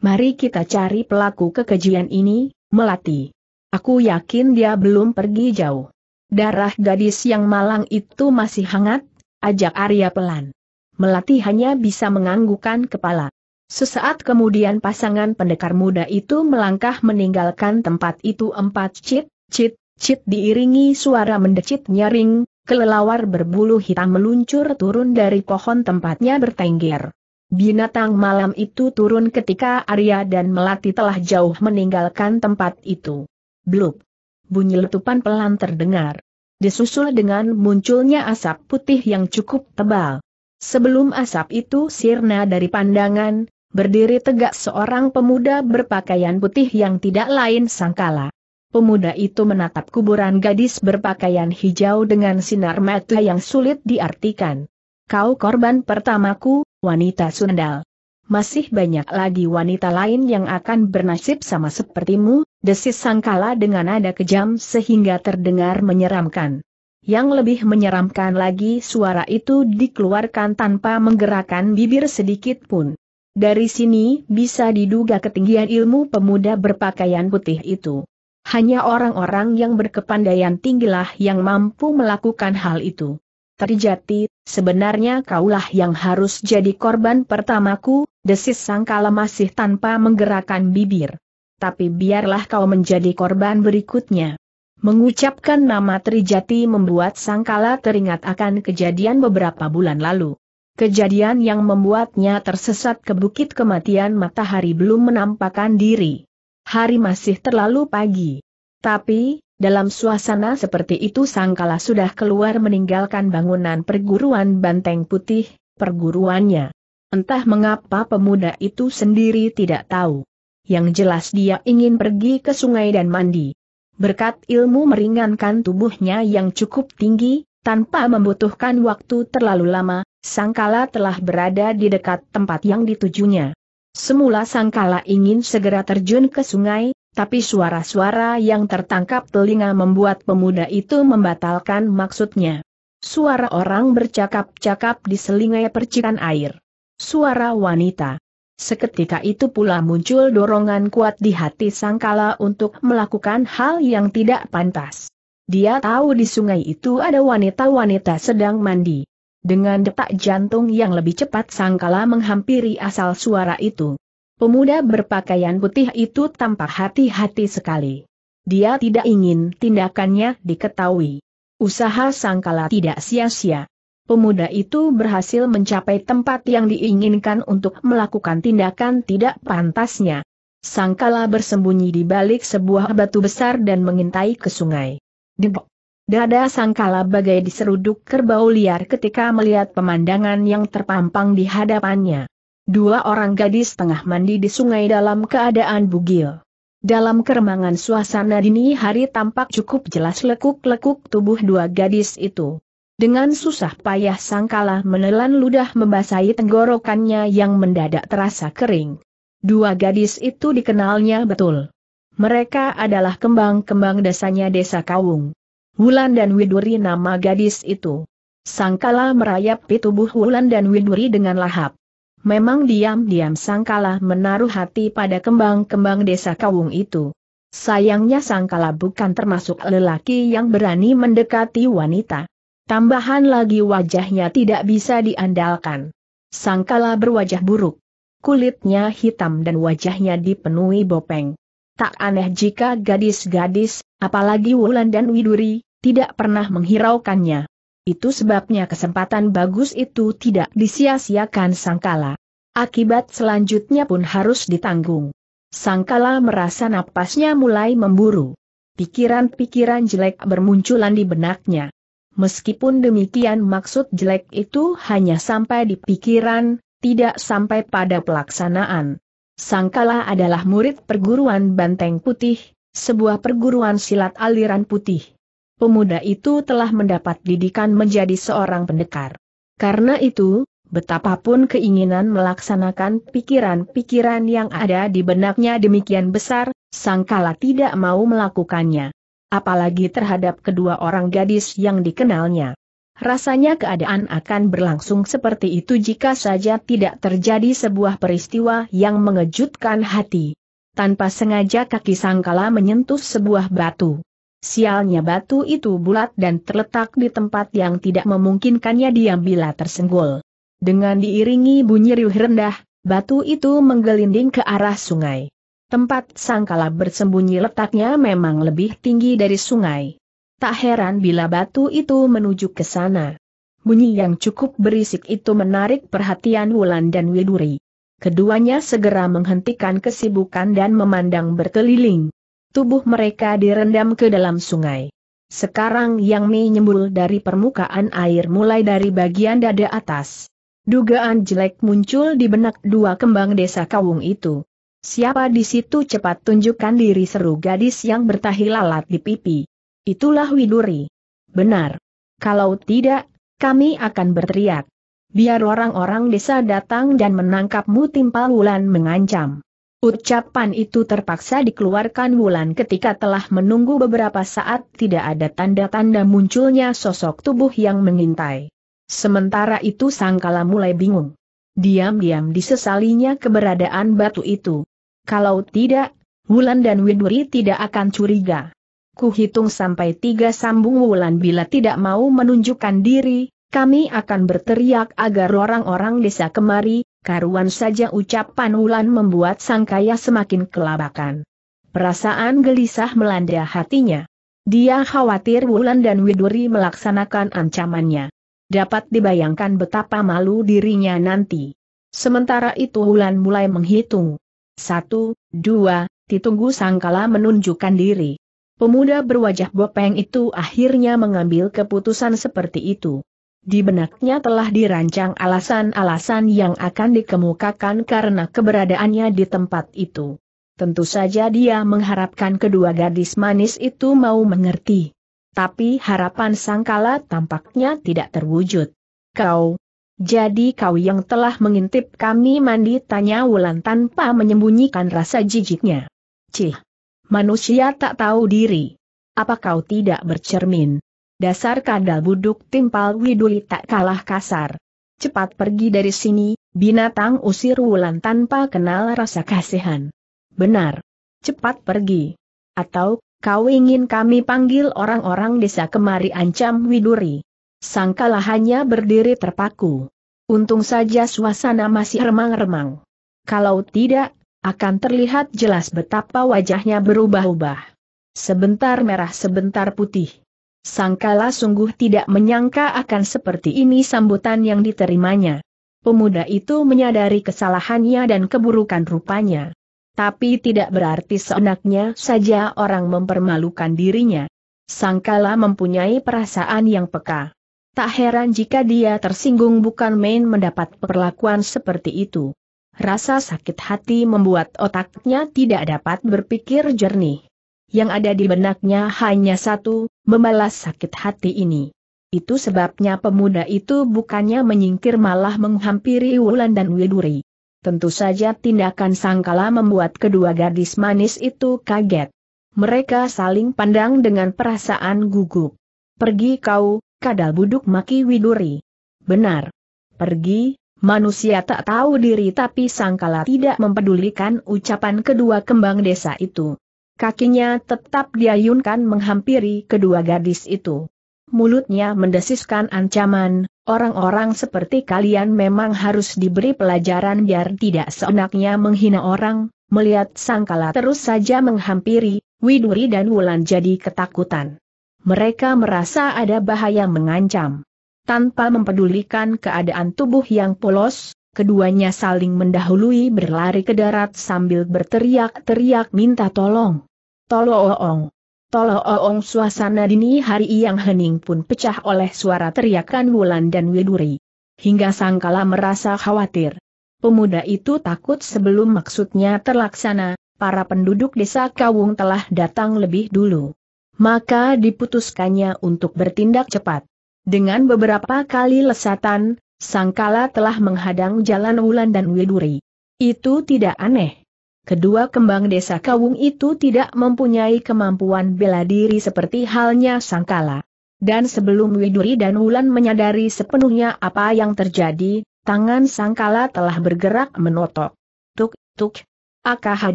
Mari kita cari pelaku kekejian ini, melati. Aku yakin dia belum pergi jauh. Darah gadis yang malang itu masih hangat, ajak Arya pelan. Melati hanya bisa menganggukkan kepala. Sesaat kemudian pasangan pendekar muda itu melangkah meninggalkan tempat itu empat cit, cit, cit diiringi suara mendecit nyaring, kelelawar berbulu hitam meluncur turun dari pohon tempatnya bertengger. Binatang malam itu turun ketika Arya dan Melati telah jauh meninggalkan tempat itu. Blub bunyi letupan pelan terdengar. Disusul dengan munculnya asap putih yang cukup tebal. Sebelum asap itu sirna dari pandangan, berdiri tegak seorang pemuda berpakaian putih yang tidak lain sangkala. Pemuda itu menatap kuburan gadis berpakaian hijau dengan sinar mata yang sulit diartikan. Kau korban pertamaku, wanita sundal. Masih banyak lagi wanita lain yang akan bernasib sama sepertimu, desis sangkala dengan nada kejam sehingga terdengar menyeramkan. Yang lebih menyeramkan lagi suara itu dikeluarkan tanpa menggerakkan bibir sedikit pun. Dari sini bisa diduga ketinggian ilmu pemuda berpakaian putih itu. Hanya orang-orang yang berkepandaian tinggilah yang mampu melakukan hal itu. Trijati, sebenarnya kaulah yang harus jadi korban pertamaku, desis sangkala masih tanpa menggerakkan bibir. Tapi biarlah kau menjadi korban berikutnya. Mengucapkan nama Trijati membuat sangkala teringat akan kejadian beberapa bulan lalu. Kejadian yang membuatnya tersesat ke bukit kematian matahari belum menampakkan diri. Hari masih terlalu pagi. Tapi, dalam suasana seperti itu Sangkala sudah keluar meninggalkan bangunan perguruan Banteng Putih, perguruannya. Entah mengapa pemuda itu sendiri tidak tahu. Yang jelas dia ingin pergi ke sungai dan mandi. Berkat ilmu meringankan tubuhnya yang cukup tinggi, tanpa membutuhkan waktu terlalu lama, Sangkala telah berada di dekat tempat yang ditujunya. Semula Sangkala ingin segera terjun ke sungai, tapi suara-suara yang tertangkap telinga membuat pemuda itu membatalkan maksudnya. Suara orang bercakap-cakap di selingai percikan air. Suara wanita. Seketika itu pula muncul dorongan kuat di hati Sangkala untuk melakukan hal yang tidak pantas. Dia tahu di sungai itu ada wanita-wanita sedang mandi. Dengan detak jantung yang lebih cepat Sangkala menghampiri asal suara itu. Pemuda berpakaian putih itu tampak hati-hati sekali. Dia tidak ingin tindakannya diketahui. Usaha sangkala tidak sia-sia. Pemuda itu berhasil mencapai tempat yang diinginkan untuk melakukan tindakan tidak pantasnya. Sangkala bersembunyi di balik sebuah batu besar dan mengintai ke sungai. Debok. Dada sangkala bagai diseruduk kerbau liar ketika melihat pemandangan yang terpampang di hadapannya. Dua orang gadis tengah mandi di sungai dalam keadaan bugil. Dalam keremangan suasana dini hari tampak cukup jelas lekuk-lekuk tubuh dua gadis itu. Dengan susah payah sangkala menelan ludah membasahi tenggorokannya yang mendadak terasa kering. Dua gadis itu dikenalnya betul. Mereka adalah kembang-kembang desanya desa Kawung. Wulan dan Widuri nama gadis itu. Sangkala merayapi tubuh Wulan dan Widuri dengan lahap. Memang diam-diam Sangkala menaruh hati pada kembang-kembang desa Kawung itu. Sayangnya Sangkala bukan termasuk lelaki yang berani mendekati wanita. Tambahan lagi wajahnya tidak bisa diandalkan. Sangkala berwajah buruk. Kulitnya hitam dan wajahnya dipenuhi bopeng. Tak aneh jika gadis-gadis, apalagi Wulan dan Widuri, tidak pernah menghiraukannya. Itu sebabnya kesempatan bagus itu tidak disia-siakan Sangkala. Akibat selanjutnya pun harus ditanggung. Sangkala merasa napasnya mulai memburu. Pikiran-pikiran jelek bermunculan di benaknya. Meskipun demikian maksud jelek itu hanya sampai di pikiran, tidak sampai pada pelaksanaan. Sangkala adalah murid perguruan Banteng Putih, sebuah perguruan silat aliran putih pemuda itu telah mendapat didikan menjadi seorang pendekar. Karena itu, betapapun keinginan melaksanakan pikiran-pikiran yang ada di benaknya demikian besar, Sangkala tidak mau melakukannya. Apalagi terhadap kedua orang gadis yang dikenalnya. Rasanya keadaan akan berlangsung seperti itu jika saja tidak terjadi sebuah peristiwa yang mengejutkan hati. Tanpa sengaja kaki Sangkala menyentuh sebuah batu. Sialnya batu itu bulat dan terletak di tempat yang tidak memungkinkannya diam bila tersenggol. Dengan diiringi bunyi riuh rendah, batu itu menggelinding ke arah sungai. Tempat sangkala bersembunyi letaknya memang lebih tinggi dari sungai. Tak heran bila batu itu menuju ke sana. Bunyi yang cukup berisik itu menarik perhatian Wulan dan Widuri. Keduanya segera menghentikan kesibukan dan memandang berkeliling tubuh mereka direndam ke dalam sungai. Sekarang yang menyembul dari permukaan air mulai dari bagian dada atas. Dugaan jelek muncul di benak dua kembang desa kawung itu. Siapa di situ cepat tunjukkan diri seru gadis yang bertahi lalat di pipi. Itulah Widuri. Benar. Kalau tidak, kami akan berteriak. Biar orang-orang desa datang dan menangkapmu timpal wulan mengancam. Ucapan itu terpaksa dikeluarkan Wulan ketika telah menunggu beberapa saat tidak ada tanda-tanda munculnya sosok tubuh yang mengintai. Sementara itu Sangkala mulai bingung. Diam-diam disesalinya keberadaan batu itu. Kalau tidak, Wulan dan Widuri tidak akan curiga. Kuhitung sampai tiga sambung Wulan bila tidak mau menunjukkan diri, kami akan berteriak agar orang-orang desa kemari, Karuan saja ucapan Wulan membuat Sangkaya semakin kelabakan. Perasaan gelisah melanda hatinya. Dia khawatir Wulan dan Widuri melaksanakan ancamannya. Dapat dibayangkan betapa malu dirinya nanti. Sementara itu Wulan mulai menghitung. Satu, dua, ditunggu Sangkala menunjukkan diri. Pemuda berwajah bopeng itu akhirnya mengambil keputusan seperti itu. Di benaknya telah dirancang alasan-alasan yang akan dikemukakan karena keberadaannya di tempat itu. Tentu saja dia mengharapkan kedua gadis manis itu mau mengerti. Tapi harapan Sangkala tampaknya tidak terwujud. Kau, jadi kau yang telah mengintip kami mandi tanya Wulan tanpa menyembunyikan rasa jijiknya. Cih, manusia tak tahu diri. Apa kau tidak bercermin? Dasar kadal buduk timpal widuli tak kalah kasar. Cepat pergi dari sini, binatang usir wulan tanpa kenal rasa kasihan. Benar. Cepat pergi. Atau, kau ingin kami panggil orang-orang desa kemari ancam widuri. Sangkalah hanya berdiri terpaku. Untung saja suasana masih remang-remang. Kalau tidak, akan terlihat jelas betapa wajahnya berubah-ubah. Sebentar merah sebentar putih. Sangkala sungguh tidak menyangka akan seperti ini sambutan yang diterimanya. Pemuda itu menyadari kesalahannya dan keburukan rupanya. Tapi tidak berarti seenaknya saja orang mempermalukan dirinya. Sangkala mempunyai perasaan yang peka. Tak heran jika dia tersinggung bukan main mendapat perlakuan seperti itu. Rasa sakit hati membuat otaknya tidak dapat berpikir jernih. Yang ada di benaknya hanya satu, membalas sakit hati ini. Itu sebabnya pemuda itu bukannya menyingkir malah menghampiri Wulan dan Widuri. Tentu saja tindakan Sangkala membuat kedua gadis manis itu kaget. Mereka saling pandang dengan perasaan gugup. Pergi kau, kadal buduk maki Widuri. Benar. Pergi, manusia tak tahu diri tapi Sangkala tidak mempedulikan ucapan kedua kembang desa itu. Kakinya tetap diayunkan menghampiri kedua gadis itu. Mulutnya mendesiskan ancaman, orang-orang seperti kalian memang harus diberi pelajaran biar tidak seenaknya menghina orang, melihat Sangkala terus saja menghampiri, Widuri dan Wulan jadi ketakutan. Mereka merasa ada bahaya mengancam. Tanpa mempedulikan keadaan tubuh yang polos, keduanya saling mendahului berlari ke darat sambil berteriak-teriak minta tolong. Tolong! Tolong suasana dini hari yang hening pun pecah oleh suara teriakan Wulan dan Widuri. Hingga Sangkala merasa khawatir. Pemuda itu takut sebelum maksudnya terlaksana, para penduduk desa Kawung telah datang lebih dulu. Maka diputuskannya untuk bertindak cepat. Dengan beberapa kali lesatan, Sangkala telah menghadang jalan Wulan dan Widuri. Itu tidak aneh kedua kembang desa Kawung itu tidak mempunyai kemampuan bela diri seperti halnya Sangkala. Dan sebelum Widuri dan Wulan menyadari sepenuhnya apa yang terjadi, tangan Sangkala telah bergerak menotok. Tuk, tuk. AKH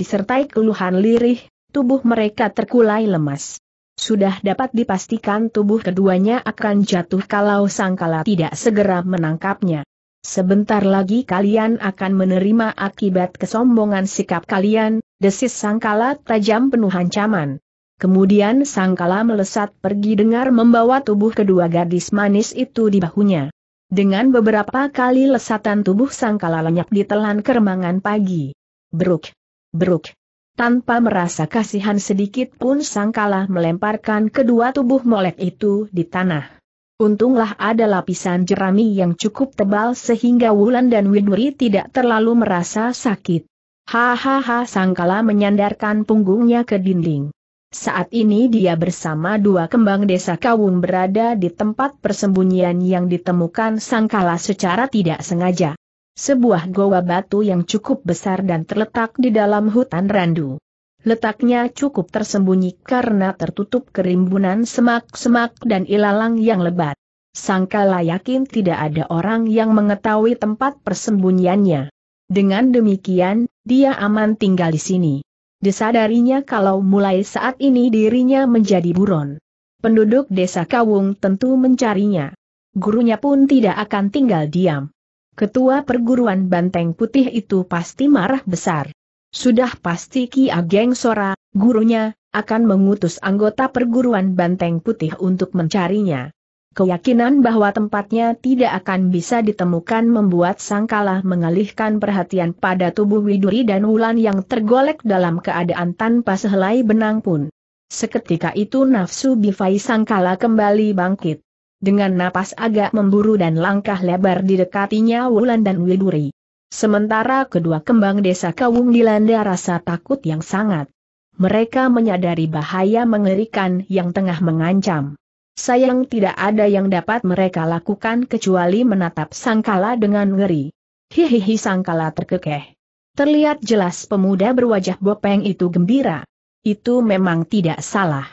disertai keluhan lirih, tubuh mereka terkulai lemas. Sudah dapat dipastikan tubuh keduanya akan jatuh kalau Sangkala tidak segera menangkapnya. Sebentar lagi kalian akan menerima akibat kesombongan sikap kalian, desis Sangkala tajam penuh ancaman. Kemudian Sangkala melesat pergi dengar membawa tubuh kedua gadis manis itu di bahunya. Dengan beberapa kali lesatan tubuh Sangkala lenyap di telan keremangan pagi. Beruk, beruk. Tanpa merasa kasihan sedikit pun Sangkala melemparkan kedua tubuh molek itu di tanah. Untunglah ada lapisan jerami yang cukup tebal sehingga Wulan dan Widuri tidak terlalu merasa sakit. Hahaha Sangkala menyandarkan punggungnya ke dinding. Saat ini dia bersama dua kembang desa kawun berada di tempat persembunyian yang ditemukan Sangkala secara tidak sengaja sebuah goa batu yang cukup besar dan terletak di dalam hutan randu. Letaknya cukup tersembunyi karena tertutup kerimbunan semak-semak dan ilalang yang lebat. Sangkala yakin tidak ada orang yang mengetahui tempat persembunyiannya. Dengan demikian, dia aman tinggal di sini. Disadarinya kalau mulai saat ini dirinya menjadi buron. Penduduk desa Kawung tentu mencarinya. Gurunya pun tidak akan tinggal diam. Ketua perguruan Banteng Putih itu pasti marah besar. Sudah pasti Ki Ageng Sora, gurunya, akan mengutus anggota perguruan Banteng Putih untuk mencarinya. Keyakinan bahwa tempatnya tidak akan bisa ditemukan membuat Sangkala mengalihkan perhatian pada tubuh Widuri dan Wulan yang tergolek dalam keadaan tanpa sehelai benang pun. Seketika itu nafsu Bifai Sangkala kembali bangkit dengan napas agak memburu dan langkah lebar didekatinya Wulan dan Widuri. Sementara kedua kembang desa Kawung dilanda rasa takut yang sangat. Mereka menyadari bahaya mengerikan yang tengah mengancam. Sayang tidak ada yang dapat mereka lakukan kecuali menatap Sangkala dengan ngeri. Hihihi Sangkala terkekeh. Terlihat jelas pemuda berwajah bopeng itu gembira. Itu memang tidak salah.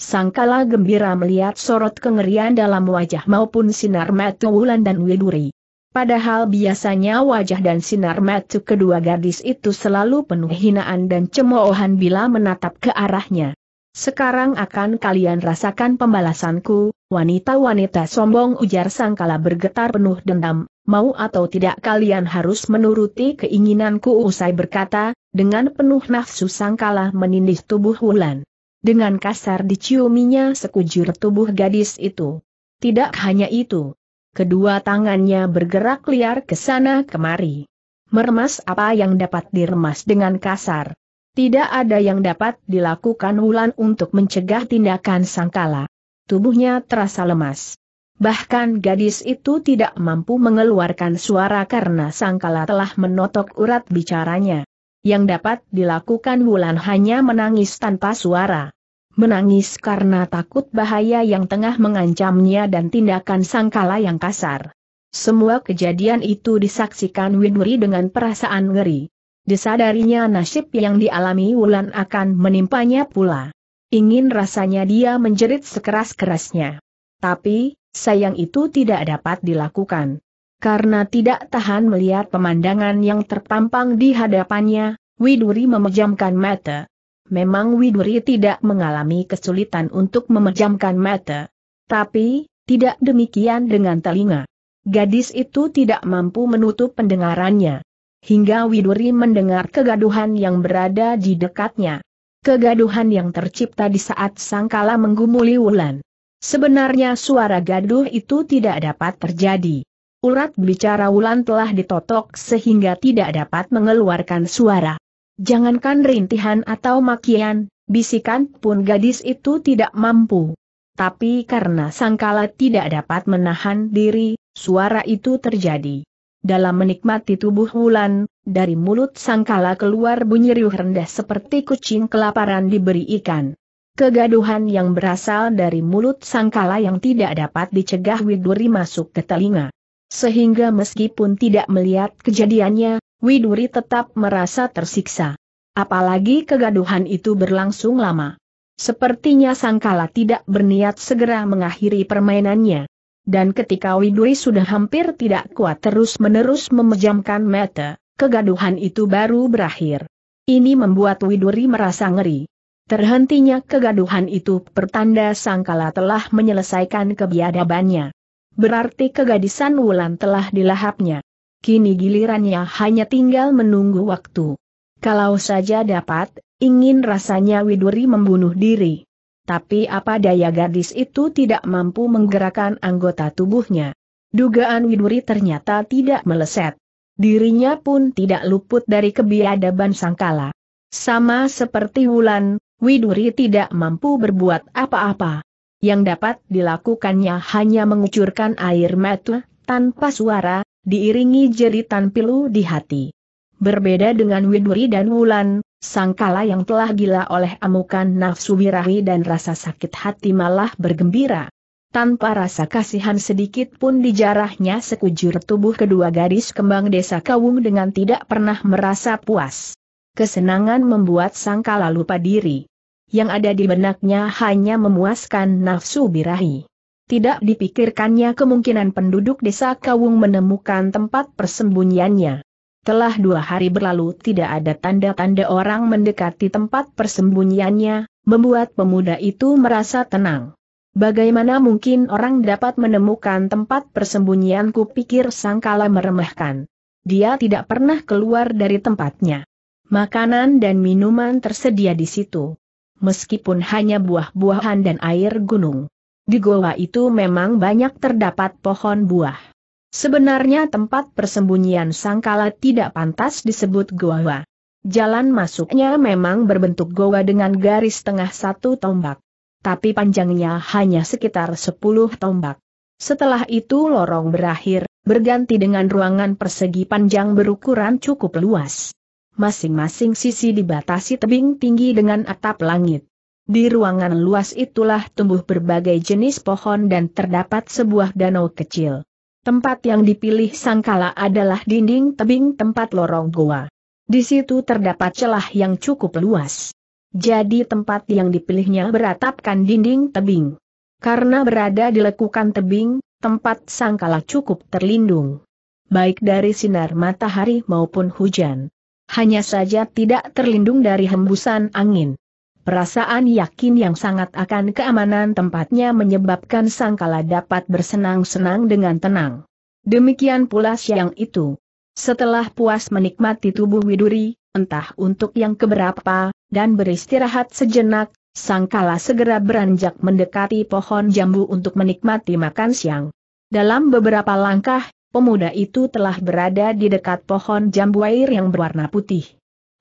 Sangkala gembira melihat sorot kengerian dalam wajah maupun sinar mata Wulan dan Widuri. Padahal biasanya wajah dan sinar mata kedua gadis itu selalu penuh hinaan dan cemoohan bila menatap ke arahnya. Sekarang akan kalian rasakan pembalasanku, wanita-wanita sombong ujar Sangkala bergetar penuh dendam, mau atau tidak kalian harus menuruti keinginanku usai berkata, dengan penuh nafsu Sangkala menindih tubuh Wulan. Dengan kasar diciuminya sekujur tubuh gadis itu. Tidak hanya itu. Kedua tangannya bergerak liar ke sana kemari. Meremas apa yang dapat diremas dengan kasar. Tidak ada yang dapat dilakukan Wulan untuk mencegah tindakan Sangkala. Tubuhnya terasa lemas. Bahkan gadis itu tidak mampu mengeluarkan suara karena Sangkala telah menotok urat bicaranya. Yang dapat dilakukan Wulan hanya menangis tanpa suara. Menangis karena takut bahaya yang tengah mengancamnya dan tindakan sangkala yang kasar. Semua kejadian itu disaksikan Widuri dengan perasaan ngeri. Disadarinya nasib yang dialami Wulan akan menimpanya pula. Ingin rasanya dia menjerit sekeras-kerasnya. Tapi, sayang itu tidak dapat dilakukan. Karena tidak tahan melihat pemandangan yang terpampang di hadapannya, Widuri memejamkan mata. Memang Widuri tidak mengalami kesulitan untuk memejamkan mata. Tapi, tidak demikian dengan telinga. Gadis itu tidak mampu menutup pendengarannya. Hingga Widuri mendengar kegaduhan yang berada di dekatnya. Kegaduhan yang tercipta di saat Sangkala menggumuli Wulan. Sebenarnya suara gaduh itu tidak dapat terjadi. Urat bicara Wulan telah ditotok sehingga tidak dapat mengeluarkan suara. Jangankan rintihan atau makian, bisikan pun gadis itu tidak mampu. Tapi karena Sangkala tidak dapat menahan diri, suara itu terjadi. Dalam menikmati tubuh Wulan, dari mulut Sangkala keluar bunyi riuh rendah seperti kucing kelaparan diberi ikan. Kegaduhan yang berasal dari mulut sangkala yang tidak dapat dicegah Widuri masuk ke telinga. Sehingga meskipun tidak melihat kejadiannya, Widuri tetap merasa tersiksa. Apalagi kegaduhan itu berlangsung lama. Sepertinya Sangkala tidak berniat segera mengakhiri permainannya. Dan ketika Widuri sudah hampir tidak kuat terus-menerus memejamkan mata, kegaduhan itu baru berakhir. Ini membuat Widuri merasa ngeri. Terhentinya kegaduhan itu pertanda Sangkala telah menyelesaikan kebiadabannya. Berarti kegadisan Wulan telah dilahapnya. Kini gilirannya hanya tinggal menunggu waktu. Kalau saja dapat, ingin rasanya Widuri membunuh diri. Tapi apa daya gadis itu tidak mampu menggerakkan anggota tubuhnya. Dugaan Widuri ternyata tidak meleset. Dirinya pun tidak luput dari kebiadaban Sangkala. Sama seperti Wulan, Widuri tidak mampu berbuat apa-apa. Yang dapat dilakukannya hanya mengucurkan air mata, tanpa suara, diiringi jeritan pilu di hati. Berbeda dengan Widuri dan Wulan, Sangkala yang telah gila oleh amukan nafsu birahi dan rasa sakit hati malah bergembira. Tanpa rasa kasihan sedikit pun dijarahnya sekujur tubuh kedua gadis kembang desa Kawung dengan tidak pernah merasa puas. Kesenangan membuat Sangkala lupa diri. Yang ada di benaknya hanya memuaskan nafsu birahi. Tidak dipikirkannya kemungkinan penduduk desa Kawung menemukan tempat persembunyiannya. Telah dua hari berlalu tidak ada tanda-tanda orang mendekati tempat persembunyiannya, membuat pemuda itu merasa tenang. Bagaimana mungkin orang dapat menemukan tempat persembunyianku pikir Sangkala meremehkan. Dia tidak pernah keluar dari tempatnya. Makanan dan minuman tersedia di situ. Meskipun hanya buah-buahan dan air gunung. Di goa itu memang banyak terdapat pohon buah. Sebenarnya tempat persembunyian Sangkala tidak pantas disebut goa. Jalan masuknya memang berbentuk goa dengan garis tengah satu tombak. Tapi panjangnya hanya sekitar sepuluh tombak. Setelah itu lorong berakhir, berganti dengan ruangan persegi panjang berukuran cukup luas. Masing-masing sisi dibatasi tebing tinggi dengan atap langit. Di ruangan luas itulah tumbuh berbagai jenis pohon dan terdapat sebuah danau kecil. Tempat yang dipilih Sangkala adalah dinding tebing tempat lorong goa. Di situ terdapat celah yang cukup luas. Jadi tempat yang dipilihnya beratapkan dinding tebing. Karena berada di lekukan tebing, tempat Sangkala cukup terlindung. Baik dari sinar matahari maupun hujan. Hanya saja tidak terlindung dari hembusan angin. Perasaan yakin yang sangat akan keamanan tempatnya menyebabkan Sangkala dapat bersenang-senang dengan tenang. Demikian pula siang itu. Setelah puas menikmati tubuh Widuri, entah untuk yang keberapa, dan beristirahat sejenak, Sangkala segera beranjak mendekati pohon jambu untuk menikmati makan siang. Dalam beberapa langkah, pemuda itu telah berada di dekat pohon jambu air yang berwarna putih.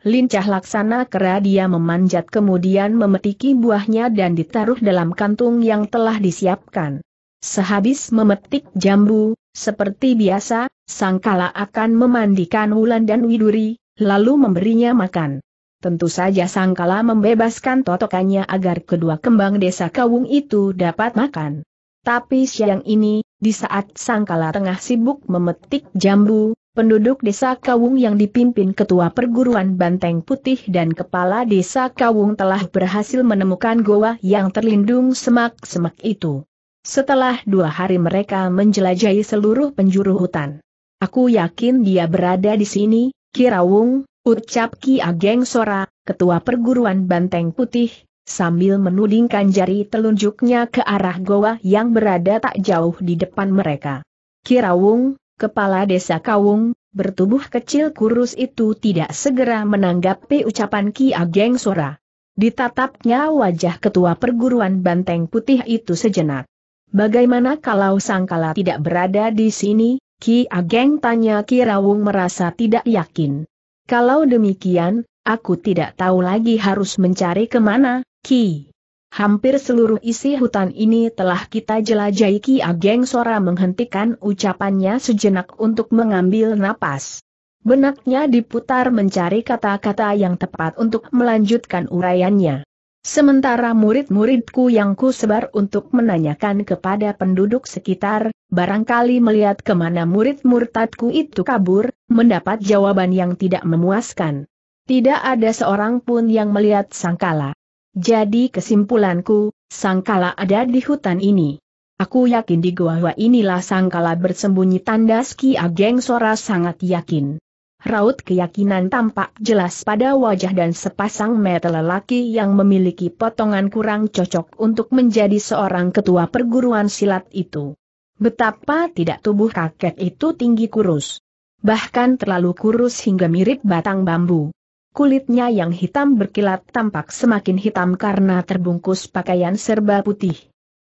Lincah laksana kera dia memanjat kemudian memetiki buahnya dan ditaruh dalam kantung yang telah disiapkan. Sehabis memetik jambu, seperti biasa, Sangkala akan memandikan Wulan dan Widuri, lalu memberinya makan. Tentu saja Sangkala membebaskan totokannya agar kedua kembang desa kawung itu dapat makan. Tapi siang ini, di saat Sangkala tengah sibuk memetik jambu, penduduk desa Kawung yang dipimpin ketua perguruan Banteng Putih dan kepala desa Kawung telah berhasil menemukan goa yang terlindung semak-semak itu. Setelah dua hari mereka menjelajahi seluruh penjuru hutan. Aku yakin dia berada di sini, Kirawung, ucap Ki Ageng Sora, ketua perguruan Banteng Putih, sambil menudingkan jari telunjuknya ke arah goa yang berada tak jauh di depan mereka. Kirawung, Kepala desa Kawung, bertubuh kecil kurus itu tidak segera menanggapi ucapan Ki Ageng Sora. Ditatapnya wajah ketua perguruan banteng putih itu sejenak. Bagaimana kalau Sangkala tidak berada di sini? Ki Ageng tanya Ki Rawung merasa tidak yakin. Kalau demikian, aku tidak tahu lagi harus mencari ke mana, Ki. Hampir seluruh isi hutan ini telah kita jelajahi Ki Ageng Sora menghentikan ucapannya sejenak untuk mengambil napas. Benaknya diputar mencari kata-kata yang tepat untuk melanjutkan uraiannya. Sementara murid-muridku yang ku sebar untuk menanyakan kepada penduduk sekitar, barangkali melihat ke mana murid murtadku itu kabur, mendapat jawaban yang tidak memuaskan. Tidak ada seorang pun yang melihat Sangkala. Jadi kesimpulanku, Sangkala ada di hutan ini. Aku yakin di gua inilah Sangkala bersembunyi tanda Ki Ageng Sora sangat yakin. Raut keyakinan tampak jelas pada wajah dan sepasang mata lelaki yang memiliki potongan kurang cocok untuk menjadi seorang ketua perguruan silat itu. Betapa tidak tubuh kakek itu tinggi kurus. Bahkan terlalu kurus hingga mirip batang bambu. Kulitnya yang hitam berkilat tampak semakin hitam karena terbungkus pakaian serba putih.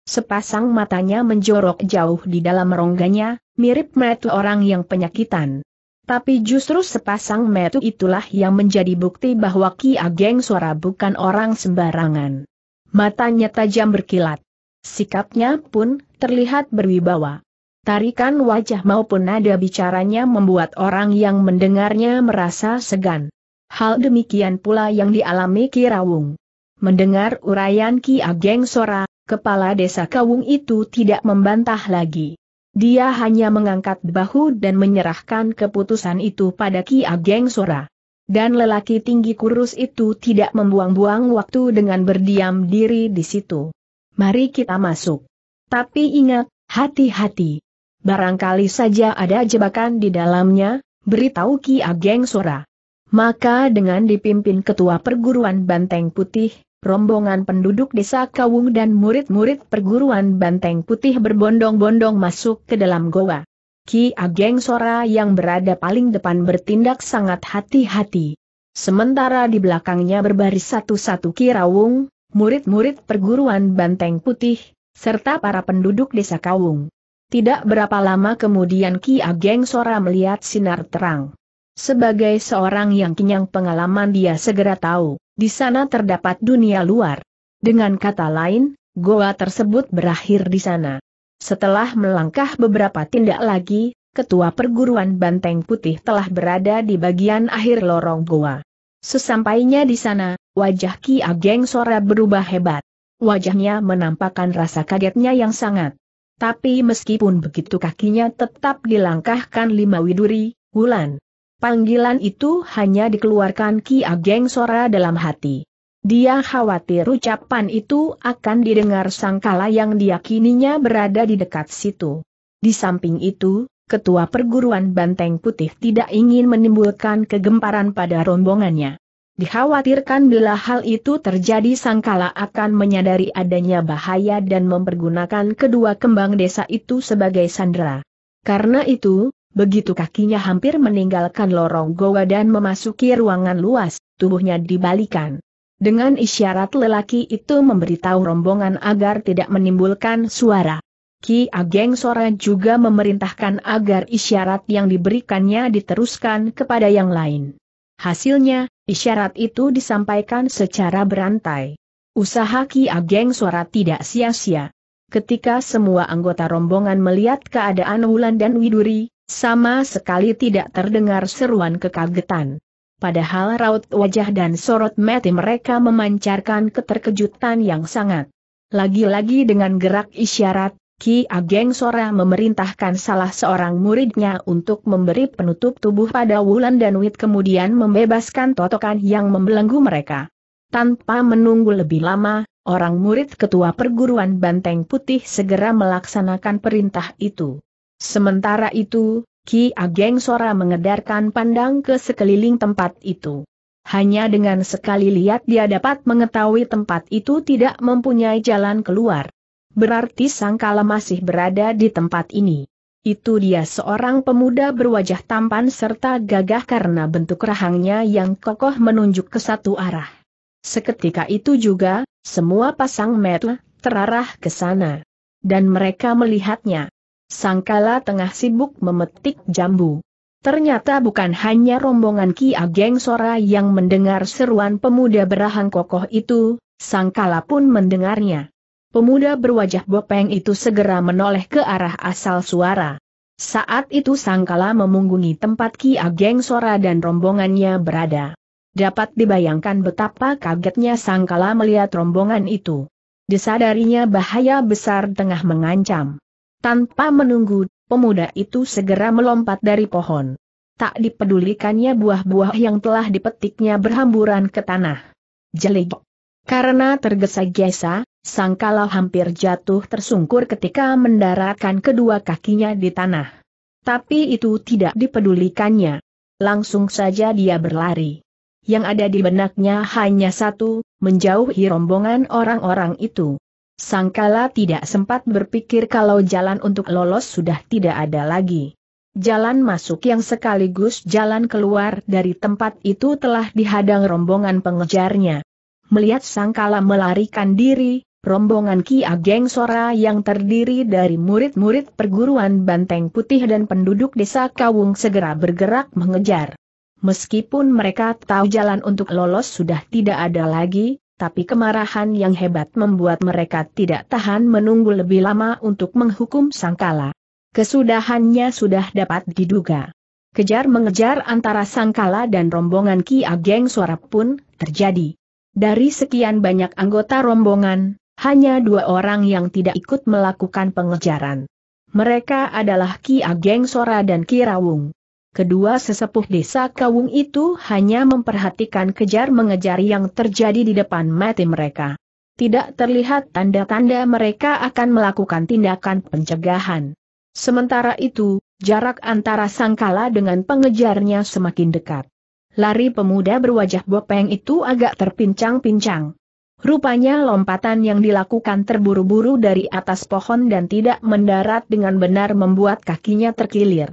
Sepasang matanya menjorok jauh di dalam rongganya, mirip mata orang yang penyakitan. Tapi justru sepasang metu itulah yang menjadi bukti bahwa Ki Ageng Suara bukan orang sembarangan. Matanya tajam berkilat. Sikapnya pun terlihat berwibawa. Tarikan wajah maupun nada bicaranya membuat orang yang mendengarnya merasa segan. Hal demikian pula yang dialami Ki Rawung. Mendengar uraian Ki Ageng Sora, kepala desa Kawung itu tidak membantah lagi. Dia hanya mengangkat bahu dan menyerahkan keputusan itu pada Ki Ageng Sora. Dan lelaki tinggi kurus itu tidak membuang-buang waktu dengan berdiam diri di situ. Mari kita masuk. Tapi ingat, hati-hati. Barangkali saja ada jebakan di dalamnya, beritahu Ki Ageng Sora. Maka dengan dipimpin ketua perguruan Banteng Putih, rombongan penduduk desa Kawung dan murid-murid perguruan Banteng Putih berbondong-bondong masuk ke dalam goa. Ki Ageng Sora yang berada paling depan bertindak sangat hati-hati. Sementara di belakangnya berbaris satu-satu Ki Rawung, murid-murid perguruan Banteng Putih, serta para penduduk desa Kawung. Tidak berapa lama kemudian Ki Ageng Sora melihat sinar terang. Sebagai seorang yang kenyang pengalaman dia segera tahu, di sana terdapat dunia luar. Dengan kata lain, goa tersebut berakhir di sana. Setelah melangkah beberapa tindak lagi, ketua perguruan Banteng Putih telah berada di bagian akhir lorong goa. Sesampainya di sana, wajah Ki Ageng Sora berubah hebat. Wajahnya menampakkan rasa kagetnya yang sangat. Tapi meskipun begitu kakinya tetap dilangkahkan lima widuri, Wulan. Panggilan itu hanya dikeluarkan Ki Ageng Sora dalam hati. Dia khawatir ucapan itu akan didengar sangkala yang diyakininya berada di dekat situ. Di samping itu, ketua perguruan Banteng Putih tidak ingin menimbulkan kegemparan pada rombongannya. Dikhawatirkan bila hal itu terjadi sangkala akan menyadari adanya bahaya dan mempergunakan kedua kembang desa itu sebagai sandera. Karena itu, Begitu kakinya hampir meninggalkan lorong goa dan memasuki ruangan luas, tubuhnya dibalikan. Dengan isyarat lelaki itu memberitahu rombongan agar tidak menimbulkan suara. Ki Ageng Sora juga memerintahkan agar isyarat yang diberikannya diteruskan kepada yang lain. Hasilnya, isyarat itu disampaikan secara berantai. Usaha Ki Ageng Sora tidak sia-sia. Ketika semua anggota rombongan melihat keadaan Wulan dan Widuri, sama sekali tidak terdengar seruan kekagetan. Padahal raut wajah dan sorot mati mereka memancarkan keterkejutan yang sangat. Lagi-lagi dengan gerak isyarat, Ki Ageng Sora memerintahkan salah seorang muridnya untuk memberi penutup tubuh pada Wulan dan Wit kemudian membebaskan totokan yang membelenggu mereka. Tanpa menunggu lebih lama, orang murid ketua perguruan Banteng Putih segera melaksanakan perintah itu. Sementara itu, Ki Ageng Sora mengedarkan pandang ke sekeliling tempat itu. Hanya dengan sekali lihat dia dapat mengetahui tempat itu tidak mempunyai jalan keluar. Berarti Sangkala masih berada di tempat ini. Itu dia seorang pemuda berwajah tampan serta gagah karena bentuk rahangnya yang kokoh menunjuk ke satu arah. Seketika itu juga, semua pasang mata terarah ke sana. Dan mereka melihatnya. Sangkala tengah sibuk memetik jambu. Ternyata bukan hanya rombongan Ki Ageng Sora yang mendengar seruan pemuda berahang kokoh itu, Sangkala pun mendengarnya. Pemuda berwajah bopeng itu segera menoleh ke arah asal suara. Saat itu Sangkala memunggungi tempat Ki Ageng Sora dan rombongannya berada. Dapat dibayangkan betapa kagetnya Sangkala melihat rombongan itu. Disadarinya bahaya besar tengah mengancam. Tanpa menunggu, pemuda itu segera melompat dari pohon. Tak dipedulikannya buah-buah yang telah dipetiknya berhamburan ke tanah. Jelig. Karena tergesa-gesa, Sangkala hampir jatuh tersungkur ketika mendaratkan kedua kakinya di tanah. Tapi itu tidak dipedulikannya. langsung saja dia berlari. Yang ada di benaknya hanya satu, menjauhi rombongan orang-orang itu. Sangkala tidak sempat berpikir kalau jalan untuk lolos sudah tidak ada lagi. Jalan masuk yang sekaligus jalan keluar dari tempat itu telah dihadang rombongan pengejarnya. Melihat Sangkala melarikan diri, rombongan Ki Ageng Sora yang terdiri dari murid-murid perguruan Banteng Putih dan penduduk desa Kawung segera bergerak mengejar. Meskipun mereka tahu jalan untuk lolos sudah tidak ada lagi, tapi kemarahan yang hebat membuat mereka tidak tahan menunggu lebih lama untuk menghukum Sangkala. Kesudahannya sudah dapat diduga. Kejar mengejar antara Sangkala dan rombongan Ki Ageng Suara pun terjadi. Dari sekian banyak anggota rombongan, hanya dua orang yang tidak ikut melakukan pengejaran. Mereka adalah Ki Ageng Sora dan Ki Rawung. Kedua sesepuh desa Kawung itu hanya memperhatikan kejar mengejar yang terjadi di depan mati mereka. Tidak terlihat tanda-tanda mereka akan melakukan tindakan pencegahan. Sementara itu, jarak antara Sangkala dengan pengejarnya semakin dekat. Lari pemuda berwajah bopeng itu agak terpincang-pincang. Rupanya lompatan yang dilakukan terburu-buru dari atas pohon dan tidak mendarat dengan benar membuat kakinya terkilir.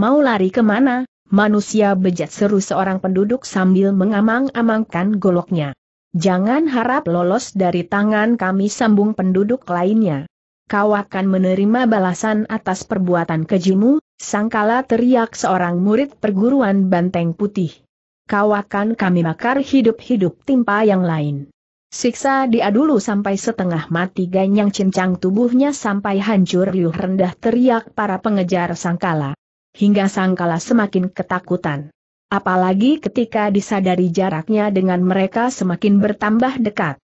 Mau lari ke mana? Manusia bejat seru seorang penduduk sambil mengamang-amangkan goloknya. Jangan harap lolos dari tangan kami sambung penduduk lainnya kau akan menerima balasan atas perbuatan kejimu, sangkala teriak seorang murid perguruan Banteng Putih. Kau akan kami bakar hidup-hidup timpa yang lain. Siksa dia dulu sampai setengah mati ganyang cincang tubuhnya sampai hancur riuh rendah teriak para pengejar sangkala. Hingga sangkala semakin ketakutan. Apalagi ketika disadari jaraknya dengan mereka semakin bertambah dekat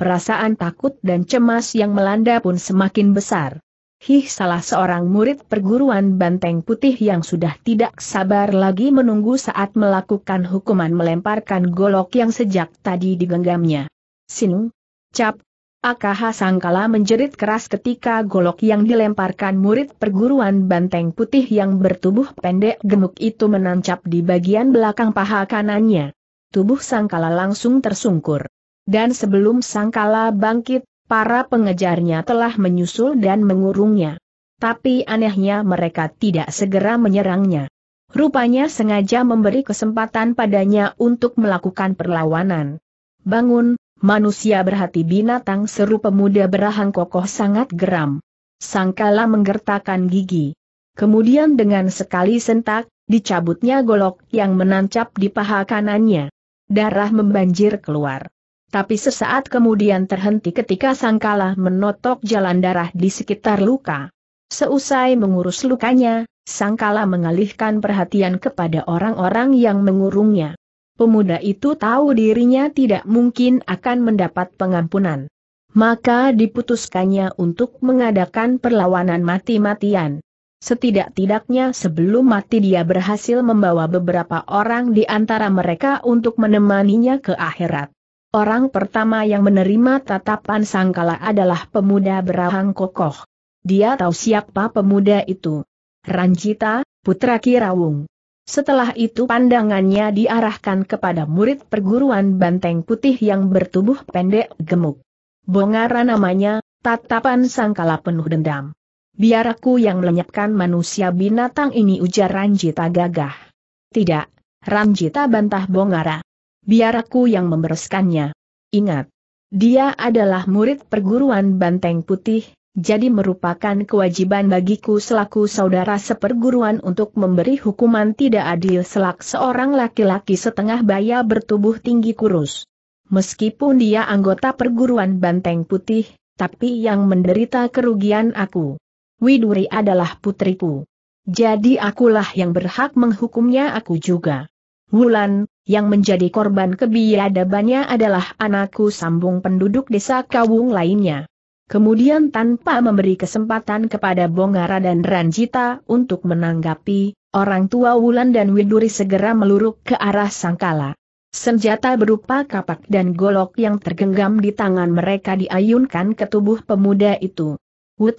perasaan takut dan cemas yang melanda pun semakin besar. Hih salah seorang murid perguruan Banteng Putih yang sudah tidak sabar lagi menunggu saat melakukan hukuman melemparkan golok yang sejak tadi digenggamnya. Sing, cap, AKH Sangkala menjerit keras ketika golok yang dilemparkan murid perguruan Banteng Putih yang bertubuh pendek gemuk itu menancap di bagian belakang paha kanannya. Tubuh Sangkala langsung tersungkur. Dan sebelum Sangkala bangkit, para pengejarnya telah menyusul dan mengurungnya. Tapi anehnya mereka tidak segera menyerangnya. Rupanya sengaja memberi kesempatan padanya untuk melakukan perlawanan. Bangun, manusia berhati binatang seru pemuda berahang kokoh sangat geram. Sangkala menggertakkan gigi. Kemudian dengan sekali sentak, dicabutnya golok yang menancap di paha kanannya. Darah membanjir keluar tapi sesaat kemudian terhenti ketika Sangkala menotok jalan darah di sekitar luka. Seusai mengurus lukanya, Sangkala mengalihkan perhatian kepada orang-orang yang mengurungnya. Pemuda itu tahu dirinya tidak mungkin akan mendapat pengampunan. Maka diputuskannya untuk mengadakan perlawanan mati-matian. Setidak-tidaknya sebelum mati dia berhasil membawa beberapa orang di antara mereka untuk menemaninya ke akhirat. Orang pertama yang menerima tatapan Sangkala adalah pemuda berahang kokoh. Dia tahu siapa pemuda itu. Ranjita, putra Kirawung. Setelah itu pandangannya diarahkan kepada murid perguruan Banteng Putih yang bertubuh pendek gemuk. Bongara namanya, tatapan Sangkala penuh dendam. Biar aku yang melenyapkan manusia binatang ini ujar Ranjita gagah. Tidak, Ranjita bantah Bongara biar aku yang membereskannya. Ingat, dia adalah murid perguruan Banteng Putih, jadi merupakan kewajiban bagiku selaku saudara seperguruan untuk memberi hukuman tidak adil selak seorang laki-laki setengah baya bertubuh tinggi kurus. Meskipun dia anggota perguruan Banteng Putih, tapi yang menderita kerugian aku. Widuri adalah putriku. Jadi akulah yang berhak menghukumnya aku juga. Wulan, yang menjadi korban kebiadabannya adalah anakku sambung penduduk desa Kawung lainnya. Kemudian tanpa memberi kesempatan kepada Bongara dan Ranjita untuk menanggapi, orang tua Wulan dan Widuri segera meluruk ke arah Sangkala. Senjata berupa kapak dan golok yang tergenggam di tangan mereka diayunkan ke tubuh pemuda itu. Wut!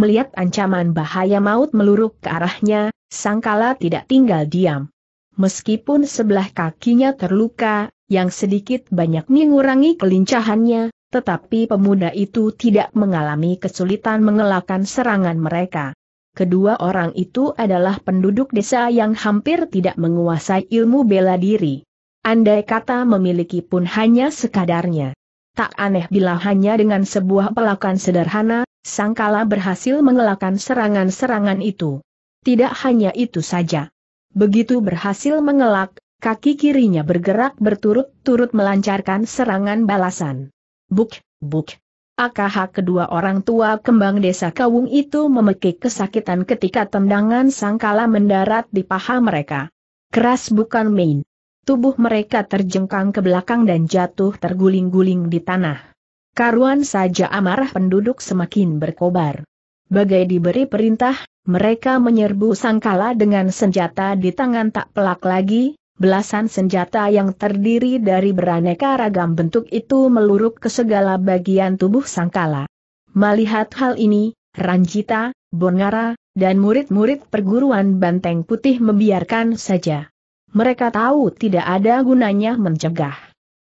Melihat ancaman bahaya maut meluruk ke arahnya, Sangkala tidak tinggal diam. Meskipun sebelah kakinya terluka, yang sedikit banyak mengurangi kelincahannya, tetapi pemuda itu tidak mengalami kesulitan mengelakkan serangan mereka. Kedua orang itu adalah penduduk desa yang hampir tidak menguasai ilmu bela diri. Andai kata memiliki pun hanya sekadarnya. Tak aneh bila hanya dengan sebuah pelakan sederhana, Sangkala berhasil mengelakkan serangan-serangan itu. Tidak hanya itu saja. Begitu berhasil mengelak, kaki kirinya bergerak berturut-turut melancarkan serangan balasan. Buk, buk. AKH kedua orang tua kembang desa Kawung itu memekik kesakitan ketika tendangan sangkala mendarat di paha mereka. Keras bukan main. Tubuh mereka terjengkang ke belakang dan jatuh terguling-guling di tanah. Karuan saja amarah penduduk semakin berkobar. Bagai diberi perintah, mereka menyerbu sangkala dengan senjata di tangan tak pelak lagi, belasan senjata yang terdiri dari beraneka ragam bentuk itu meluruk ke segala bagian tubuh sangkala. Melihat hal ini, Ranjita, Bongara, dan murid-murid perguruan Banteng Putih membiarkan saja. Mereka tahu tidak ada gunanya mencegah.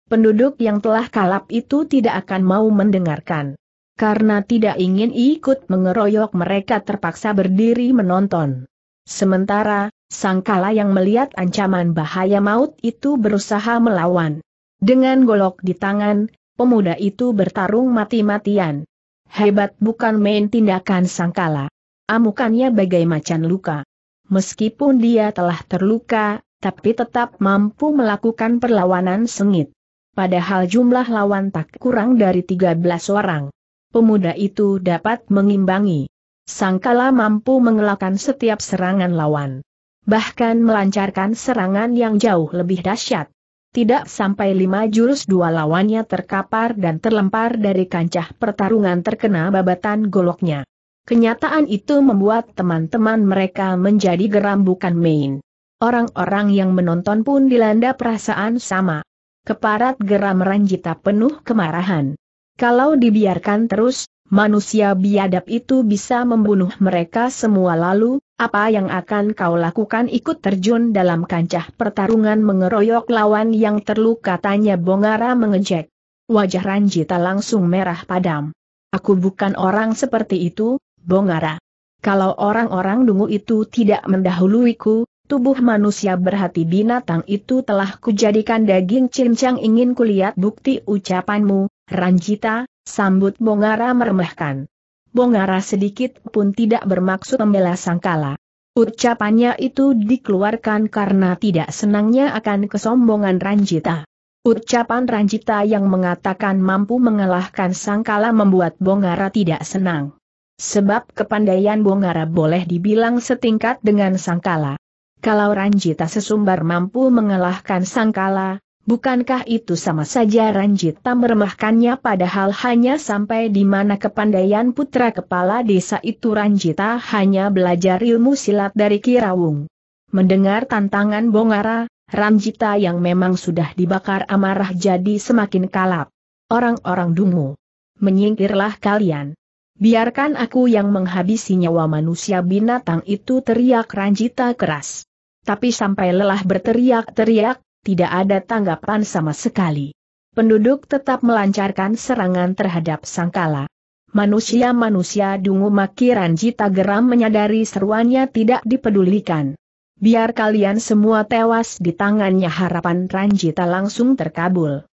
Penduduk yang telah kalap itu tidak akan mau mendengarkan. Karena tidak ingin ikut mengeroyok mereka terpaksa berdiri menonton. Sementara, Sangkala yang melihat ancaman bahaya maut itu berusaha melawan. Dengan golok di tangan, pemuda itu bertarung mati-matian. Hebat bukan main tindakan Sangkala. Amukannya bagai macan luka. Meskipun dia telah terluka, tapi tetap mampu melakukan perlawanan sengit. Padahal jumlah lawan tak kurang dari 13 orang pemuda itu dapat mengimbangi. Sangkala mampu mengelakkan setiap serangan lawan. Bahkan melancarkan serangan yang jauh lebih dahsyat. Tidak sampai lima jurus dua lawannya terkapar dan terlempar dari kancah pertarungan terkena babatan goloknya. Kenyataan itu membuat teman-teman mereka menjadi geram bukan main. Orang-orang yang menonton pun dilanda perasaan sama. Keparat geram Ranjita penuh kemarahan. Kalau dibiarkan terus, manusia biadab itu bisa membunuh mereka semua lalu, apa yang akan kau lakukan ikut terjun dalam kancah pertarungan mengeroyok lawan yang terluka tanya Bongara mengejek. Wajah Ranjita langsung merah padam. Aku bukan orang seperti itu, Bongara. Kalau orang-orang dungu itu tidak mendahuluiku, tubuh manusia berhati binatang itu telah kujadikan daging cincang ingin kulihat bukti ucapanmu, Ranjita, sambut Bongara meremehkan. Bongara sedikit pun tidak bermaksud membela Sangkala. Ucapannya itu dikeluarkan karena tidak senangnya akan kesombongan Ranjita. Ucapan Ranjita yang mengatakan mampu mengalahkan Sangkala membuat Bongara tidak senang. Sebab kepandaian Bongara boleh dibilang setingkat dengan Sangkala. Kalau Ranjita sesumbar mampu mengalahkan Sangkala, Bukankah itu sama saja Ranjita meremahkannya padahal hanya sampai di mana kepandaian putra kepala desa itu Ranjita hanya belajar ilmu silat dari Kirawung. Mendengar tantangan Bongara, Ranjita yang memang sudah dibakar amarah jadi semakin kalap. Orang-orang dungu. Menyingkirlah kalian. Biarkan aku yang menghabisi nyawa manusia binatang itu teriak Ranjita keras. Tapi sampai lelah berteriak-teriak, tidak ada tanggapan sama sekali. Penduduk tetap melancarkan serangan terhadap Sangkala. Manusia-manusia dungu maki Ranjita geram menyadari seruannya tidak dipedulikan. Biar kalian semua tewas di tangannya harapan Ranjita langsung terkabul.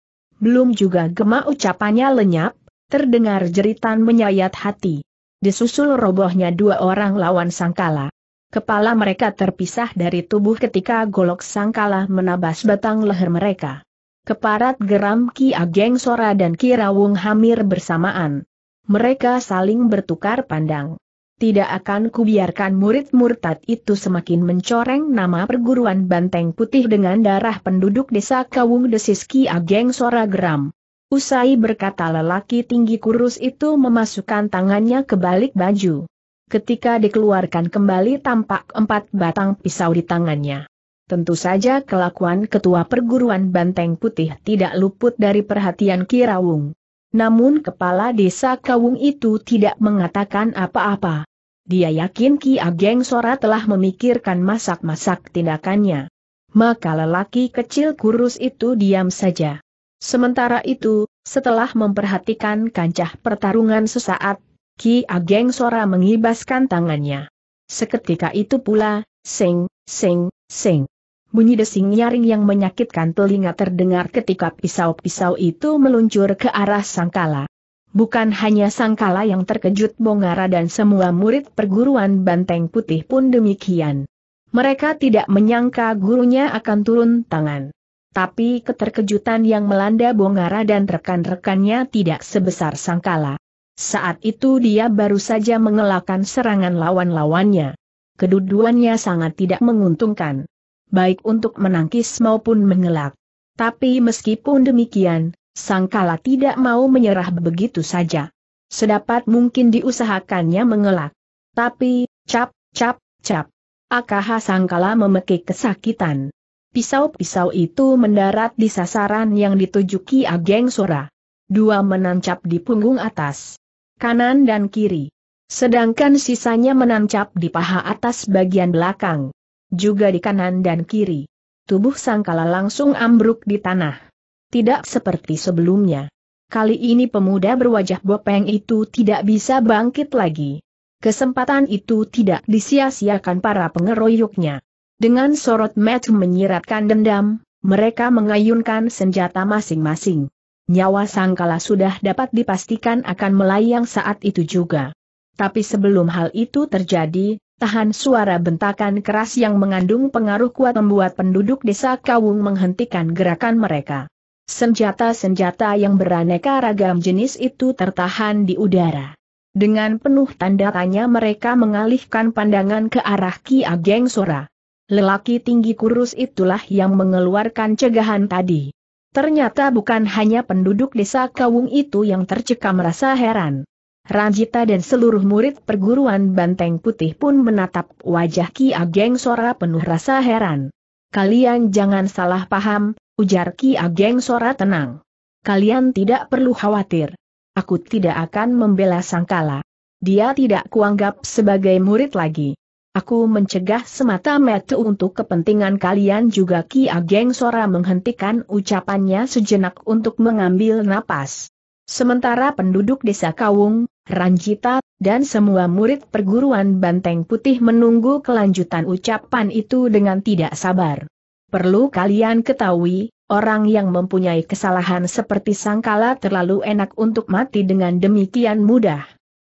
Belum juga gemak ucapannya lenyap, terdengar jeritan menyayat hati. Disusul robohnya dua orang lawan Sangkala. Kepala mereka terpisah dari tubuh ketika golok sangkala menabas batang leher mereka. Keparat geram Ki Ageng Sora dan Ki Rawung Hamir bersamaan. Mereka saling bertukar pandang. Tidak akan kubiarkan murid murtad itu semakin mencoreng nama perguruan Banteng Putih dengan darah penduduk desa Kawung desis Ki Ageng Sora geram. Usai berkata lelaki tinggi kurus itu memasukkan tangannya ke balik baju. Ketika dikeluarkan kembali tampak empat batang pisau di tangannya. Tentu saja kelakuan ketua perguruan Banteng Putih tidak luput dari perhatian Kirawung. Namun kepala desa Kawung itu tidak mengatakan apa-apa. Dia yakin Ki Ageng Sora telah memikirkan masak-masak tindakannya. Maka lelaki kecil kurus itu diam saja. Sementara itu, setelah memperhatikan kancah pertarungan sesaat, Ki Ageng Sora mengibaskan tangannya. Seketika itu pula, sing, sing, sing. Bunyi desing nyaring yang menyakitkan telinga terdengar ketika pisau-pisau itu meluncur ke arah Sangkala. Bukan hanya Sangkala yang terkejut Bongara dan semua murid perguruan Banteng Putih pun demikian. Mereka tidak menyangka gurunya akan turun tangan. Tapi keterkejutan yang melanda Bongara dan rekan-rekannya tidak sebesar sangkala. Saat itu dia baru saja mengelakkan serangan lawan-lawannya. Keduduannya sangat tidak menguntungkan. Baik untuk menangkis maupun mengelak. Tapi meskipun demikian, Sangkala tidak mau menyerah begitu saja. Sedapat mungkin diusahakannya mengelak. Tapi, cap, cap, cap. AKH Sangkala memekik kesakitan. Pisau-pisau itu mendarat di sasaran yang dituju Ki Ageng Sora. Dua menancap di punggung atas, kanan dan kiri. Sedangkan sisanya menancap di paha atas bagian belakang. Juga di kanan dan kiri. Tubuh Sangkala langsung ambruk di tanah. Tidak seperti sebelumnya. Kali ini pemuda berwajah bopeng itu tidak bisa bangkit lagi. Kesempatan itu tidak disia-siakan para pengeroyoknya. Dengan sorot mata menyiratkan dendam, mereka mengayunkan senjata masing-masing. Nyawa Sangkala sudah dapat dipastikan akan melayang saat itu juga. Tapi sebelum hal itu terjadi, tahan suara bentakan keras yang mengandung pengaruh kuat membuat penduduk desa Kawung menghentikan gerakan mereka. Senjata-senjata yang beraneka ragam jenis itu tertahan di udara. Dengan penuh tanda tanya mereka mengalihkan pandangan ke arah Ki Ageng Sora. Lelaki tinggi kurus itulah yang mengeluarkan cegahan tadi. Ternyata bukan hanya penduduk desa Kawung itu yang tercekam rasa heran. Ranjita dan seluruh murid perguruan Banteng Putih pun menatap wajah Ki Ageng Sora penuh rasa heran. Kalian jangan salah paham, ujar Ki Ageng Sora tenang. Kalian tidak perlu khawatir. Aku tidak akan membela Sangkala. Dia tidak kuanggap sebagai murid lagi. Aku mencegah semata-mata untuk kepentingan kalian juga Ki Ageng Sora menghentikan ucapannya sejenak untuk mengambil napas. Sementara penduduk desa Kawung, Ranjita, dan semua murid perguruan Banteng Putih menunggu kelanjutan ucapan itu dengan tidak sabar. Perlu kalian ketahui, orang yang mempunyai kesalahan seperti Sangkala terlalu enak untuk mati dengan demikian mudah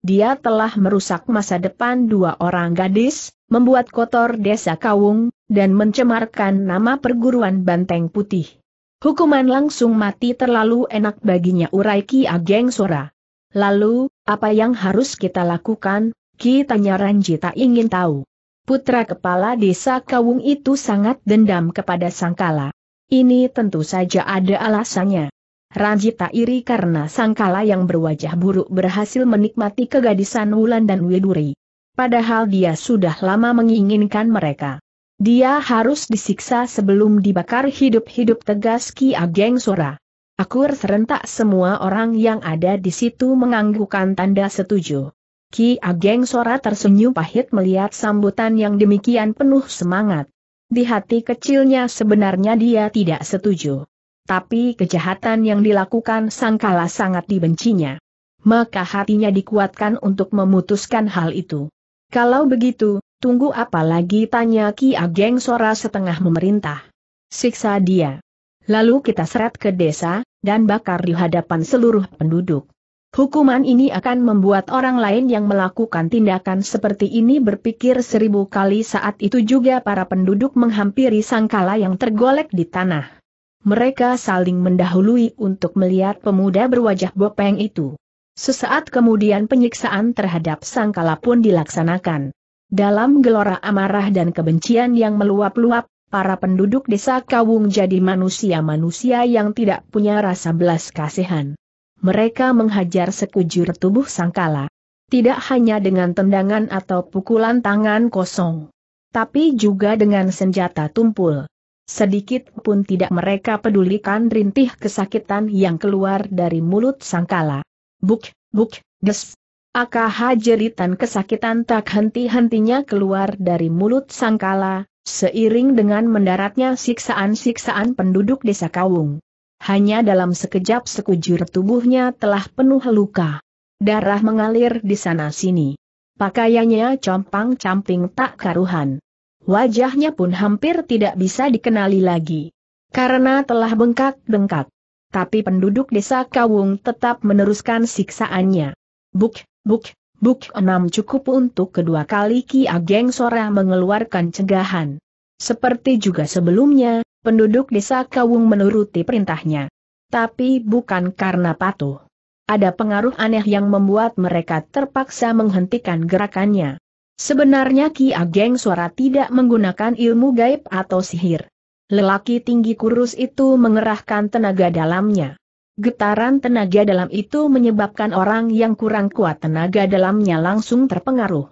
dia telah merusak masa depan dua orang gadis, membuat kotor desa Kawung, dan mencemarkan nama perguruan Banteng Putih. Hukuman langsung mati terlalu enak baginya urai Ki Ageng Sora. Lalu, apa yang harus kita lakukan? Ki tanya Ranjita ingin tahu. Putra kepala desa Kawung itu sangat dendam kepada Sangkala. Ini tentu saja ada alasannya. Ranjita iri karena Sangkala yang berwajah buruk berhasil menikmati kegadisan Wulan dan Widuri. Padahal dia sudah lama menginginkan mereka. Dia harus disiksa sebelum dibakar hidup-hidup tegas Ki Ageng Sora. Akur serentak semua orang yang ada di situ menganggukkan tanda setuju. Ki Ageng Sora tersenyum pahit melihat sambutan yang demikian penuh semangat. Di hati kecilnya sebenarnya dia tidak setuju tapi kejahatan yang dilakukan Sangkala sangat dibencinya. Maka hatinya dikuatkan untuk memutuskan hal itu. Kalau begitu, tunggu apa lagi tanya Ki Ageng Sora setengah memerintah. Siksa dia. Lalu kita seret ke desa, dan bakar di hadapan seluruh penduduk. Hukuman ini akan membuat orang lain yang melakukan tindakan seperti ini berpikir seribu kali saat itu juga para penduduk menghampiri sangkala yang tergolek di tanah. Mereka saling mendahului untuk melihat pemuda berwajah bopeng itu. Sesaat kemudian penyiksaan terhadap Sangkala pun dilaksanakan. Dalam gelora amarah dan kebencian yang meluap-luap, para penduduk desa Kawung jadi manusia-manusia yang tidak punya rasa belas kasihan. Mereka menghajar sekujur tubuh Sangkala. Tidak hanya dengan tendangan atau pukulan tangan kosong. Tapi juga dengan senjata tumpul. Sedikit pun tidak mereka pedulikan rintih kesakitan yang keluar dari mulut Sangkala. Buk, buk, des. AKH jeritan kesakitan tak henti-hentinya keluar dari mulut Sangkala, Seiring dengan mendaratnya siksaan-siksaan penduduk desa Kawung. Hanya dalam sekejap sekujur tubuhnya telah penuh luka. Darah mengalir di sana-sini. Pakaiannya compang-camping tak karuhan. Wajahnya pun hampir tidak bisa dikenali lagi. Karena telah bengkak-bengkak. Tapi penduduk desa Kawung tetap meneruskan siksaannya. Buk, buk, buk enam cukup untuk kedua kali Ki Ageng Sora mengeluarkan cegahan. Seperti juga sebelumnya, penduduk desa Kawung menuruti perintahnya. Tapi bukan karena patuh. Ada pengaruh aneh yang membuat mereka terpaksa menghentikan gerakannya. Sebenarnya Ki Ageng Suara tidak menggunakan ilmu gaib atau sihir. Lelaki tinggi kurus itu mengerahkan tenaga dalamnya. Getaran tenaga dalam itu menyebabkan orang yang kurang kuat tenaga dalamnya langsung terpengaruh.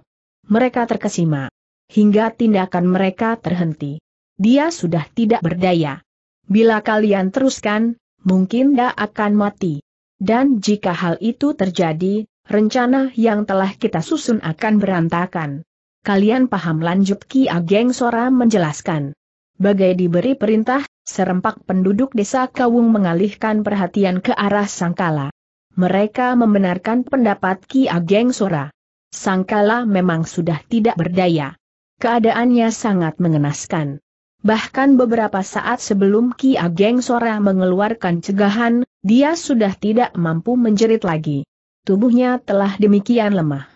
Mereka terkesima. Hingga tindakan mereka terhenti. Dia sudah tidak berdaya. Bila kalian teruskan, mungkin dia akan mati. Dan jika hal itu terjadi, rencana yang telah kita susun akan berantakan. Kalian paham lanjut Ki Ageng Sora menjelaskan. Bagai diberi perintah, serempak penduduk desa Kawung mengalihkan perhatian ke arah Sangkala. Mereka membenarkan pendapat Ki Ageng Sora. Sangkala memang sudah tidak berdaya. Keadaannya sangat mengenaskan. Bahkan beberapa saat sebelum Ki Ageng Sora mengeluarkan cegahan, dia sudah tidak mampu menjerit lagi. Tubuhnya telah demikian lemah.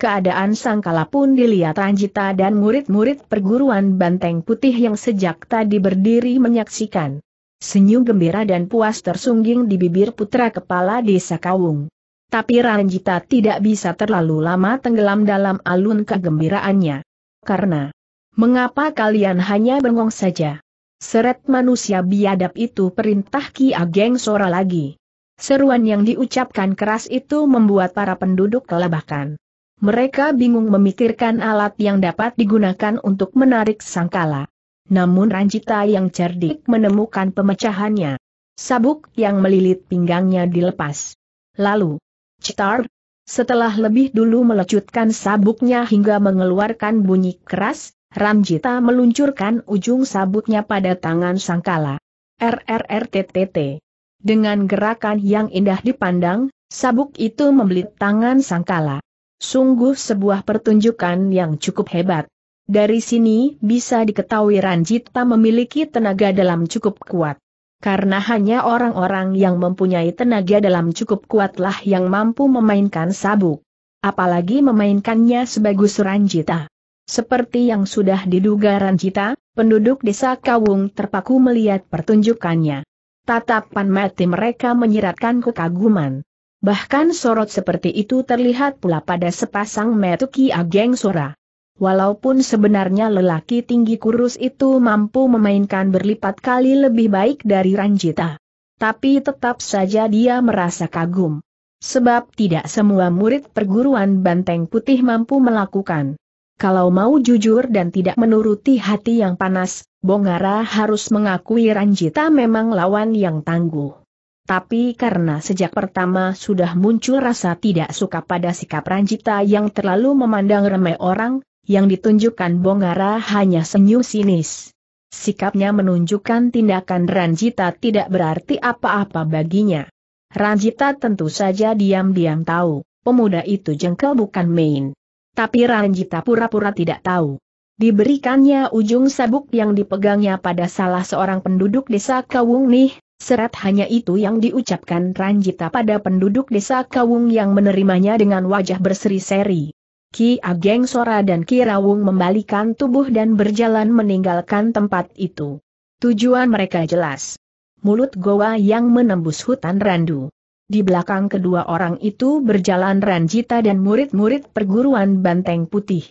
Keadaan Sangkala pun dilihat Ranjita dan murid-murid perguruan Banteng Putih yang sejak tadi berdiri menyaksikan. Senyum gembira dan puas tersungging di bibir putra kepala desa Kawung. Tapi Ranjita tidak bisa terlalu lama tenggelam dalam alun kegembiraannya. Karena Mengapa kalian hanya bengong saja? Seret manusia biadab itu perintah Ki Ageng Sora lagi. Seruan yang diucapkan keras itu membuat para penduduk kelabakan. Mereka bingung memikirkan alat yang dapat digunakan untuk menarik sangkala. Namun Ranjita yang cerdik menemukan pemecahannya. Sabuk yang melilit pinggangnya dilepas. Lalu, cetar, setelah lebih dulu melecutkan sabuknya hingga mengeluarkan bunyi keras, Ramjita meluncurkan ujung sabuknya pada tangan Sangkala. RRRTTT. Dengan gerakan yang indah dipandang, sabuk itu membelit tangan Sangkala. Sungguh sebuah pertunjukan yang cukup hebat. Dari sini bisa diketahui Ranjita memiliki tenaga dalam cukup kuat. Karena hanya orang-orang yang mempunyai tenaga dalam cukup kuatlah yang mampu memainkan sabuk. Apalagi memainkannya sebagus Ranjita. Seperti yang sudah diduga Ranjita, penduduk desa Kawung terpaku melihat pertunjukannya. Tatapan mati mereka menyiratkan kekaguman. Bahkan sorot seperti itu terlihat pula pada sepasang metuki ageng sora. Walaupun sebenarnya lelaki tinggi kurus itu mampu memainkan berlipat kali lebih baik dari Ranjita. Tapi tetap saja dia merasa kagum. Sebab tidak semua murid perguruan Banteng Putih mampu melakukan. Kalau mau jujur dan tidak menuruti hati yang panas, Bongara harus mengakui Ranjita memang lawan yang tangguh. Tapi karena sejak pertama sudah muncul rasa tidak suka pada sikap Ranjita yang terlalu memandang remeh orang, yang ditunjukkan Bongara hanya senyum sinis. Sikapnya menunjukkan tindakan Ranjita tidak berarti apa-apa baginya. Ranjita tentu saja diam-diam tahu, pemuda itu jengkel bukan main. Tapi Ranjita pura-pura tidak tahu. Diberikannya ujung sabuk yang dipegangnya pada salah seorang penduduk desa Kawung nih, seret hanya itu yang diucapkan Ranjita pada penduduk desa Kawung yang menerimanya dengan wajah berseri-seri. Ki Ageng Sora dan Ki Rawung membalikan tubuh dan berjalan meninggalkan tempat itu. Tujuan mereka jelas. Mulut goa yang menembus hutan randu. Di belakang kedua orang itu berjalan Ranjita dan murid-murid perguruan Banteng Putih.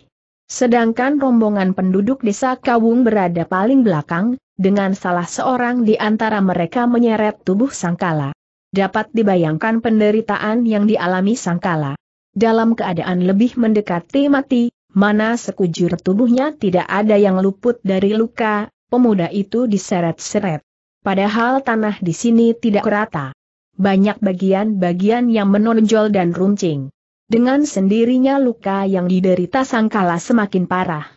Sedangkan rombongan penduduk desa Kawung berada paling belakang, dengan salah seorang di antara mereka menyeret tubuh Sangkala. Dapat dibayangkan penderitaan yang dialami Sangkala. Dalam keadaan lebih mendekati mati, mana sekujur tubuhnya tidak ada yang luput dari luka, pemuda itu diseret-seret. Padahal tanah di sini tidak rata banyak bagian-bagian yang menonjol dan runcing. Dengan sendirinya luka yang diderita Sangkala semakin parah.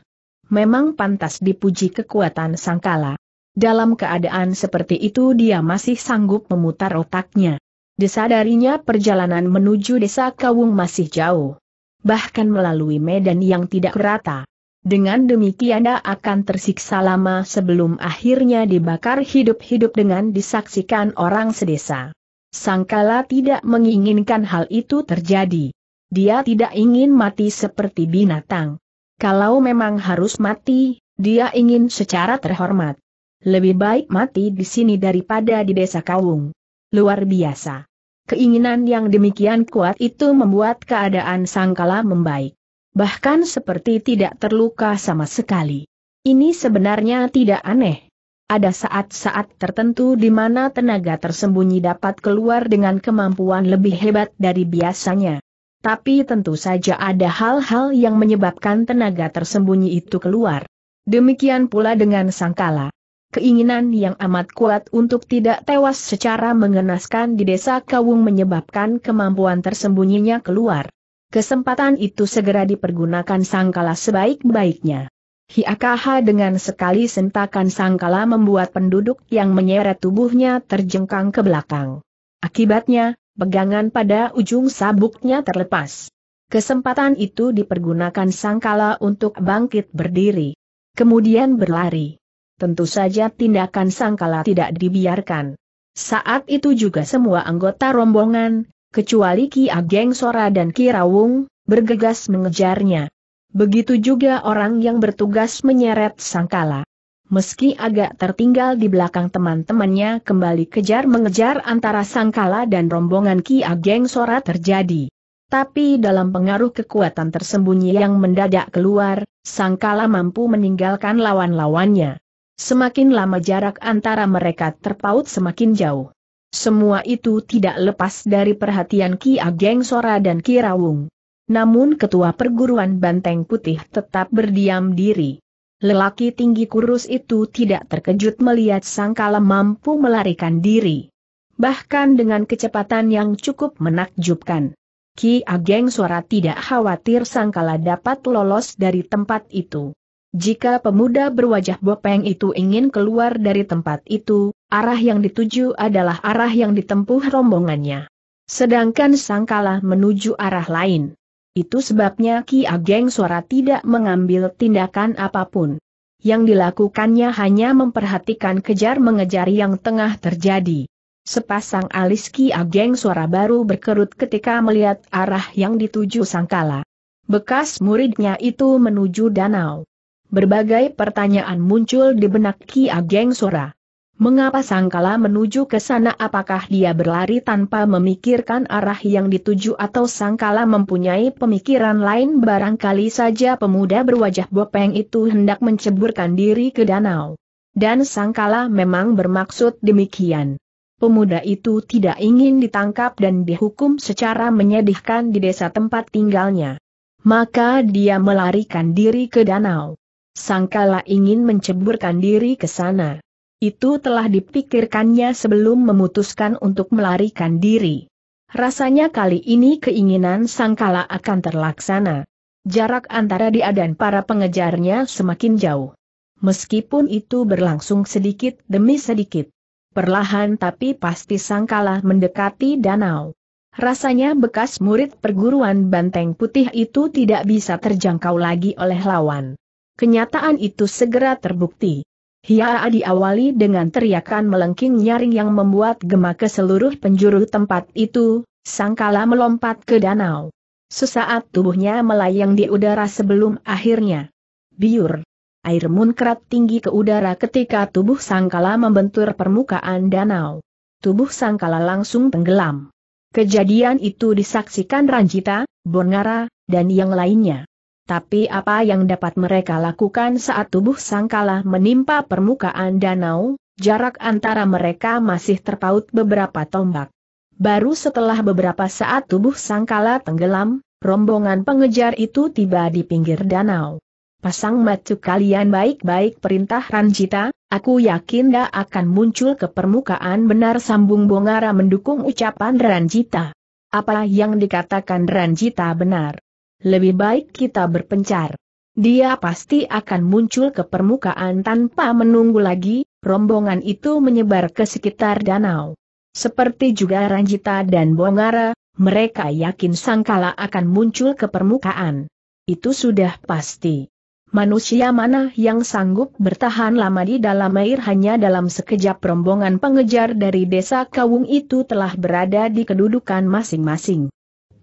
Memang pantas dipuji kekuatan Sangkala. Dalam keadaan seperti itu dia masih sanggup memutar otaknya. Disadarinya perjalanan menuju desa Kawung masih jauh. Bahkan melalui medan yang tidak rata. Dengan demikian dia akan tersiksa lama sebelum akhirnya dibakar hidup-hidup dengan disaksikan orang sedesa. Sangkala tidak menginginkan hal itu terjadi. Dia tidak ingin mati seperti binatang. Kalau memang harus mati, dia ingin secara terhormat. Lebih baik mati di sini daripada di desa Kawung luar biasa. Keinginan yang demikian kuat itu membuat keadaan Sangkala membaik. Bahkan seperti tidak terluka sama sekali. Ini sebenarnya tidak aneh. Ada saat-saat tertentu di mana tenaga tersembunyi dapat keluar dengan kemampuan lebih hebat dari biasanya. Tapi tentu saja ada hal-hal yang menyebabkan tenaga tersembunyi itu keluar. Demikian pula dengan Sangkala keinginan yang amat kuat untuk tidak tewas secara mengenaskan di desa Kawung menyebabkan kemampuan tersembunyinya keluar. Kesempatan itu segera dipergunakan Sangkala sebaik-baiknya. Hiakaha dengan sekali sentakan Sangkala membuat penduduk yang menyeret tubuhnya terjengkang ke belakang. Akibatnya, pegangan pada ujung sabuknya terlepas. Kesempatan itu dipergunakan Sangkala untuk bangkit berdiri. Kemudian berlari tentu saja tindakan Sangkala tidak dibiarkan. Saat itu juga semua anggota rombongan, kecuali Ki Ageng Sora dan Ki Rawung, bergegas mengejarnya. Begitu juga orang yang bertugas menyeret Sangkala. Meski agak tertinggal di belakang teman-temannya kembali kejar mengejar antara Sangkala dan rombongan Ki Ageng Sora terjadi. Tapi dalam pengaruh kekuatan tersembunyi yang mendadak keluar, Sangkala mampu meninggalkan lawan-lawannya. Semakin lama jarak antara mereka terpaut semakin jauh. Semua itu tidak lepas dari perhatian Ki Ageng Sora dan Ki Rawung. Namun ketua perguruan Banteng Putih tetap berdiam diri. Lelaki tinggi kurus itu tidak terkejut melihat Sangkala mampu melarikan diri. Bahkan dengan kecepatan yang cukup menakjubkan. Ki Ageng Sora tidak khawatir Sangkala dapat lolos dari tempat itu. Jika pemuda berwajah bopeng itu ingin keluar dari tempat itu, arah yang dituju adalah arah yang ditempuh rombongannya. Sedangkan Sangkala menuju arah lain. Itu sebabnya Ki Ageng Suara tidak mengambil tindakan apa pun. Yang dilakukannya hanya memperhatikan kejar-mengejar yang tengah terjadi. Sepasang alis Ki Ageng Suara baru berkerut ketika melihat arah yang dituju Sangkala. Bekas muridnya itu menuju danau. Berbagai pertanyaan muncul di benak Ki Ageng Sora. Mengapa Sangkala menuju ke sana apakah dia berlari tanpa memikirkan arah yang dituju atau Sangkala mempunyai pemikiran lain barangkali saja pemuda berwajah bopeng itu hendak menceburkan diri ke danau. Dan Sangkala memang bermaksud demikian. Pemuda itu tidak ingin ditangkap dan dihukum secara menyedihkan di desa tempat tinggalnya. Maka dia melarikan diri ke danau. Sangkala ingin menceburkan diri ke sana. Itu telah dipikirkannya sebelum memutuskan untuk melarikan diri. Rasanya kali ini keinginan Sangkala akan terlaksana. Jarak antara dia dan para pengejarnya semakin jauh. Meskipun itu berlangsung sedikit demi sedikit. Perlahan tapi pasti Sangkala mendekati danau. Rasanya bekas murid perguruan Banteng Putih itu tidak bisa terjangkau lagi oleh lawan. Kenyataan itu segera terbukti. Hiaa diawali dengan teriakan melengking nyaring yang membuat gema ke seluruh penjuru tempat itu, sangkala melompat ke danau. Sesaat tubuhnya melayang di udara sebelum akhirnya. Biur. Air munkrat tinggi ke udara ketika tubuh sangkala membentur permukaan danau. Tubuh sangkala langsung tenggelam. Kejadian itu disaksikan Ranjita, Bongara, dan yang lainnya. Tapi apa yang dapat mereka lakukan saat tubuh Sangkala menimpa permukaan danau, jarak antara mereka masih terpaut beberapa tombak. Baru setelah beberapa saat tubuh Sangkala tenggelam, rombongan pengejar itu tiba di pinggir danau. Pasang mata kalian baik-baik perintah Ranjita, aku yakin dah akan muncul ke permukaan benar sambung Bongara mendukung ucapan Ranjita. Apa yang dikatakan Ranjita benar. Lebih baik kita berpencar. dia pasti akan muncul ke permukaan tanpa menunggu lagi, rombongan itu menyebar ke sekitar danau. Seperti juga Ranjita dan Bongara, mereka yakin Sangkala akan muncul ke permukaan. Itu sudah pasti. Manusia mana yang sanggup bertahan lama di dalam air hanya dalam sekejap rombongan pengejar dari desa Kawung itu telah berada di kedudukan masing-masing.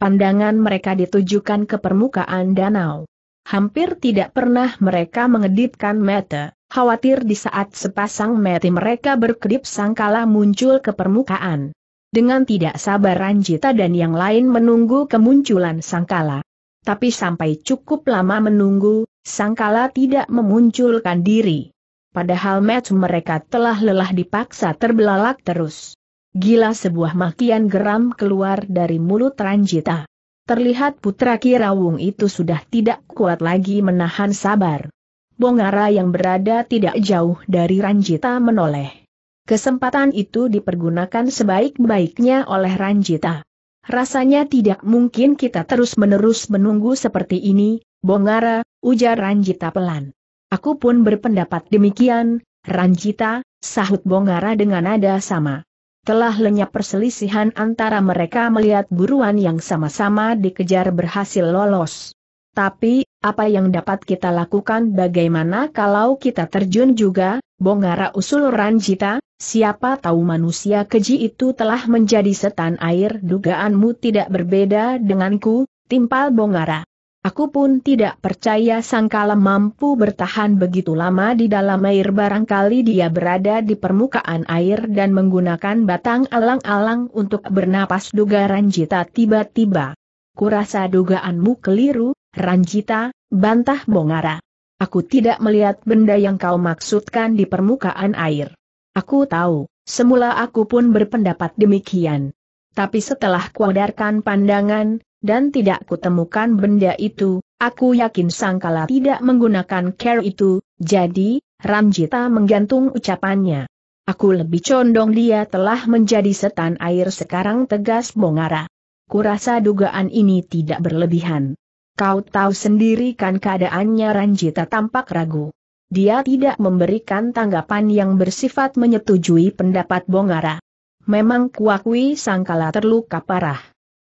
Pandangan mereka ditujukan ke permukaan danau. Hampir tidak pernah mereka mengedipkan mata, khawatir di saat sepasang mata mereka berkedip sangkala muncul ke permukaan. Dengan tidak sabar Ranjita dan yang lain menunggu kemunculan sangkala. Tapi sampai cukup lama menunggu, sangkala tidak memunculkan diri. Padahal mata mereka telah lelah dipaksa terbelalak terus. Gila sebuah makian geram keluar dari mulut Ranjita. Terlihat putra Kirawung itu sudah tidak kuat lagi menahan sabar. Bongara yang berada tidak jauh dari Ranjita menoleh. Kesempatan itu dipergunakan sebaik-baiknya oleh Ranjita. Rasanya tidak mungkin kita terus-menerus menunggu seperti ini, Bongara, ujar Ranjita pelan. Aku pun berpendapat demikian, Ranjita, sahut Bongara dengan nada sama. Telah lenyap perselisihan antara mereka melihat buruan yang sama-sama dikejar berhasil lolos. Tapi, apa yang dapat kita lakukan bagaimana kalau kita terjun juga, Bongara usul Ranjita, siapa tahu manusia keji itu telah menjadi setan air dugaanmu tidak berbeda denganku, timpal Bongara. Aku pun tidak percaya Sangkala mampu bertahan begitu lama di dalam air barangkali dia berada di permukaan air dan menggunakan batang alang-alang untuk bernapas duga Ranjita tiba-tiba. Kurasa dugaanmu keliru, Ranjita, bantah Bongara. Aku tidak melihat benda yang kau maksudkan di permukaan air. Aku tahu, semula aku pun berpendapat demikian. Tapi setelah kuadarkan pandangan, dan tidak kutemukan benda itu, aku yakin Sangkala tidak menggunakan care itu, jadi, Ramjita menggantung ucapannya. Aku lebih condong dia telah menjadi setan air sekarang tegas Bongara. Kurasa dugaan ini tidak berlebihan. Kau tahu sendiri kan keadaannya Ranjita tampak ragu. Dia tidak memberikan tanggapan yang bersifat menyetujui pendapat Bongara. Memang kuakui Sangkala terluka parah.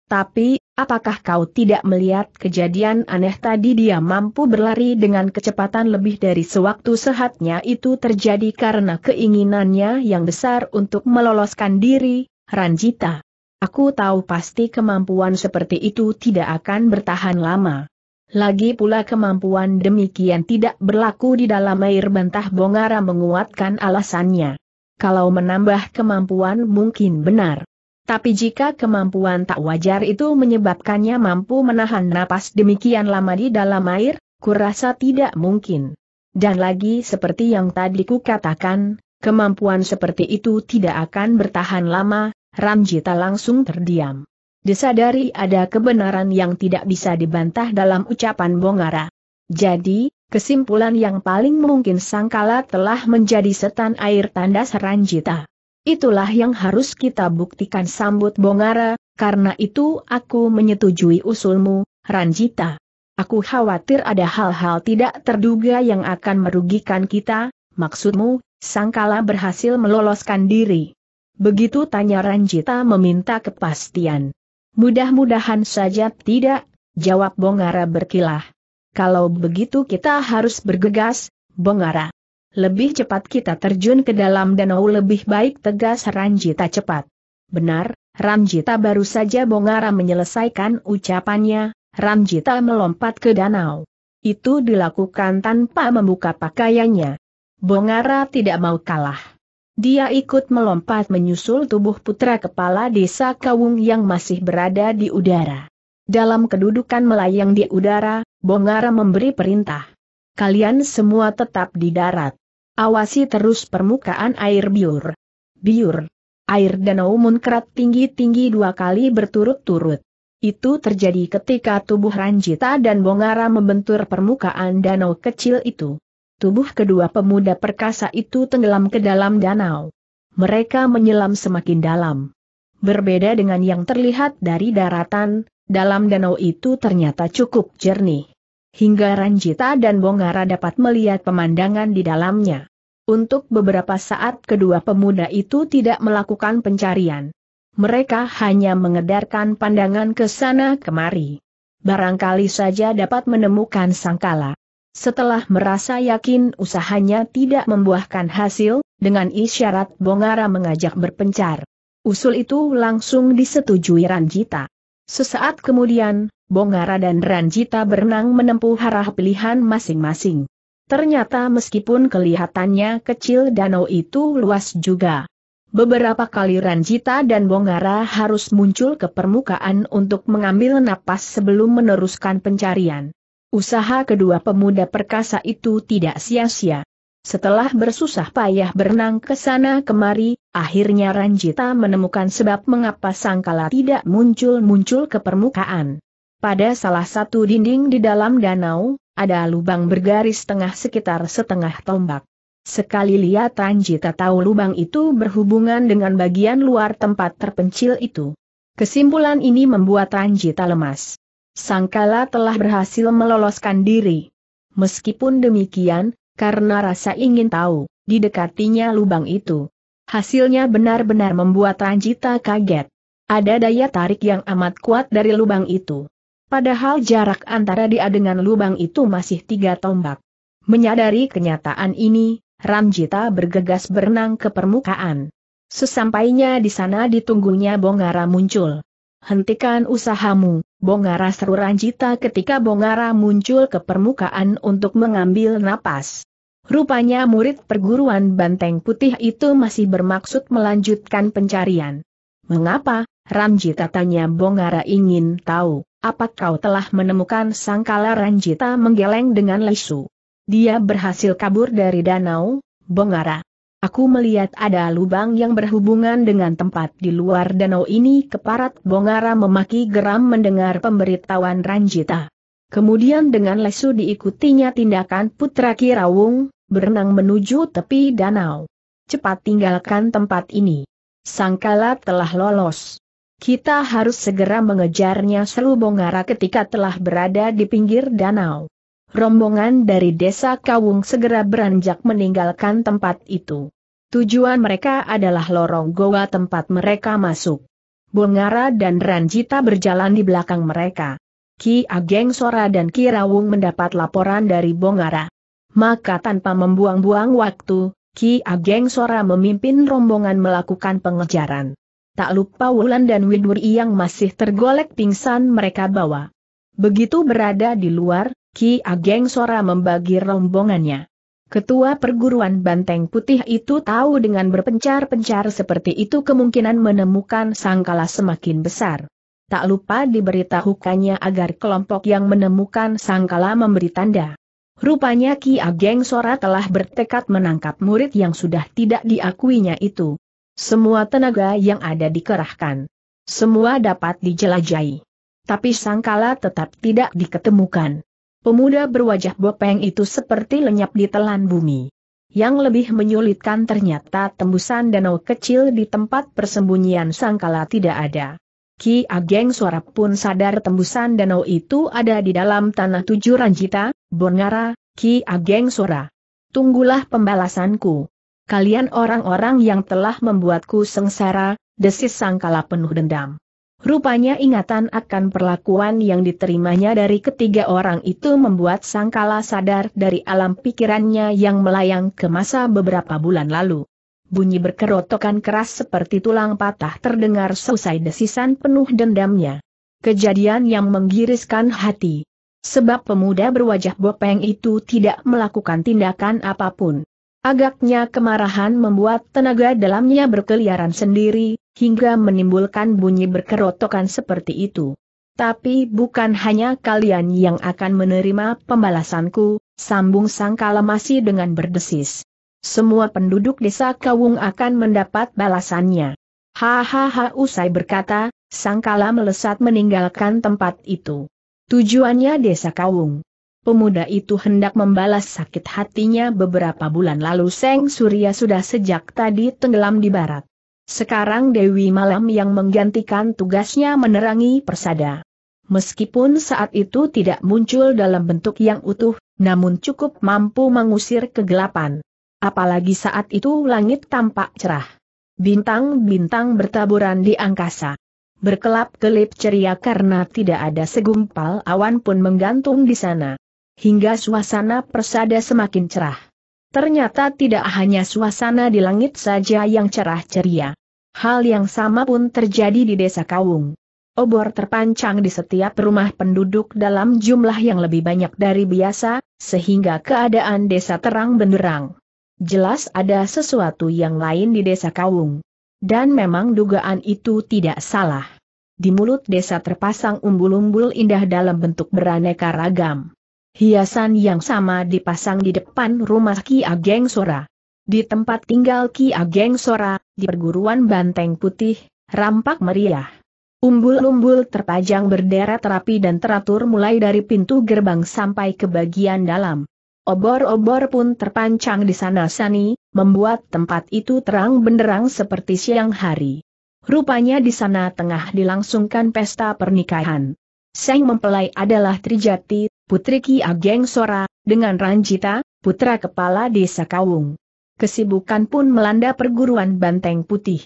Tapi, apakah kau tidak melihat kejadian aneh tadi dia mampu berlari dengan kecepatan lebih dari sewaktu sehatnya itu terjadi karena keinginannya yang besar untuk meloloskan diri, Ranjita. Aku tahu pasti kemampuan seperti itu tidak akan bertahan lama. Lagi pula kemampuan demikian tidak berlaku di dalam air bantah Bongara menguatkan alasannya. Kalau menambah kemampuan mungkin benar. Tapi jika kemampuan tak wajar itu menyebabkannya mampu menahan napas demikian lama di dalam air, kurasa tidak mungkin. Dan lagi seperti yang tadi kukatakan, kemampuan seperti itu tidak akan bertahan lama, Ramjita langsung terdiam. Disadari ada kebenaran yang tidak bisa dibantah dalam ucapan Bongara. Jadi, kesimpulan yang paling mungkin Sangkala telah menjadi setan air tanda Ranjita. Itulah yang harus kita buktikan sambut Bongara, karena itu aku menyetujui usulmu, Ranjita. Aku khawatir ada hal-hal tidak terduga yang akan merugikan kita, maksudmu, Sangkala berhasil meloloskan diri. Begitu tanya Ranjita meminta kepastian. Mudah-mudahan saja tidak, jawab Bongara berkilah. Kalau begitu kita harus bergegas, Bongara. Lebih cepat kita terjun ke dalam danau lebih baik tegas Ranjita cepat. Benar, Ramjita baru saja Bongara menyelesaikan ucapannya, Ramjita melompat ke danau. Itu dilakukan tanpa membuka pakaiannya. Bongara tidak mau kalah. Dia ikut melompat menyusul tubuh putra kepala desa Kawung yang masih berada di udara. Dalam kedudukan melayang di udara, Bongara memberi perintah. Kalian semua tetap di darat. Awasi terus permukaan air biur. Biur. Air danau munkrat tinggi-tinggi dua kali berturut-turut. Itu terjadi ketika tubuh Ranjita dan Bongara membentur permukaan danau kecil itu. Tubuh kedua pemuda perkasa itu tenggelam ke dalam danau. Mereka menyelam semakin dalam. Berbeda dengan yang terlihat dari daratan, dalam danau itu ternyata cukup jernih. Hingga Ranjita dan Bongara dapat melihat pemandangan di dalamnya. Untuk beberapa saat kedua pemuda itu tidak melakukan pencarian. Mereka hanya mengedarkan pandangan ke sana kemari. Barangkali saja dapat menemukan sangkala. Setelah merasa yakin usahanya tidak membuahkan hasil, dengan isyarat Bongara mengajak berpencar. Usul itu langsung disetujui Ranjita. Sesaat kemudian, Bongara dan Ranjita berenang menempuh arah pilihan masing-masing. Ternyata meskipun kelihatannya kecil danau itu luas juga. Beberapa kali Ranjita dan Bongara harus muncul ke permukaan untuk mengambil napas sebelum meneruskan pencarian. Usaha kedua pemuda perkasa itu tidak sia-sia. Setelah bersusah payah berenang ke sana kemari, akhirnya Ranjita menemukan sebab mengapa Sangkala tidak muncul-muncul ke permukaan. Pada salah satu dinding di dalam danau, ada lubang bergaris tengah sekitar setengah tombak. Sekali lihat Ranjita tahu lubang itu berhubungan dengan bagian luar tempat terpencil itu. Kesimpulan ini membuat Ranjita lemas. Sangkala telah berhasil meloloskan diri. Meskipun demikian, karena rasa ingin tahu, didekatinya lubang itu. Hasilnya benar-benar membuat Ranjita kaget. Ada daya tarik yang amat kuat dari lubang itu. Padahal jarak antara dia dengan lubang itu masih tiga tombak. Menyadari kenyataan ini, Ramjita bergegas berenang ke permukaan. Sesampainya di sana ditunggunya Bongara muncul. Hentikan usahamu, Bongara seru Ranjita ketika Bongara muncul ke permukaan untuk mengambil napas. Rupanya murid perguruan Banteng Putih itu masih bermaksud melanjutkan pencarian. Mengapa? Ramjita tanya Bongara ingin tahu apa kau telah menemukan Sangkala Ranjita menggeleng dengan lesu. Dia berhasil kabur dari danau, Bongara. Aku melihat ada lubang yang berhubungan dengan tempat di luar danau ini keparat Bongara memaki geram mendengar pemberitahuan Ranjita. Kemudian dengan lesu diikutinya tindakan Putra Kirawung, berenang menuju tepi danau. Cepat tinggalkan tempat ini. Sangkala telah lolos. Kita harus segera mengejarnya seru Bongara ketika telah berada di pinggir danau. Rombongan dari desa Kawung segera beranjak meninggalkan tempat itu. Tujuan mereka adalah lorong goa tempat mereka masuk. Bongara dan Ranjita berjalan di belakang mereka. Ki Ageng Sora dan Ki Rawung mendapat laporan dari Bongara. Maka tanpa membuang-buang waktu, Ki Ageng Sora memimpin rombongan melakukan pengejaran. Tak lupa Wulan dan Widuri yang masih tergolek pingsan mereka bawa. Begitu berada di luar, Ki Ageng Sora membagi rombongannya. Ketua perguruan Banteng Putih itu tahu dengan berpencar-pencar seperti itu kemungkinan menemukan sangkala semakin besar. Tak lupa diberitahukannya agar kelompok yang menemukan sangkala memberi tanda. Rupanya Ki Ageng Sora telah bertekad menangkap murid yang sudah tidak diakuinya itu. Semua tenaga yang ada dikerahkan. Semua dapat dijelajahi. Tapi sangkala tetap tidak diketemukan. Pemuda berwajah bopeng itu seperti lenyap di telan bumi. Yang lebih menyulitkan ternyata tembusan danau kecil di tempat persembunyian sangkala tidak ada. Ki Ageng Suara pun sadar tembusan danau itu ada di dalam tanah tujuh ranjita, Bongara, Ki Ageng Suara. Tunggulah pembalasanku kalian orang-orang yang telah membuatku sengsara, desis sangkala penuh dendam. Rupanya ingatan akan perlakuan yang diterimanya dari ketiga orang itu membuat Sangkala sadar dari alam pikirannya yang melayang ke masa beberapa bulan lalu. Bunyi berkerotokan keras seperti tulang patah terdengar selesai desisan penuh dendamnya. Kejadian yang menggiriskan hati. Sebab pemuda berwajah bopeng itu tidak melakukan tindakan apa pun. Agaknya kemarahan membuat tenaga dalamnya berkeliaran sendiri, hingga menimbulkan bunyi berkerotokan seperti itu. Tapi bukan hanya kalian yang akan menerima pembalasanku, sambung Sangkala masih dengan berdesis. Semua penduduk desa Kawung akan mendapat balasannya. Hahaha usai berkata, Sangkala melesat meninggalkan tempat itu. Tujuannya desa Kawung pemuda itu hendak membalas sakit hatinya beberapa bulan lalu Seng Surya sudah sejak tadi tenggelam di barat. Sekarang Dewi Malam yang menggantikan tugasnya menerangi persada. Meskipun saat itu tidak muncul dalam bentuk yang utuh, namun cukup mampu mengusir kegelapan. Apalagi saat itu langit tampak cerah. Bintang-bintang bertaburan di angkasa. Berkelap-kelip ceria karena tidak ada segumpal awan pun menggantung di sana. Hingga suasana persada semakin cerah. Ternyata tidak hanya suasana di langit saja yang cerah ceria. Hal yang sama pun terjadi di desa Kawung. Obor terpancang di setiap rumah penduduk dalam jumlah yang lebih banyak dari biasa, sehingga keadaan desa terang benderang. Jelas ada sesuatu yang lain di desa Kawung. Dan memang dugaan itu tidak salah. Di mulut desa terpasang umbul-umbul indah dalam bentuk beraneka ragam. Hiasan yang sama dipasang di depan rumah Ki Ageng Sora. Di tempat tinggal Ki Ageng Sora, di perguruan Banteng Putih, rampak meriah. Umbul-umbul terpajang berderet rapi dan teratur mulai dari pintu gerbang sampai ke bagian dalam. Obor-obor pun terpancang di sana sani, membuat tempat itu terang benderang seperti siang hari. Rupanya di sana tengah dilangsungkan pesta pernikahan. Seng mempelai adalah Trijati, putri Ki Ageng Sora, dengan Ranjita, putra kepala desa Kawung. Kesibukan pun melanda perguruan Banteng Putih.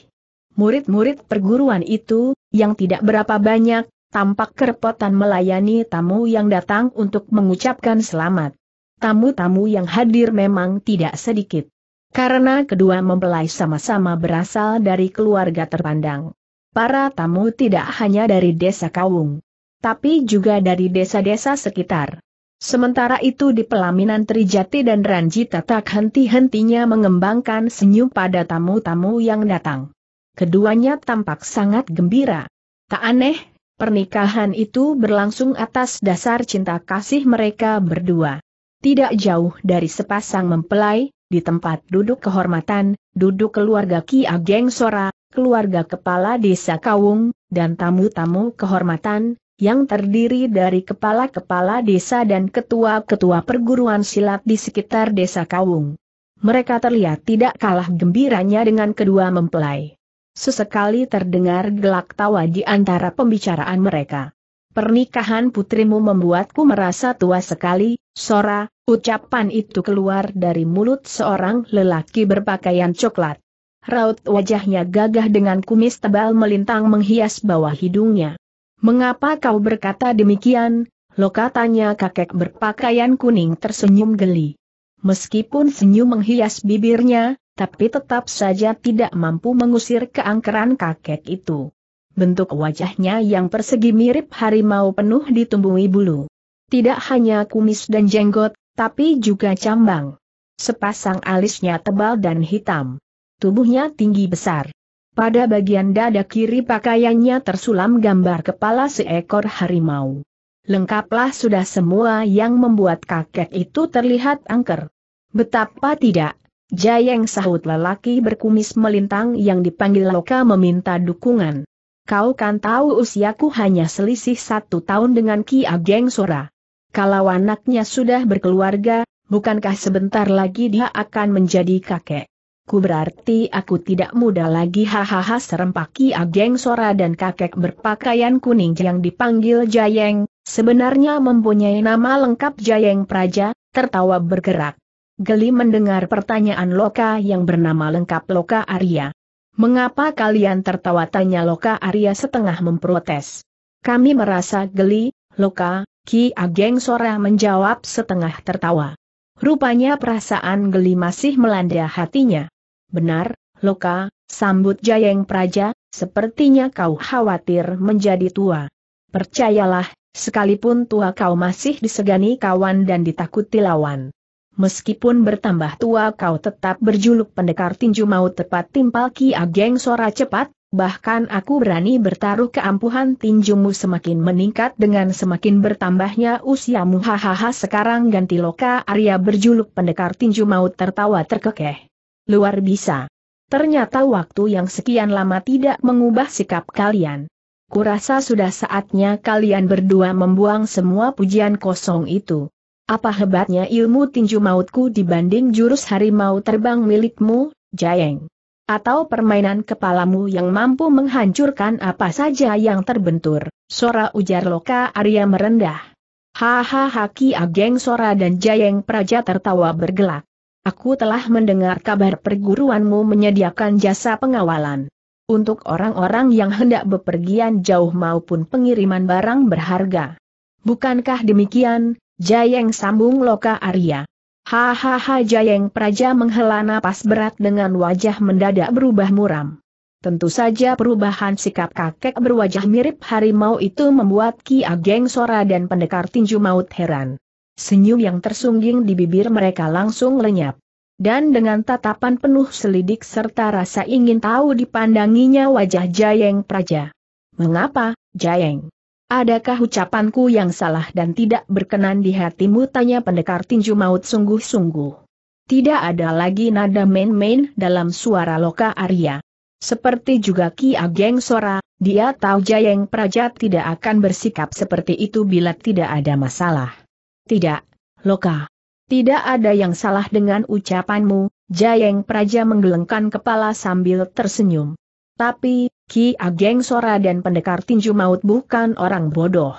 Murid-murid perguruan itu, yang tidak berapa banyak, tampak kerepotan melayani tamu yang datang untuk mengucapkan selamat. Tamu-tamu yang hadir memang tidak sedikit. Karena kedua mempelai sama-sama berasal dari keluarga terpandang. Para tamu tidak hanya dari desa Kawung, tapi juga dari desa-desa sekitar. Sementara itu di pelaminan Trijati dan Ranjita tak henti-hentinya mengembangkan senyum pada tamu-tamu yang datang. Keduanya tampak sangat gembira. Tak aneh, pernikahan itu berlangsung atas dasar cinta kasih mereka berdua. Tidak jauh dari sepasang mempelai, di tempat duduk kehormatan, duduk keluarga Ki Ageng Sora, keluarga kepala desa Kawung, dan tamu-tamu kehormatan, yang terdiri dari kepala-kepala desa dan ketua-ketua perguruan silat di sekitar desa Kawung. Mereka terlihat tidak kalah gembiranya dengan kedua mempelai. Sesekali terdengar gelak tawa di antara pembicaraan mereka. Pernikahan putrimu membuatku merasa tua sekali, Sora, ucapan itu keluar dari mulut seorang lelaki berpakaian coklat. Raut wajahnya gagah dengan kumis tebal melintang menghias bawah hidungnya. Mengapa kau berkata demikian? Lo katanya kakek berpakaian kuning tersenyum geli. Meskipun senyum menghias bibirnya, tapi tetap saja tidak mampu mengusir keangkeran kakek itu. Bentuk wajahnya yang persegi mirip harimau penuh ditumbuhi bulu. Tidak hanya kumis dan jenggot, tapi juga cambang. Sepasang alisnya tebal dan hitam. Tubuhnya tinggi besar. Pada bagian dada kiri pakaiannya tersulam gambar kepala seekor harimau. Lengkaplah sudah semua yang membuat kakek itu terlihat angker. Betapa tidak, Jayeng sahut lelaki berkumis melintang yang dipanggil Loka meminta dukungan. Kau kan tahu usiaku hanya selisih satu tahun dengan Ki Ageng Sora. Kalau anaknya sudah berkeluarga, bukankah sebentar lagi dia akan menjadi kakek? Ku berarti aku tidak muda lagi hahaha serempak Ki Ageng Sora dan kakek berpakaian kuning yang dipanggil Jayeng, sebenarnya mempunyai nama lengkap Jayeng Praja, tertawa bergerak. Geli mendengar pertanyaan Loka yang bernama lengkap Loka Arya. Mengapa kalian tertawa tanya Loka Arya setengah memprotes? Kami merasa geli, Loka, Ki Ageng Sora menjawab setengah tertawa. Rupanya perasaan geli masih melanda hatinya. Benar, Loka, sambut Jayeng Praja, sepertinya kau khawatir menjadi tua. Percayalah, sekalipun tua kau masih disegani kawan dan ditakuti lawan. Meskipun bertambah tua kau tetap berjuluk pendekar tinju maut tepat timpal Ki Ageng Sora cepat, bahkan aku berani bertaruh keampuhan tinjumu semakin meningkat dengan semakin bertambahnya usiamu hahaha sekarang ganti loka Arya berjuluk pendekar tinju maut tertawa terkekeh. Luar bisa. Ternyata waktu yang sekian lama tidak mengubah sikap kalian. Kurasa sudah saatnya kalian berdua membuang semua pujian kosong itu. Apa hebatnya ilmu tinju mautku dibanding jurus harimau terbang milikmu, Jayeng? Atau permainan kepalamu yang mampu menghancurkan apa saja yang terbentur, Sora ujar Loka Arya merendah. Hahaha Ki Ageng Sora dan Jayeng Praja tertawa bergelak. Aku telah mendengar kabar perguruanmu menyediakan jasa pengawalan. Untuk orang-orang yang hendak bepergian jauh maupun pengiriman barang berharga. Bukankah demikian, Jayeng sambung Loka Arya? Hahaha Jayeng Praja menghela napas berat dengan wajah mendadak berubah muram. Tentu saja perubahan sikap kakek berwajah mirip harimau itu membuat Ki Ageng Sora dan pendekar tinju maut heran. Senyum yang tersungging di bibir mereka langsung lenyap. Dan dengan tatapan penuh selidik serta rasa ingin tahu dipandanginya wajah Jayeng Praja. Mengapa, Jayeng? Adakah ucapanku yang salah dan tidak berkenan di hatimu tanya pendekar tinju maut sungguh-sungguh. Tidak ada lagi nada main-main dalam suara Loka Arya. Seperti juga Ki Ageng Sora, dia tahu Jayeng Praja tidak akan bersikap seperti itu bila tidak ada masalah. Tidak, Loka. Tidak ada yang salah dengan ucapanmu, Jayeng Praja menggelengkan kepala sambil tersenyum. Tapi, Ki Ageng Sora dan pendekar tinju maut bukan orang bodoh.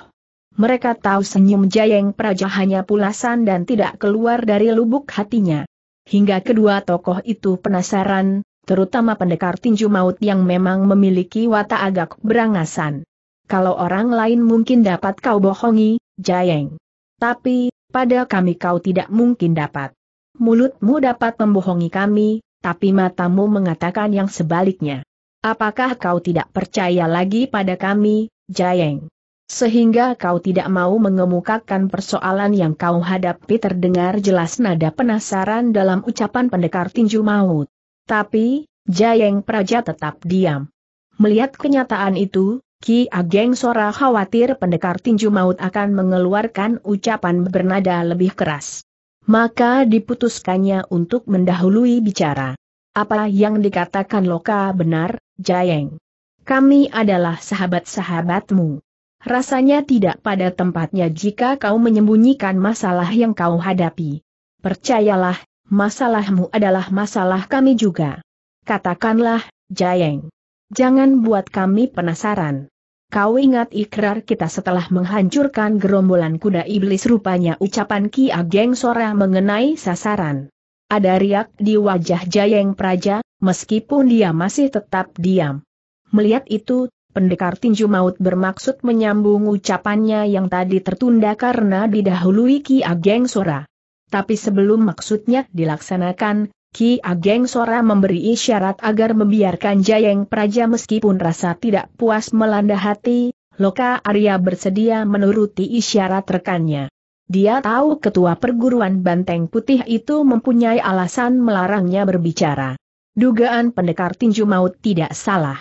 Mereka tahu senyum Jayeng Praja hanya pulasan dan tidak keluar dari lubuk hatinya. Hingga kedua tokoh itu penasaran, terutama pendekar tinju maut yang memang memiliki watak agak berangasan. Kalau orang lain mungkin dapat kau bohongi, Jayeng. Tapi, pada kami kau tidak mungkin dapat. Mulutmu dapat membohongi kami, tapi matamu mengatakan yang sebaliknya. Apakah kau tidak percaya lagi pada kami, Jayeng? Sehingga kau tidak mau mengemukakan persoalan yang kau hadapi terdengar jelas nada penasaran dalam ucapan pendekar tinju maut. Tapi, Jayeng Praja tetap diam. Melihat kenyataan itu, Ki Ageng Sora khawatir pendekar tinju maut akan mengeluarkan ucapan bernada lebih keras. Maka diputuskannya untuk mendahului bicara. Apa yang dikatakan Loka benar, Jayeng? Kami adalah sahabat-sahabatmu. Rasanya tidak pada tempatnya jika kau menyembunyikan masalah yang kau hadapi. Percayalah, masalahmu adalah masalah kami juga. Katakanlah, Jayeng. Jangan buat kami penasaran. Kau ingat ikrar kita setelah menghancurkan gerombolan kuda iblis rupanya ucapan Ki Ageng Sora mengenai sasaran. Ada riak di wajah Jayeng Praja, meskipun dia masih tetap diam. Melihat itu, pendekar tinju maut bermaksud menyambung ucapannya yang tadi tertunda karena didahului Ki Ageng Sora. Tapi sebelum maksudnya dilaksanakan, Ki Ageng Sora memberi isyarat agar membiarkan Jayeng Praja meskipun rasa tidak puas melanda hati, Loka Arya bersedia menuruti isyarat rekannya. Dia tahu ketua perguruan Banteng Putih itu mempunyai alasan melarangnya berbicara. Dugaan pendekar tinju maut tidak salah.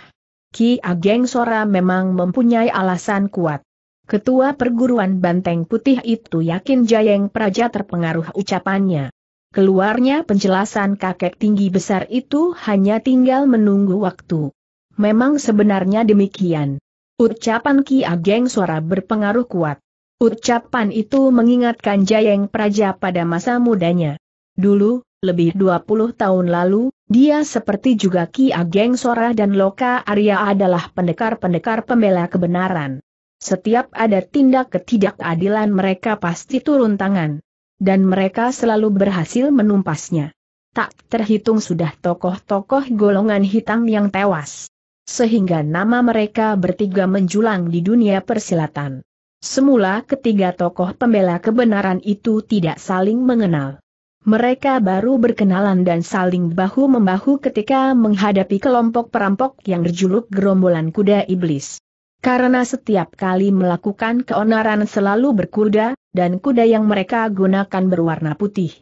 Ki Ageng Sora memang mempunyai alasan kuat. Ketua perguruan Banteng Putih itu yakin Jayeng Praja terpengaruh ucapannya. Keluarnya penjelasan kakek tinggi besar itu hanya tinggal menunggu waktu. Memang sebenarnya demikian. Ucapan Ki Ageng suara berpengaruh kuat. Ucapan itu mengingatkan Jayeng Praja pada masa mudanya. Dulu, lebih 20 tahun lalu, dia seperti juga Ki Ageng Sora dan Loka Arya adalah pendekar-pendekar pembela kebenaran. Setiap ada tindak ketidakadilan mereka pasti turun tangan. Dan mereka selalu berhasil menumpasnya. Tak terhitung sudah tokoh-tokoh golongan hitam yang tewas. Sehingga nama mereka bertiga menjulang di dunia persilatan. Semula ketiga tokoh pembela kebenaran itu tidak saling mengenal. Mereka baru berkenalan dan saling bahu-membahu ketika menghadapi kelompok perampok yang berjuluk gerombolan kuda iblis. Karena setiap kali melakukan keonaran selalu berkuda, dan kuda yang mereka gunakan berwarna putih.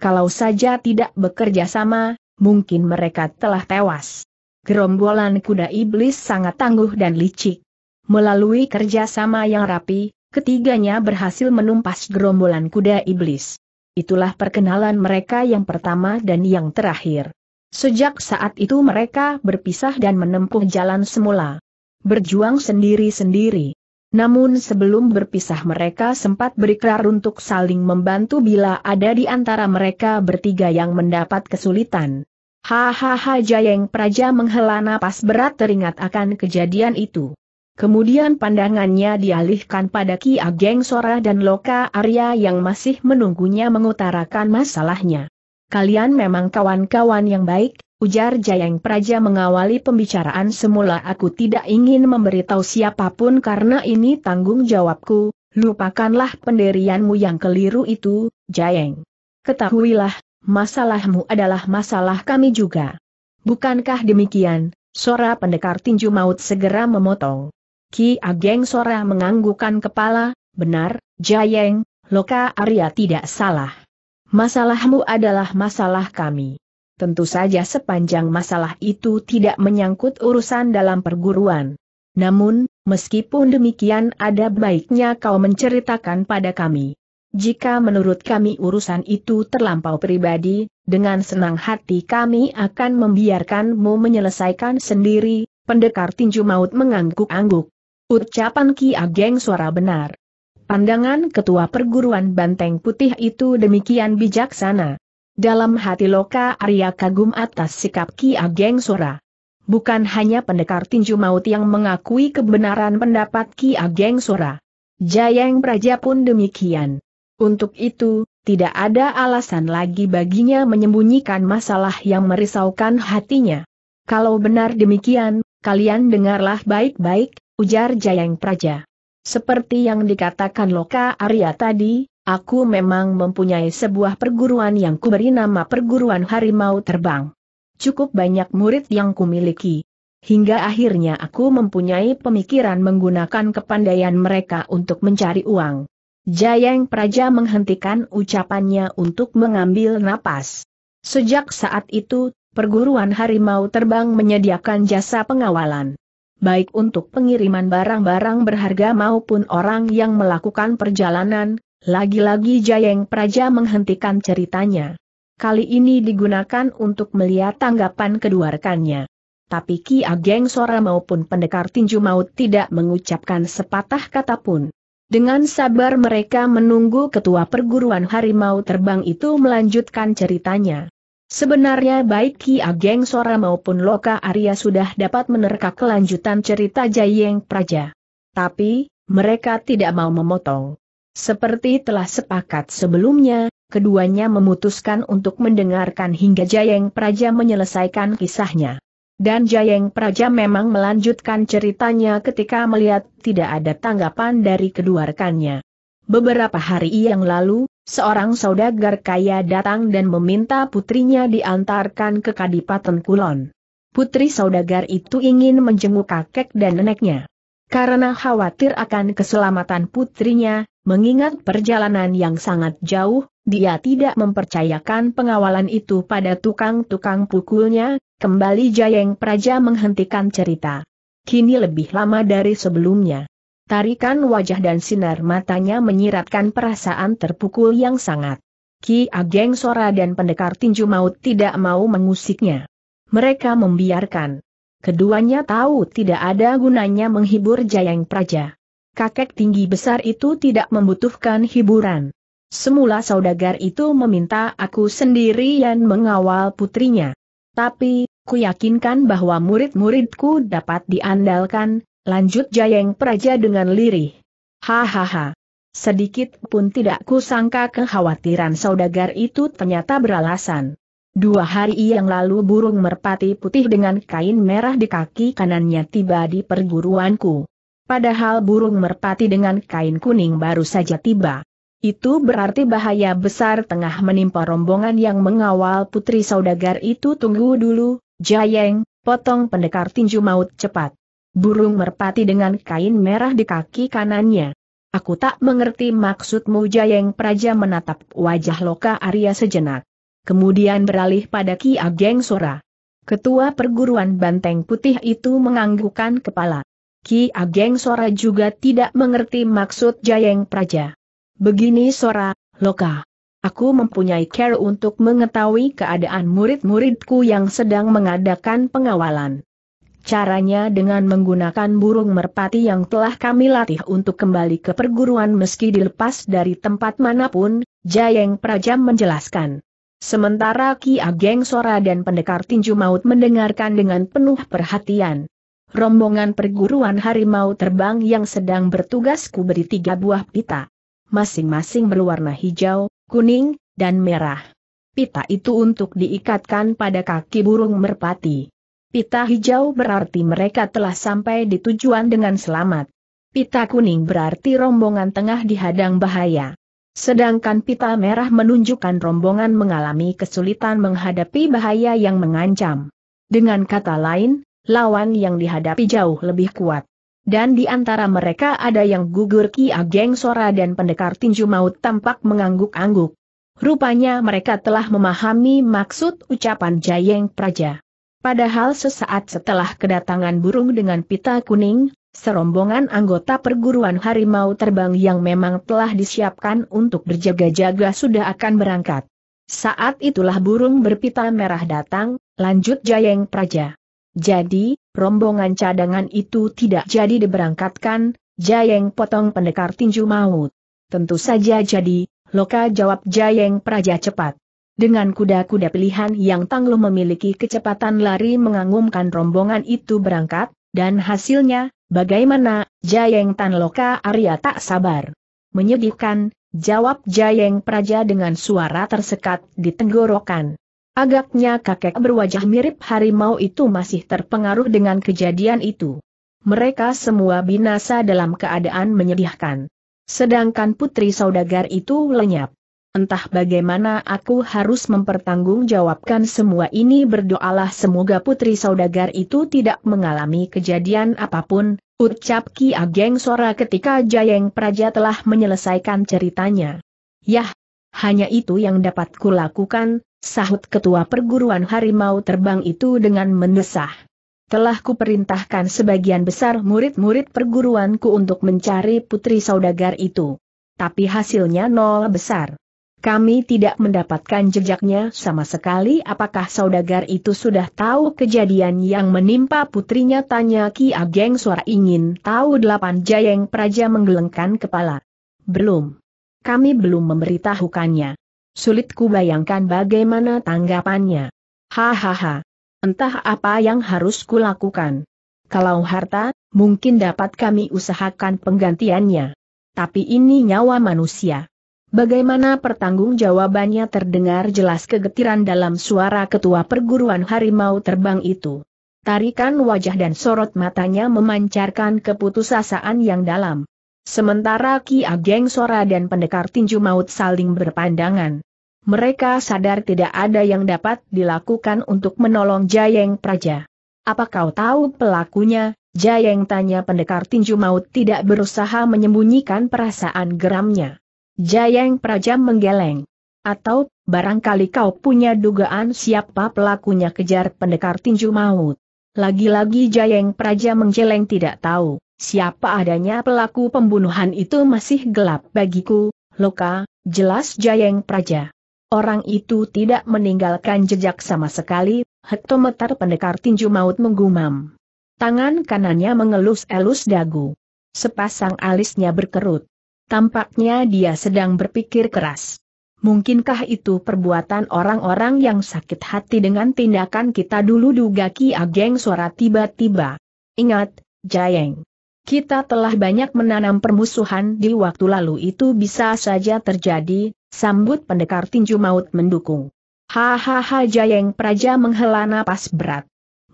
Kalau saja tidak bekerja sama, mungkin mereka telah tewas. Gerombolan kuda iblis sangat tangguh dan licik. Melalui kerja sama yang rapi, ketiganya berhasil menumpas gerombolan kuda iblis. Itulah perkenalan mereka yang pertama dan yang terakhir. Sejak saat itu mereka berpisah dan menempuh jalan semula berjuang sendiri-sendiri. Namun sebelum berpisah mereka sempat berikrar untuk saling membantu bila ada di antara mereka bertiga yang mendapat kesulitan. Hahaha Jayeng Praja menghela napas berat teringat akan kejadian itu. Kemudian pandangannya dialihkan pada Ki Ageng Sora dan Loka Arya yang masih menunggunya mengutarakan masalahnya. Kalian memang kawan-kawan yang baik, ujar Jayeng Praja mengawali pembicaraan semula aku tidak ingin memberitahu siapa pun karena ini tanggung jawabku, lupakanlah pendirianmu yang keliru itu, Jayeng. Ketahuilah, masalahmu adalah masalah kami juga. Bukankah demikian? Sora pendekar tinju maut segera memotong. Ki Ageng Sora menganggukkan kepala, benar, Jayeng, Loka Arya tidak salah. Masalahmu adalah masalah kami. Tentu saja sepanjang masalah itu tidak menyangkut urusan dalam perguruan. Namun, meskipun demikian ada baiknya kau menceritakan pada kami. Jika menurut kami urusan itu terlampau pribadi, dengan senang hati kami akan membiarkanmu menyelesaikan sendiri, pendekar tinju maut mengangguk-angguk. Ucapan Ki Ageng suara benar. Pandangan ketua perguruan banteng putih itu demikian bijaksana. Dalam hati Loka Arya kagum atas sikap Ki Ageng suara. Bukan hanya pendekar tinju maut yang mengakui kebenaran pendapat Ki Ageng suara. Jayeng Praja pun demikian. Untuk itu, tidak ada alasan lagi baginya menyembunyikan masalah yang merisaukan hatinya. Kalau benar demikian, kalian dengarlah baik-baik, ujar Jayang Praja. Seperti yang dikatakan Loka Arya tadi, aku memang mempunyai sebuah perguruan yang kuberi nama perguruan harimau terbang. Cukup banyak murid yang kumiliki. Hingga akhirnya aku mempunyai pemikiran menggunakan kepandaian mereka untuk mencari uang. Jayeng Praja menghentikan ucapannya untuk mengambil napas. Sejak saat itu, perguruan harimau terbang menyediakan jasa pengawalan. Baik untuk pengiriman barang-barang berharga maupun orang yang melakukan perjalanan, lagi-lagi Jayeng Praja menghentikan ceritanya. Kali ini digunakan untuk melihat tanggapan kedua rekannya. Tapi Ki Ageng Sora maupun pendekar tinju maut tidak mengucapkan sepatah kata pun. Dengan sabar mereka menunggu ketua perguruan harimau terbang itu melanjutkan ceritanya. Sebenarnya baik Ki Ageng Sora maupun Loka Arya sudah dapat menerka kelanjutan cerita Jayeng Praja. Tapi, mereka tidak mau memotong. Seperti telah sepakat sebelumnya, keduanya memutuskan untuk mendengarkan hingga Jayeng Praja menyelesaikan kisahnya. Dan Jayeng Praja memang melanjutkan ceritanya ketika melihat tidak ada tanggapan dari kedua rekannya. Beberapa hari yang lalu, seorang saudagar kaya datang dan meminta putrinya diantarkan ke Kadipaten Kulon. Putri saudagar itu ingin menjenguk kakek dan neneknya. Karena khawatir akan keselamatan putrinya, mengingat perjalanan yang sangat jauh, dia tidak mempercayakan pengawalan itu pada tukang-tukang pukulnya, Kembali Jayeng Praja menghentikan cerita. Kini lebih lama dari sebelumnya. Tarikan wajah dan sinar matanya menyiratkan perasaan terpukul yang sangat. Ki Ageng Sora dan pendekar tinju maut tidak mau mengusiknya. Mereka membiarkan. Keduanya tahu tidak ada gunanya menghibur Jayeng Praja. Kakek tinggi besar itu tidak membutuhkan hiburan. Semula saudagar itu meminta aku sendirian mengawal putrinya. Tapi, ku yakinkan bahwa murid-muridku dapat diandalkan, lanjut Jayeng Praja dengan lirih. Hahaha. Sedikit pun tidak kusangka kekhawatiran saudagar itu ternyata beralasan. Dua hari yang lalu burung merpati putih dengan kain merah di kaki kanannya tiba di perguruanku. Padahal burung merpati dengan kain kuning baru saja tiba. Itu berarti bahaya besar tengah menimpa rombongan yang mengawal putri saudagar itu tunggu dulu, Jayeng, potong pendekar tinju maut cepat. Burung merpati dengan kain merah di kaki kanannya. Aku tak mengerti maksudmu Jayeng Praja menatap wajah Loka Arya sejenak. Kemudian beralih pada Ki Ageng Sora. Ketua perguruan banteng putih itu menganggukkan kepala. Ki Ageng Sora juga tidak mengerti maksud Jayeng Praja. Begini Sora, Loka. Aku mempunyai care untuk mengetahui keadaan murid-muridku yang sedang mengadakan pengawalan. Caranya dengan menggunakan burung merpati yang telah kami latih untuk kembali ke perguruan meski dilepas dari tempat mana pun, Jayeng Prajam menjelaskan. Sementara Ki Ageng Sora dan pendekar tinju maut mendengarkan dengan penuh perhatian. Rombongan perguruan harimau terbang yang sedang bertugas kuberi tiga buah pita. Masing-masing berwarna hijau, kuning, dan merah. Pita itu untuk diikatkan pada kaki burung merpati. Pita hijau berarti mereka telah sampai di tujuan dengan selamat. Pita kuning berarti rombongan tengah dihadang bahaya. Sedangkan pita merah menunjukkan rombongan mengalami kesulitan menghadapi bahaya yang mengancam. Dengan kata lain, lawan yang dihadapi jauh lebih kuat. Dan di antara mereka ada yang gugur Ki Ageng Sora dan pendekar tinju maut tampak mengangguk-angguk. Rupanya mereka telah memahami maksud ucapan Jayeng Praja. Padahal sesaat setelah kedatangan burung dengan pita kuning, serombongan anggota perguruan harimau terbang yang memang telah disiapkan untuk berjaga-jaga sudah akan berangkat. Saat itulah burung berpita merah datang, lanjut Jayeng Praja. Jadi, rombongan cadangan itu tidak jadi diberangkatkan, Jayeng potong pendekar tinju maut. Tentu saja jadi, Loka jawab Jayeng Praja cepat. Dengan kuda-kuda pilihan yang tangguh memiliki kecepatan lari mengangumkan rombongan itu berangkat, dan hasilnya, bagaimana, Jayeng Tan Loka Arya tak sabar. Menyedihkan, jawab Jayeng Praja dengan suara tersekat di tenggorokan. Agaknya kakek berwajah mirip harimau itu masih terpengaruh dengan kejadian itu. Mereka semua binasa dalam keadaan menyedihkan. Sedangkan putri saudagar itu lenyap. Entah bagaimana aku harus mempertanggungjawabkan semua ini berdoalah semoga putri saudagar itu tidak mengalami kejadian apa pun, ucap Ki Ageng Sora ketika Jayeng Praja telah menyelesaikan ceritanya. Yah, hanya itu yang dapat kulakukan, sahut ketua perguruan harimau terbang itu dengan mendesah. Telah kuperintahkan sebagian besar murid-murid perguruanku untuk mencari putri saudagar itu. Tapi hasilnya nol besar. Kami tidak mendapatkan jejaknya sama sekali apakah saudagar itu sudah tahu kejadian yang menimpa putrinya tanya Ki Ageng suara ingin tahu delapan jayeng praja menggelengkan kepala. Belum. Kami belum memberitahukannya. Sulit ku bayangkan bagaimana tanggapannya. Hahaha. Entah apa yang harus kulakukan. Kalau harta, mungkin dapat kami usahakan penggantiannya. Tapi ini nyawa manusia. Bagaimana pertanggungjawabannya terdengar jelas kegetiran dalam suara ketua perguruan harimau terbang itu. Tarikan wajah dan sorot matanya memancarkan keputusasaan yang dalam. Sementara Ki Ageng Sora dan pendekar tinju maut saling berpandangan. Mereka sadar tidak ada yang dapat dilakukan untuk menolong Jayeng Praja. Apa kau tahu pelakunya? Jayeng tanya pendekar tinju maut tidak berusaha menyembunyikan perasaan geramnya. Jayeng Praja menggeleng. Atau, barangkali kau punya dugaan siapa pelakunya kejar pendekar tinju maut. Lagi-lagi Jayeng Praja menggeleng tidak tahu, siapa adanya pelaku pembunuhan itu masih gelap bagiku, Loka, jelas Jayeng Praja. Orang itu tidak meninggalkan jejak sama sekali, hektometer pendekar tinju maut menggumam. Tangan kanannya mengelus-elus dagu. Sepasang alisnya berkerut. Tampaknya dia sedang berpikir keras. Mungkinkah itu perbuatan orang-orang yang sakit hati dengan tindakan kita dulu duga Ki Ageng suara tiba-tiba. Ingat, Jayeng. Kita telah banyak menanam permusuhan di waktu lalu itu bisa saja terjadi, Sambut pendekar tinju maut mendukung. Hahaha Jayeng Praja menghela napas berat.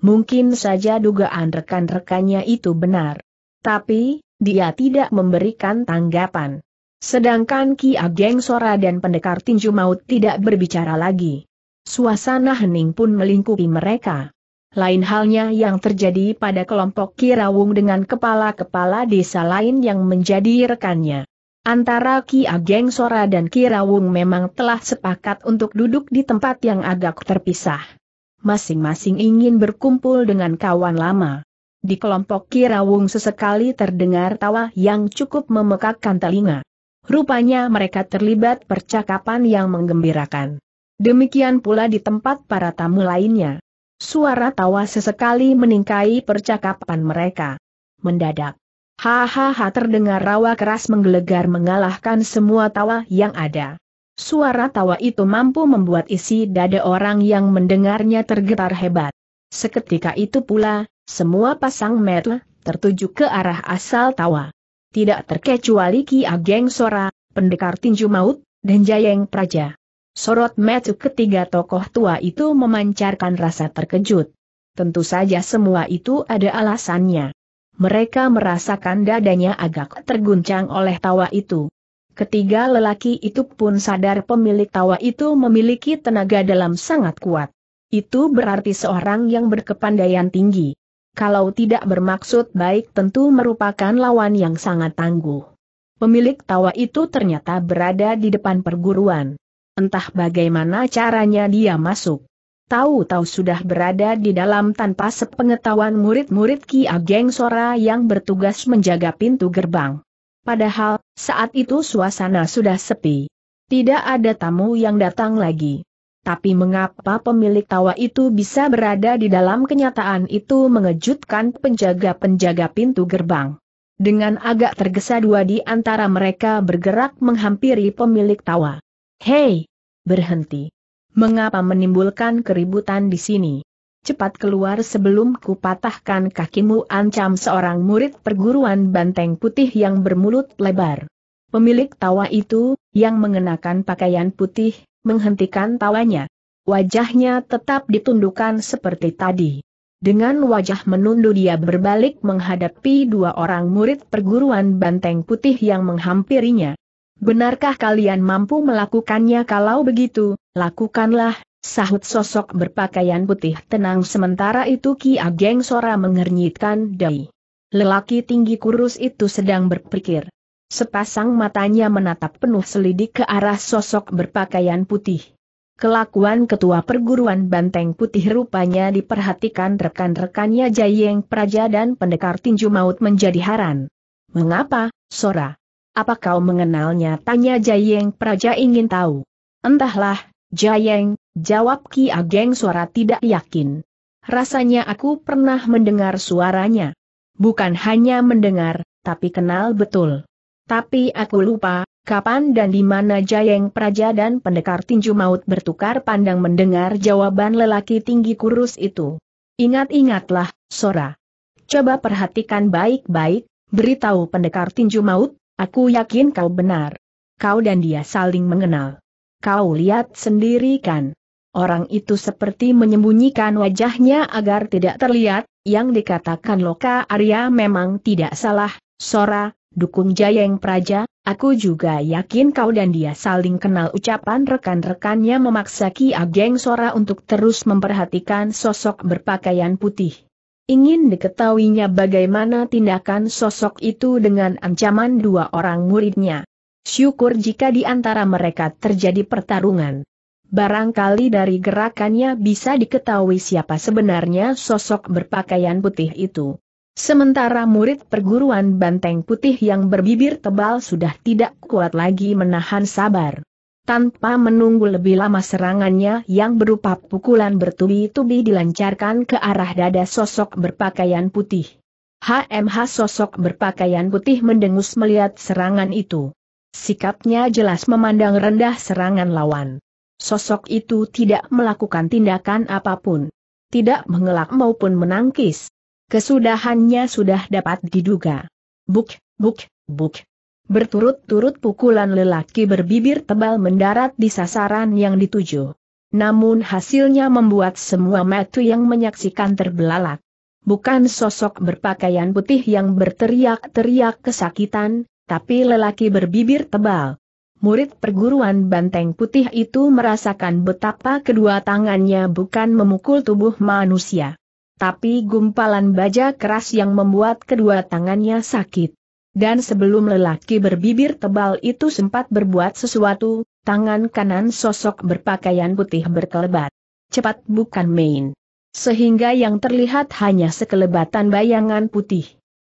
Mungkin saja dugaan rekan-rekannya itu benar. Tapi, dia tidak memberikan tanggapan. Sedangkan Ki Ageng Sora dan pendekar tinju maut tidak berbicara lagi. Suasana hening pun melingkupi mereka. Lain halnya yang terjadi pada kelompok Kirawung dengan kepala-kepala desa lain yang menjadi rekannya. Antara Ki Ageng Sora dan Ki Rawung memang telah sepakat untuk duduk di tempat yang agak terpisah. Masing-masing ingin berkumpul dengan kawan lama. Di kelompok Ki Rawung sesekali terdengar tawa yang cukup memekakkan telinga. Rupanya mereka terlibat percakapan yang menggembirakan. Demikian pula di tempat para tamu lainnya. Suara tawa sesekali meningkai percakapan mereka. Mendadak. Hahaha terdengar rawa keras menggelegar mengalahkan semua tawa yang ada. Suara tawa itu mampu membuat isi dada orang yang mendengarnya tergetar hebat. Seketika itu pula, semua pasang mata tertuju ke arah asal tawa. Tidak terkecuali Ki Ageng Sora, pendekar tinju maut, dan Jayeng Praja. Sorot mata ketiga tokoh tua itu memancarkan rasa terkejut. Tentu saja semua itu ada alasannya. Mereka merasakan dadanya agak terguncang oleh tawa itu. Ketiga lelaki itu pun sadar pemilik tawa itu memiliki tenaga dalam sangat kuat. Itu berarti seorang yang berkepandaian tinggi. Kalau tidak bermaksud baik tentu merupakan lawan yang sangat tangguh. Pemilik tawa itu ternyata berada di depan perguruan. Entah bagaimana caranya dia masuk. Tahu-tahu sudah berada di dalam tanpa sepengetahuan murid-murid Ki Ageng Sora yang bertugas menjaga pintu gerbang. Padahal, saat itu suasana sudah sepi. Tidak ada tamu yang datang lagi. Tapi mengapa pemilik tawa itu bisa berada di dalam kenyataan itu mengejutkan penjaga-penjaga pintu gerbang. Dengan agak tergesa dua di antara mereka bergerak menghampiri pemilik tawa. Hei! Berhenti. Mengapa menimbulkan keributan di sini? cepat keluar sebelum kupatahkan kakimu ancam seorang murid perguruan banteng putih yang bermulut lebar. Pemilik tawa itu, yang mengenakan pakaian putih, menghentikan tawanya. Wajahnya tetap ditundukkan seperti tadi. Dengan wajah menunduk dia berbalik menghadapi dua orang murid perguruan banteng putih yang menghampirinya. Benarkah kalian mampu melakukannya kalau begitu, lakukanlah, Sahut sosok berpakaian putih tenang sementara itu Ki Ageng Sora mengernyitkan dai. Lelaki tinggi kurus itu sedang berpikir. Sepasang matanya menatap penuh selidik ke arah sosok berpakaian putih. Kelakuan ketua perguruan banteng putih rupanya diperhatikan rekan-rekannya Jayeng Praja dan pendekar tinju maut menjadi haran. Mengapa, Sora? Apa kau mengenalnya? Tanya Jayeng Praja ingin tahu. Entahlah, Jayeng, jawab Ki Ageng suara tidak yakin. Rasanya aku pernah mendengar suaranya. Bukan hanya mendengar, tapi kenal betul. Tapi aku lupa, kapan dan di mana Jayeng Praja dan pendekar tinju maut bertukar pandang mendengar jawaban lelaki tinggi kurus itu. Ingat-ingatlah, Sora. Coba perhatikan baik-baik, beritahu pendekar tinju maut, aku yakin kau benar. Kau dan dia saling mengenal. Kau lihat sendiri kan. Orang itu seperti menyembunyikan wajahnya agar tidak terlihat, yang dikatakan Loka Arya memang tidak salah, Sora, dukung Jayeng Praja, aku juga yakin kau dan dia saling kenal ucapan rekan-rekannya memaksa Ki Ageng Sora untuk terus memperhatikan sosok berpakaian putih. Ingin diketahuinya bagaimana tindakan sosok itu dengan ancaman dua orang muridnya. Syukur jika di antara mereka terjadi pertarungan. Barangkali dari gerakannya bisa diketahui siapa sebenarnya sosok berpakaian putih itu. Sementara murid perguruan banteng putih yang berbibir tebal sudah tidak kuat lagi menahan sabar. Tanpa menunggu lebih lama serangannya yang berupa pukulan bertubi-tubi dilancarkan ke arah dada sosok berpakaian putih. HMH sosok berpakaian putih mendengus melihat serangan itu. Sikapnya jelas memandang rendah serangan lawan. Sosok itu tidak melakukan tindakan apa pun. Tidak mengelak maupun menangkis. Kesudahannya sudah dapat diduga. Buk, buk, buk. Berturut-turut pukulan lelaki berbibir tebal mendarat di sasaran yang dituju. Namun hasilnya membuat semua mata yang menyaksikan terbelalak. Bukan sosok berpakaian putih yang berteriak-teriak kesakitan, tapi lelaki berbibir tebal. Murid perguruan banteng putih itu merasakan betapa kedua tangannya bukan memukul tubuh manusia. Tapi gumpalan baja keras yang membuat kedua tangannya sakit. Dan sebelum lelaki berbibir tebal itu sempat berbuat sesuatu, tangan kanan sosok berpakaian putih berkelebat. Cepat bukan main. Sehingga yang terlihat hanya sekelebatan bayangan putih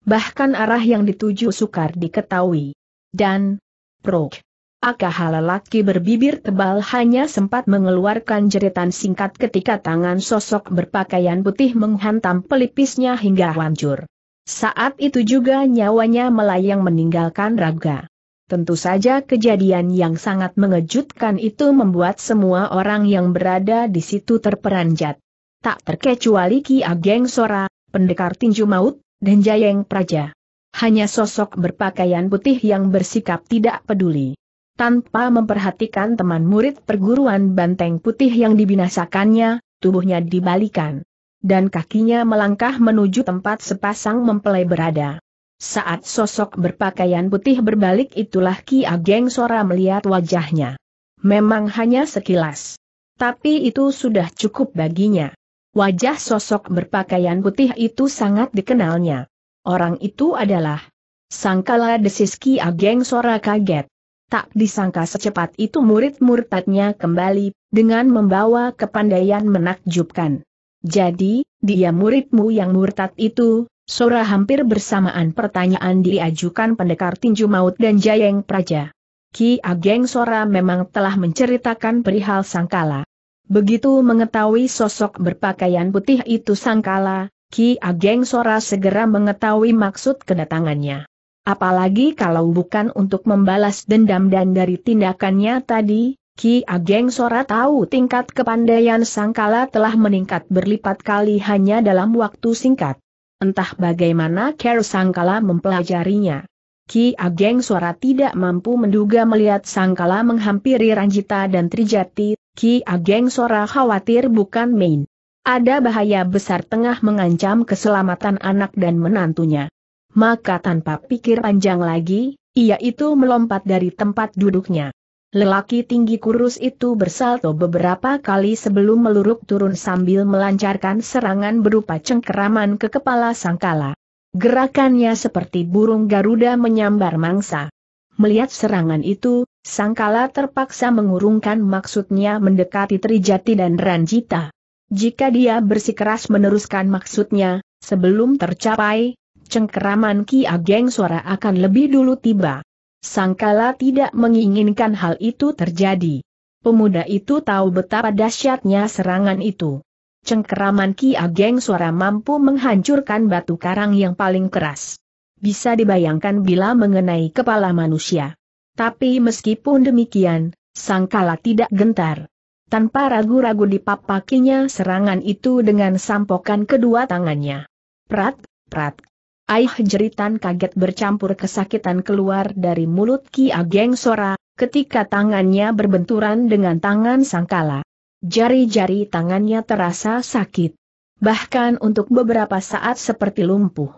bahkan arah yang dituju sukar diketahui. Dan, prok. Akah lelaki berbibir tebal hanya sempat mengeluarkan jeritan singkat ketika tangan sosok berpakaian putih menghantam pelipisnya hingga hancur. Saat itu juga nyawanya melayang meninggalkan raga. Tentu saja kejadian yang sangat mengejutkan itu membuat semua orang yang berada di situ terperanjat. Tak terkecuali Ki Ageng Sora, pendekar tinju maut, dan Jayeng Praja. Hanya sosok berpakaian putih yang bersikap tidak peduli. Tanpa memperhatikan teman murid perguruan banteng putih yang dibinasakannya, tubuhnya dibalikan. Dan kakinya melangkah menuju tempat sepasang mempelai berada. Saat sosok berpakaian putih berbalik itulah Ki Ageng Sora melihat wajahnya. Memang hanya sekilas. Tapi itu sudah cukup baginya. Wajah sosok berpakaian putih itu sangat dikenalnya. Orang itu adalah Sangkala desis Ki Ageng Sora kaget. Tak disangka secepat itu murid-muridnya kembali, dengan membawa kepandaian menakjubkan. Jadi, dia muridmu yang murtad itu, Sora hampir bersamaan pertanyaan diajukan pendekar tinju maut dan Jayeng Praja. Ki Ageng Sora memang telah menceritakan perihal Sangkala. Begitu mengetahui sosok berpakaian putih itu Sangkala, Ki Ageng Sora segera mengetahui maksud kedatangannya. Apalagi kalau bukan untuk membalas dendam dan dari tindakannya tadi, Ki Ageng Sora tahu tingkat kepandaian Sangkala telah meningkat berlipat kali hanya dalam waktu singkat. Entah bagaimana Ker Sangkala mempelajarinya. Ki Ageng Suara tidak mampu menduga melihat Sangkala menghampiri Ranjita dan Trijati, Ki Ageng Suara khawatir bukan main. Ada bahaya besar tengah mengancam keselamatan anak dan menantunya. Maka tanpa pikir panjang lagi, ia itu melompat dari tempat duduknya. Lelaki tinggi kurus itu bersalto beberapa kali sebelum meluruk turun sambil melancarkan serangan berupa cengkeraman ke kepala Sangkala. Gerakannya seperti burung Garuda menyambar mangsa. Melihat serangan itu, Sangkala terpaksa mengurungkan maksudnya mendekati Trijati dan Ranjita. Jika dia bersikeras meneruskan maksudnya, sebelum tercapai, cengkeraman Ki Ageng Suara akan lebih dulu tiba. Sangkala tidak menginginkan hal itu terjadi. Pemuda itu tahu betapa dahsyatnya serangan itu. Cengkeraman Ki Ageng suara mampu menghancurkan batu karang yang paling keras. Bisa dibayangkan bila mengenai kepala manusia. Tapi meskipun demikian, Sangkala tidak gentar. Tanpa ragu-ragu dipapakinya serangan itu dengan sampokan kedua tangannya. Prat, prat, Aih jeritan kaget bercampur kesakitan keluar dari mulut Ki Ageng Sora, ketika tangannya berbenturan dengan tangan Sangkala. Jari-jari tangannya terasa sakit. Bahkan untuk beberapa saat seperti lumpuh.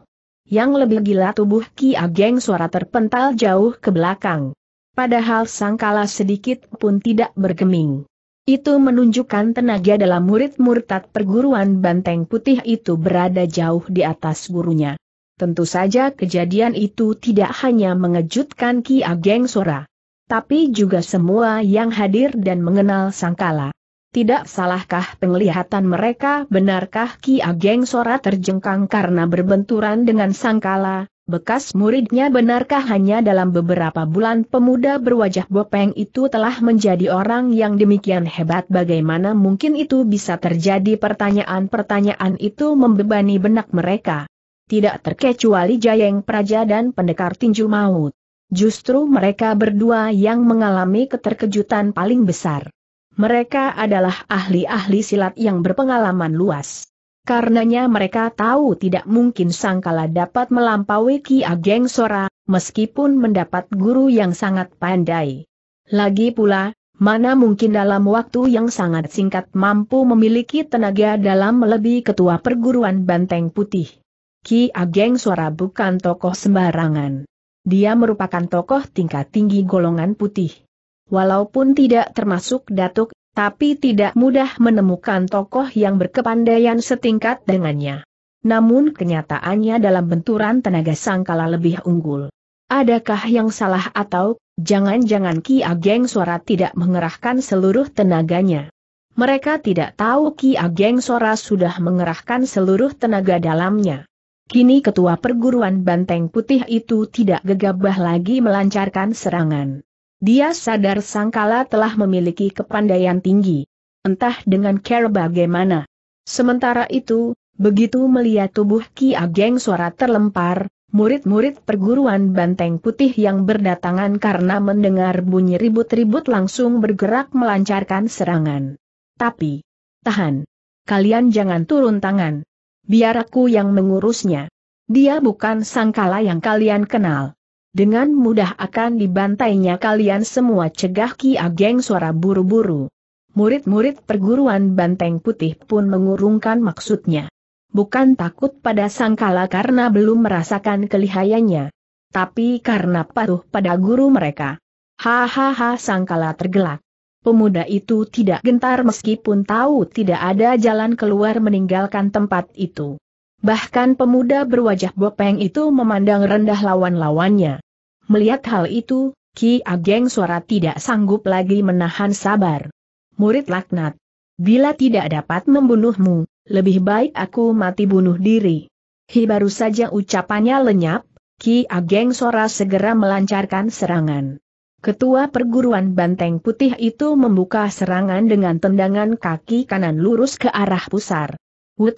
Yang lebih gila tubuh Ki Ageng Sora terpental jauh ke belakang. Padahal Sangkala sedikit pun tidak bergeming. Itu menunjukkan tenaga dalam murid murtad perguruan banteng putih itu berada jauh di atas gurunya. Tentu saja kejadian itu tidak hanya mengejutkan Ki Ageng Sora. Tapi juga semua yang hadir dan mengenal Sangkala. Tidak salahkah penglihatan mereka benarkah Ki Ageng Sora terjengkang karena berbenturan dengan Sangkala, bekas muridnya benarkah hanya dalam beberapa bulan pemuda berwajah bopeng itu telah menjadi orang yang demikian hebat bagaimana mungkin itu bisa terjadi pertanyaan-pertanyaan itu membebani benak mereka tidak terkecuali Jayeng Praja dan pendekar tinju maut. Justru mereka berdua yang mengalami keterkejutan paling besar. Mereka adalah ahli-ahli silat yang berpengalaman luas. Karenanya mereka tahu tidak mungkin Sangkala dapat melampaui Ki Ageng Sora, meskipun mendapat guru yang sangat pandai. Lagi pula, mana mungkin dalam waktu yang sangat singkat mampu memiliki tenaga dalam melebihi ketua perguruan banteng putih. Ki Ageng Suara bukan tokoh sembarangan. Dia merupakan tokoh tingkat tinggi golongan putih. Walaupun tidak termasuk datuk, tapi tidak mudah menemukan tokoh yang berkepandaian setingkat dengannya. Namun kenyataannya dalam benturan tenaga sangkala lebih unggul. Adakah yang salah atau, jangan-jangan Ki Ageng Suara tidak mengerahkan seluruh tenaganya? Mereka tidak tahu Ki Ageng Sora sudah mengerahkan seluruh tenaga dalamnya. Kini ketua perguruan banteng putih itu tidak gegabah lagi melancarkan serangan. Dia sadar Sangkala telah memiliki kepandaian tinggi. Entah dengan care bagaimana. Sementara itu, begitu melihat tubuh Ki Ageng suara terlempar, Murid-murid perguruan banteng putih yang berdatangan karena mendengar bunyi ribut-ribut langsung bergerak melancarkan serangan. Tapi, tahan. Kalian jangan turun tangan. Biar aku yang mengurusnya. Dia bukan sangkala yang kalian kenal. Dengan mudah akan dibantainya kalian semua cegah Ki Ageng suara buru-buru. Murid-murid perguruan banteng putih pun mengurungkan maksudnya. Bukan takut pada sangkala karena belum merasakan kelihayannya. Tapi karena patuh pada guru mereka. Hahaha sangkala tergelak. Pemuda itu tidak gentar meskipun tahu tidak ada jalan keluar meninggalkan tempat itu. Bahkan pemuda berwajah bopeng itu memandang rendah lawan-lawannya. Melihat hal itu, Ki Ageng suara tidak sanggup lagi menahan sabar. Murid laknat. Bila tidak dapat membunuhmu, lebih baik aku mati bunuh diri. Hi baru saja ucapannya lenyap, Ki Ageng Sora segera melancarkan serangan. Ketua perguruan banteng putih itu membuka serangan dengan tendangan kaki kanan lurus ke arah pusar. Wut!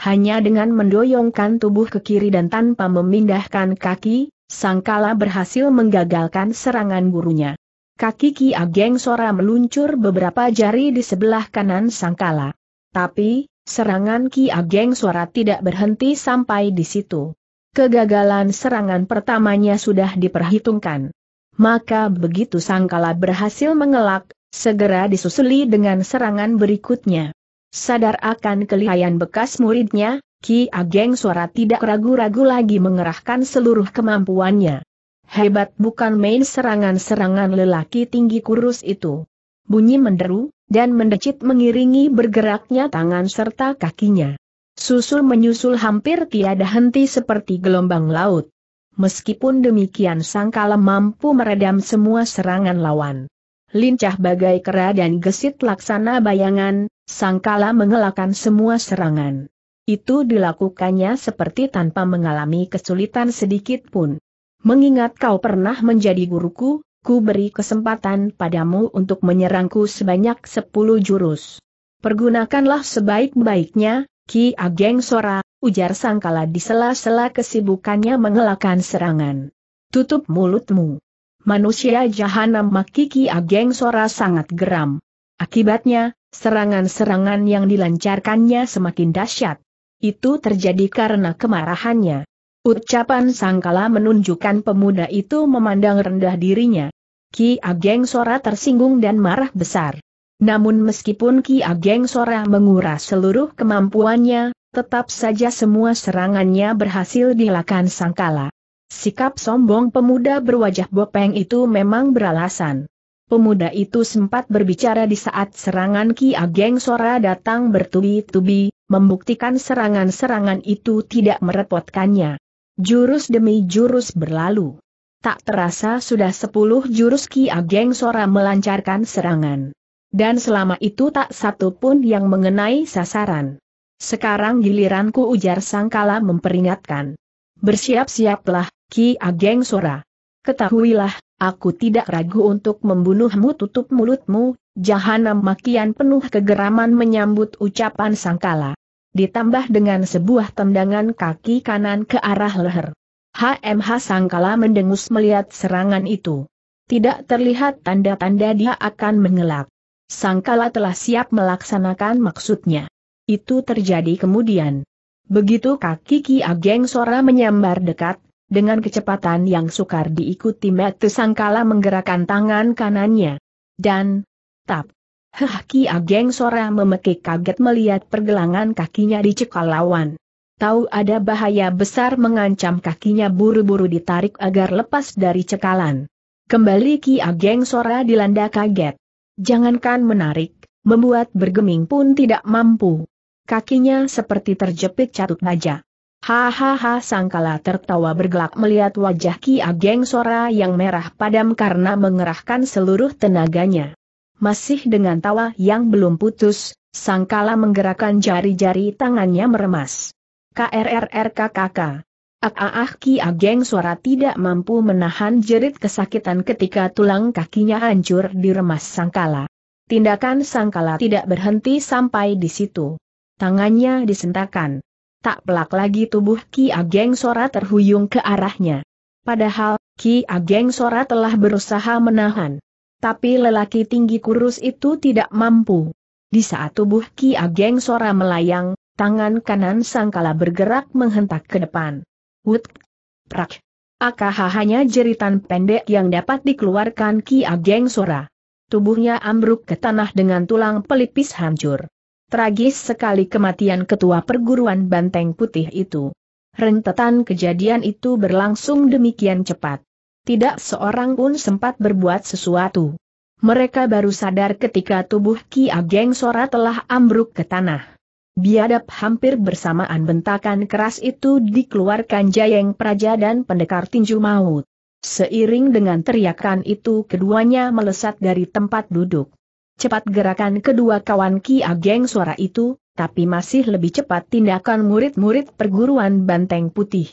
Hanya dengan mendoyongkan tubuh ke kiri dan tanpa memindahkan kaki, Sangkala berhasil menggagalkan serangan gurunya. Kaki Ki Ageng Sora meluncur beberapa jari di sebelah kanan Sangkala. Tapi, serangan Ki Ageng Sora tidak berhenti sampai di situ. Kegagalan serangan pertamanya sudah diperhitungkan. Maka begitu Sangkala berhasil mengelak, segera disusuli dengan serangan berikutnya. Sadar akan kelihayan bekas muridnya, Ki Ageng suara tidak ragu-ragu lagi mengerahkan seluruh kemampuannya. Hebat bukan main serangan-serangan lelaki tinggi kurus itu. Bunyi menderu, dan mendecit mengiringi bergeraknya tangan serta kakinya. Susul menyusul hampir tiada henti seperti gelombang laut. Meskipun demikian Sangkala mampu meredam semua serangan lawan. Lincah bagai kera dan gesit laksana bayangan, Sangkala mengelakkan semua serangan. Itu dilakukannya seperti tanpa mengalami kesulitan sedikit pun. Mengingat kau pernah menjadi guruku, ku beri kesempatan padamu untuk menyerangku sebanyak sepuluh jurus. Pergunakanlah sebaik-baiknya, Ki Ageng Sora, ujar Sangkala di sela-sela kesibukannya mengelakkan serangan. Tutup mulutmu. Manusia jahanam maki Ki Ageng Sora sangat geram. Akibatnya, serangan-serangan yang dilancarkannya semakin dahsyat. Itu terjadi karena kemarahannya. Ucapan Sangkala menunjukkan pemuda itu memandang rendah dirinya. Ki Ageng Sora tersinggung dan marah besar. Namun meskipun Ki Ageng Sora menguras seluruh kemampuannya, tetap saja semua serangannya berhasil dilakukan Sangkala. Sikap sombong pemuda berwajah bopeng itu memang beralasan. Pemuda itu sempat berbicara di saat serangan Ki Ageng Sora datang bertubi-tubi, membuktikan serangan-serangan itu tidak merepotkannya. Jurus demi jurus berlalu. Tak terasa sudah sepuluh jurus Ki Ageng Sora melancarkan serangan. Dan selama itu tak satu pun yang mengenai sasaran. Sekarang giliranku ujar Sangkala memperingatkan. Bersiap-siaplah, Ki Ageng Sora. Ketahuilah, aku tidak ragu untuk membunuhmu tutup mulutmu, jahanam makian penuh kegeraman menyambut ucapan Sangkala. Ditambah dengan sebuah tendangan kaki kanan ke arah leher. HMH Sangkala mendengus melihat serangan itu. Tidak terlihat tanda-tanda dia akan mengelak. Sangkala telah siap melaksanakan maksudnya. Itu terjadi kemudian. Begitu kaki Ki Ageng Sora menyambar dekat, dengan kecepatan yang sukar diikuti Mete Sangkala menggerakkan tangan kanannya. Dan, tap. Heh Ki Ageng Sora memekik kaget melihat pergelangan kakinya dicekal lawan. Tahu ada bahaya besar mengancam kakinya buru-buru ditarik agar lepas dari cekalan. Kembali Ki Ageng Sora dilanda kaget. Jangankan menarik, membuat bergeming pun tidak mampu. Kakinya seperti terjepit catut baja. Hahaha Sangkala tertawa bergelak melihat wajah Ki Ageng Sora yang merah padam karena mengerahkan seluruh tenaganya. Masih dengan tawa yang belum putus, Sangkala menggerakkan jari-jari tangannya meremas. KRRRKKK. Ah-ah Ki Ageng Sora tidak mampu menahan jerit kesakitan ketika tulang kakinya hancur diremas Sangkala. Tindakan Sangkala tidak berhenti sampai di situ. Tangannya disentakan tak pelak lagi tubuh Ki Ageng Sora terhuyung ke arahnya. Padahal, Ki Ageng Sora telah berusaha menahan. Tapi lelaki tinggi kurus itu tidak mampu. Di saat tubuh Ki Ageng Sora melayang, tangan kanan sangkala bergerak menghentak ke depan. Wut! Prak! AKH hanya jeritan pendek yang dapat dikeluarkan Ki Ageng Sora. Tubuhnya ambruk ke tanah dengan tulang pelipis hancur. Tragis sekali kematian ketua perguruan Banteng Putih itu. Rentetan kejadian itu berlangsung demikian cepat. Tidak seorang pun sempat berbuat sesuatu. Mereka baru sadar ketika tubuh Ki Ageng Sora telah ambruk ke tanah. Biadab hampir bersamaan bentakan keras itu dikeluarkan Jayeng Praja dan pendekar tinju maut. Seiring dengan teriakan itu keduanya melesat dari tempat duduk. Cepat gerakan kedua kawan Ki Ageng suara itu, tapi masih lebih cepat tindakan murid-murid perguruan Banteng Putih.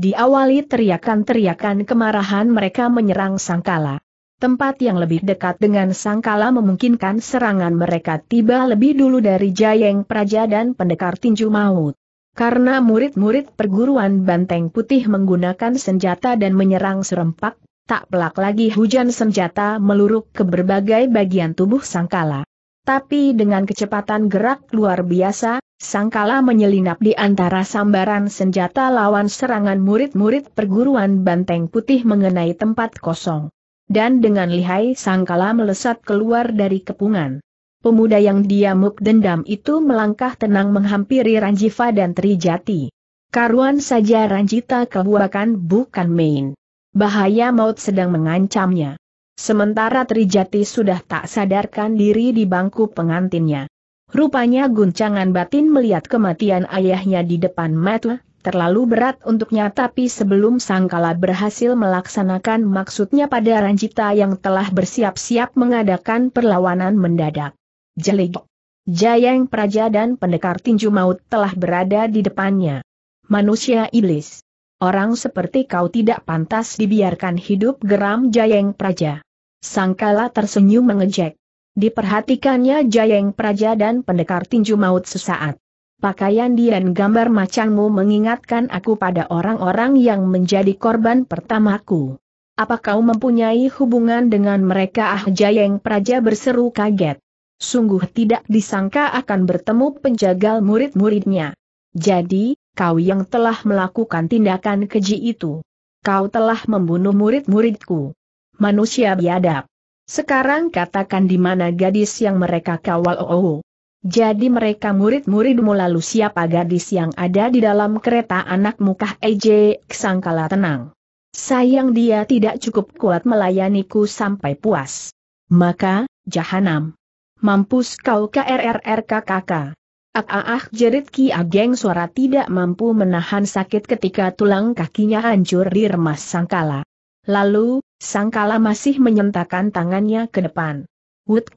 Diawali teriakan-teriakan kemarahan mereka menyerang Sangkala. Tempat yang lebih dekat dengan Sangkala memungkinkan serangan mereka tiba lebih dulu dari Jayeng Praja dan pendekar tinju maut. Karena murid-murid perguruan Banteng Putih menggunakan senjata dan menyerang serempak, tak pelak lagi hujan senjata meluruk ke berbagai bagian tubuh Sangkala. Tapi dengan kecepatan gerak luar biasa, Sangkala menyelinap di antara sambaran senjata lawan serangan murid-murid perguruan Banteng Putih mengenai tempat kosong. Dan dengan lihai Sangkala melesat keluar dari kepungan. Pemuda yang diamuk dendam itu melangkah tenang menghampiri Ranjiva dan Trijati. Karuan saja Ranjita kebuakan bukan main bahaya maut sedang mengancamnya. Sementara Trijati sudah tak sadarkan diri di bangku pengantinnya. Rupanya guncangan batin melihat kematian ayahnya di depan mata, terlalu berat untuknya tapi sebelum Sangkala berhasil melaksanakan maksudnya pada Ranjita yang telah bersiap-siap mengadakan perlawanan mendadak. Jelig. Jayeng Praja dan pendekar tinju maut telah berada di depannya. Manusia iblis. Orang seperti kau tidak pantas dibiarkan hidup geram Jayeng Praja. Sangkala tersenyum mengejek. Diperhatikannya Jayeng Praja dan pendekar tinju maut sesaat. Pakaian dan gambar macammu mengingatkan aku pada orang-orang yang menjadi korban pertamaku. Apa kau mempunyai hubungan dengan mereka ah Jayeng Praja berseru kaget. Sungguh tidak disangka akan bertemu penjagal murid-muridnya. Jadi, kau yang telah melakukan tindakan keji itu. Kau telah membunuh murid-muridku. Manusia biadab. Sekarang katakan di mana gadis yang mereka kawal oh, oh. Jadi mereka murid-muridmu lalu siapa gadis yang ada di dalam kereta anak mukah EJ, Sangkala tenang. Sayang dia tidak cukup kuat melayaniku sampai puas. Maka, jahanam. Mampus kau KRRRKKK. Ah ah ah jerit Ki Ageng suara tidak mampu menahan sakit ketika tulang kakinya hancur di remas Sangkala. Lalu, Sangkala masih menyentakkan tangannya ke depan. Wut!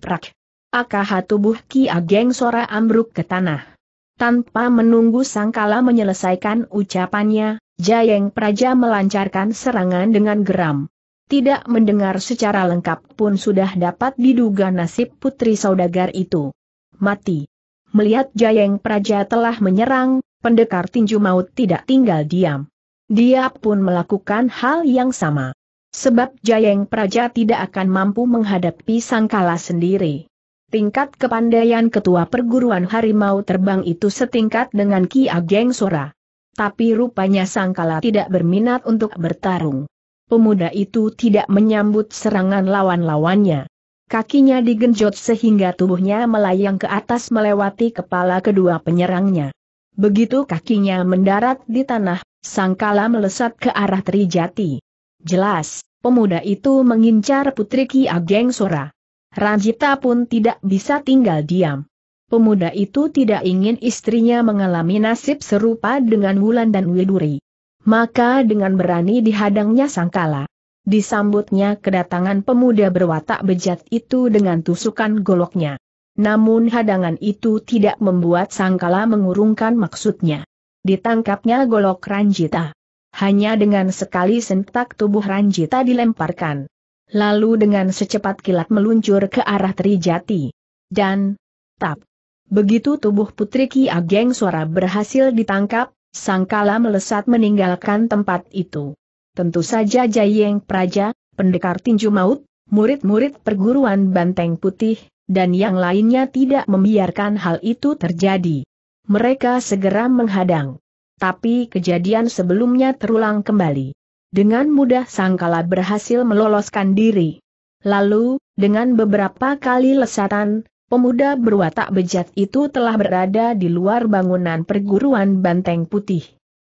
Prak! AKH tubuh Ki Ageng suara ambruk ke tanah. Tanpa menunggu Sangkala menyelesaikan ucapannya, Jayeng Praja melancarkan serangan dengan geram. Tidak mendengar secara lengkap pun sudah dapat diduga nasib putri saudagar itu. Mati. Melihat Jayeng Praja telah menyerang, pendekar tinju maut tidak tinggal diam. Dia pun melakukan hal yang sama. Sebab Jayeng Praja tidak akan mampu menghadapi Sangkala sendiri. Tingkat kepandaian ketua perguruan harimau terbang itu setingkat dengan Ki Ageng Sora. Tapi rupanya Sangkala tidak berminat untuk bertarung. Pemuda itu tidak menyambut serangan lawan-lawannya. Kakinya digenjot sehingga tubuhnya melayang ke atas melewati kepala kedua penyerangnya. Begitu kakinya mendarat di tanah, Sangkala melesat ke arah Trijati. Jelas, pemuda itu mengincar Putri Ki Ageng Sora. Ranjita pun tidak bisa tinggal diam. Pemuda itu tidak ingin istrinya mengalami nasib serupa dengan Wulan dan Widuri. Maka dengan berani dihadangnya Sangkala. Disambutnya kedatangan pemuda berwatak bejat itu dengan tusukan goloknya. Namun hadangan itu tidak membuat Sangkala mengurungkan maksudnya. Ditangkapnya golok Ranjita. Hanya dengan sekali sentak tubuh Ranjita dilemparkan. Lalu dengan secepat kilat meluncur ke arah Trijati. Dan, tap. Begitu tubuh Putri Ki Ageng suara berhasil ditangkap, Sangkala melesat meninggalkan tempat itu. Tentu saja Jayeng Praja, pendekar tinju maut, murid-murid perguruan Banteng Putih, dan yang lainnya tidak membiarkan hal itu terjadi. Mereka segera menghadang. Tapi kejadian sebelumnya terulang kembali. Dengan mudah Sangkala berhasil meloloskan diri. Lalu, dengan beberapa kali lesatan, pemuda berwatak bejat itu telah berada di luar bangunan perguruan Banteng Putih.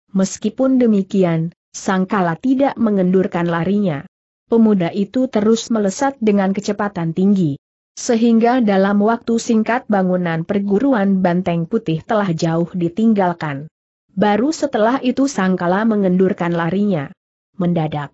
Meskipun demikian, Sangkala tidak mengendurkan larinya. Pemuda itu terus melesat dengan kecepatan tinggi. Sehingga dalam waktu singkat bangunan perguruan Banteng Putih telah jauh ditinggalkan. Baru setelah itu Sangkala mengendurkan larinya. Mendadak.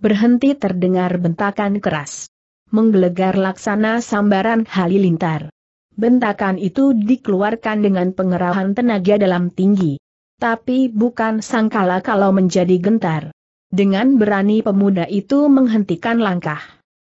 Berhenti terdengar bentakan keras menggelegar laksana sambaran halilintar. Bentakan itu dikeluarkan dengan pengerahan tenaga dalam tinggi. Tapi bukan sangkala kalau menjadi gentar. Dengan berani pemuda itu menghentikan langkah.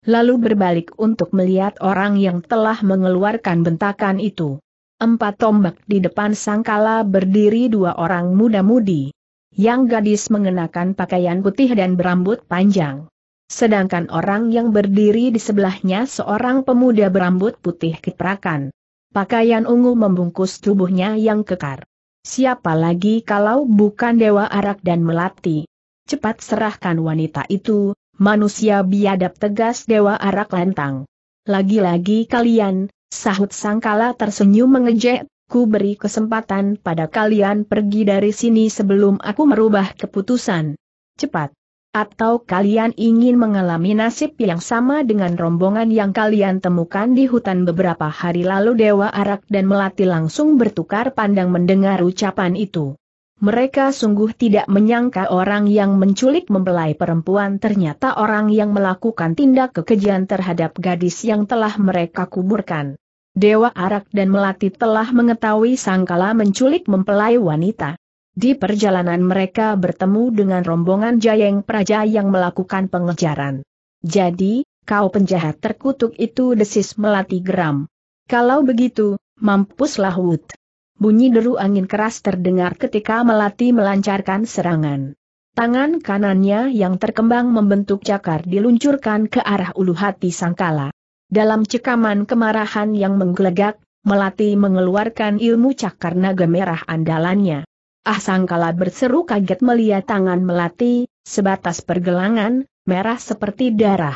Lalu berbalik untuk melihat orang yang telah mengeluarkan bentakan itu. Empat tombak di depan sangkala berdiri dua orang muda-mudi. Yang gadis mengenakan pakaian putih dan berambut panjang. Sedangkan orang yang berdiri di sebelahnya seorang pemuda berambut putih kiprakan. Pakaian ungu membungkus tubuhnya yang kekar. Siapa lagi kalau bukan Dewa Arak dan Melati? Cepat serahkan wanita itu, manusia biadab tegas Dewa Arak lantang. Lagi-lagi kalian, sahut Sangkala tersenyum mengejek, ku beri kesempatan pada kalian pergi dari sini sebelum aku merubah keputusan. Cepat. Atau kalian ingin mengalami nasib yang sama dengan rombongan yang kalian temukan di hutan beberapa hari lalu Dewa Arak dan Melati langsung bertukar pandang mendengar ucapan itu. Mereka sungguh tidak menyangka orang yang menculik mempelai perempuan ternyata orang yang melakukan tindak kekejian terhadap gadis yang telah mereka kuburkan. Dewa Arak dan Melati telah mengetahui Sangkala menculik mempelai wanita. Di perjalanan mereka bertemu dengan rombongan Jayeng Praja yang melakukan pengejaran. Jadi, kau penjahat terkutuk itu desis melati geram. Kalau begitu, mampuslah Wud. Bunyi deru angin keras terdengar ketika melati melancarkan serangan. Tangan kanannya yang terkembang membentuk cakar diluncurkan ke arah ulu hati Sangkala. Dalam cekaman kemarahan yang menggelegak, Melati mengeluarkan ilmu cakar naga merah andalannya. Ah Sangkala berseru kaget melihat tangan melati, sebatas pergelangan, merah seperti darah.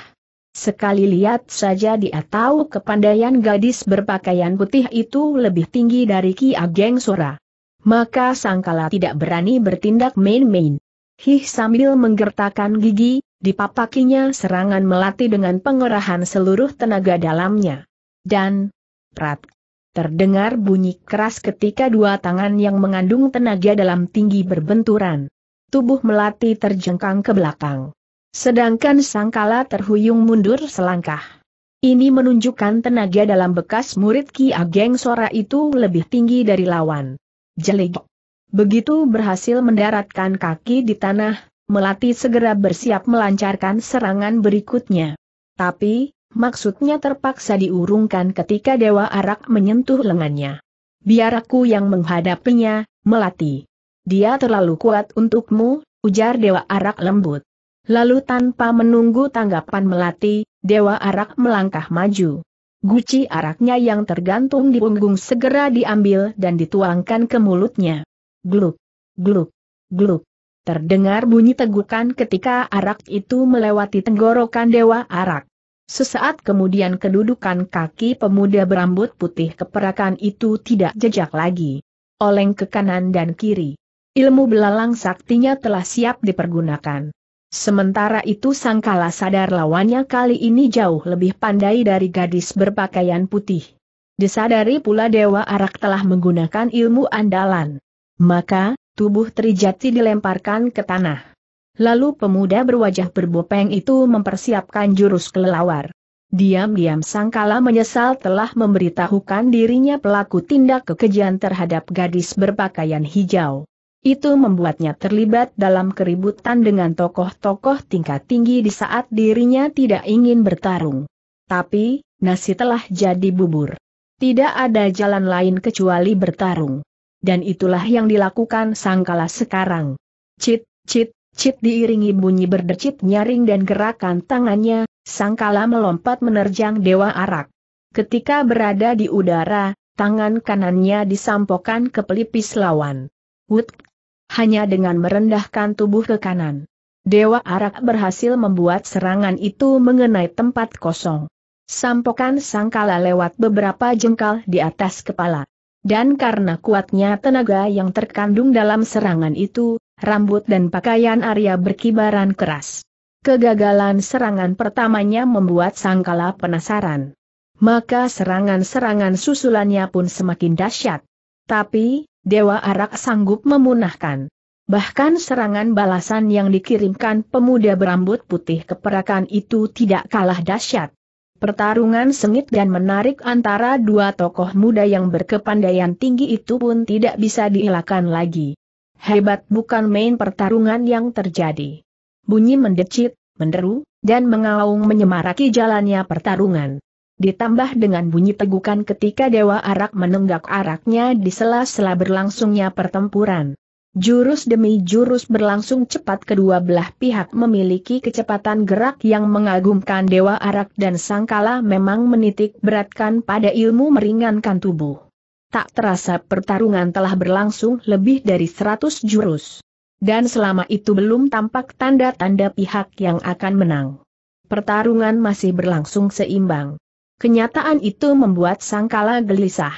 Sekali lihat saja dia tahu kepandaian gadis berpakaian putih itu lebih tinggi dari Ki Ageng Sora. Maka Sangkala tidak berani bertindak main-main. Hih sambil menggertakkan gigi, dipapakinya serangan melati dengan pengerahan seluruh tenaga dalamnya. Dan, prat, Terdengar bunyi keras ketika dua tangan yang mengandung tenaga dalam tinggi berbenturan. Tubuh melati terjengkang ke belakang. Sedangkan Sangkala terhuyung mundur selangkah. Ini menunjukkan tenaga dalam bekas murid Ki Ageng Sora itu lebih tinggi dari lawan. Jelik. Begitu berhasil mendaratkan kaki di tanah, Melati segera bersiap melancarkan serangan berikutnya. Tapi, Maksudnya terpaksa diurungkan ketika Dewa Arak menyentuh lengannya. Biar aku yang menghadapinya, Melati. Dia terlalu kuat untukmu, ujar Dewa Arak lembut. Lalu tanpa menunggu tanggapan Melati, Dewa Arak melangkah maju. Guci araknya yang tergantung di punggung segera diambil dan dituangkan ke mulutnya. Gluk, gluk, gluk. Terdengar bunyi tegukan ketika arak itu melewati tenggorokan Dewa Arak. Sesaat kemudian kedudukan kaki pemuda berambut putih keperakan itu tidak jejak lagi. Oleng ke kanan dan kiri. Ilmu belalang saktinya telah siap dipergunakan. Sementara itu Sangkala sadar lawannya kali ini jauh lebih pandai dari gadis berpakaian putih. Disadari pula Dewa Arak telah menggunakan ilmu andalan. Maka, tubuh Trijati dilemparkan ke tanah. Lalu pemuda berwajah berbopeng itu mempersiapkan jurus kelelawar. Diam-diam Sangkala menyesal telah memberitahukan dirinya pelaku tindak kekejian terhadap gadis berpakaian hijau. Itu membuatnya terlibat dalam keributan dengan tokoh-tokoh tingkat tinggi di saat dirinya tidak ingin bertarung. Tapi, nasi telah jadi bubur. Tidak ada jalan lain kecuali bertarung. Dan itulah yang dilakukan Sangkala sekarang. Cit, cit, cit diiringi bunyi berdecit nyaring dan gerakan tangannya, Sangkala melompat menerjang Dewa Arak. Ketika berada di udara, tangan kanannya disampokkan ke pelipis lawan. Wut! Hanya dengan merendahkan tubuh ke kanan. Dewa Arak berhasil membuat serangan itu mengenai tempat kosong. Sampokan sangkala lewat beberapa jengkal di atas kepala. Dan karena kuatnya tenaga yang terkandung dalam serangan itu, rambut dan pakaian Arya berkibaran keras. Kegagalan serangan pertamanya membuat Sangkala penasaran. Maka serangan-serangan susulannya pun semakin dahsyat. Tapi, Dewa Arak sanggup memunahkan. Bahkan serangan balasan yang dikirimkan pemuda berambut putih keperakan itu tidak kalah dahsyat. Pertarungan sengit dan menarik antara dua tokoh muda yang berkepandaian tinggi itu pun tidak bisa dielakkan lagi. Hebat bukan main pertarungan yang terjadi bunyi mendecit, menderu, dan mengaung menyemaraki jalannya pertarungan. Ditambah dengan bunyi tegukan ketika Dewa Arak menenggak araknya di sela-sela berlangsungnya pertempuran. Jurus demi jurus berlangsung cepat kedua belah pihak memiliki kecepatan gerak yang mengagumkan Dewa Arak dan Sangkala memang menitik beratkan pada ilmu meringankan tubuh. Tak terasa pertarungan telah berlangsung lebih dari seratus jurus dan selama itu belum tampak tanda-tanda pihak yang akan menang. Pertarungan masih berlangsung seimbang. Kenyataan itu membuat Sangkala gelisah.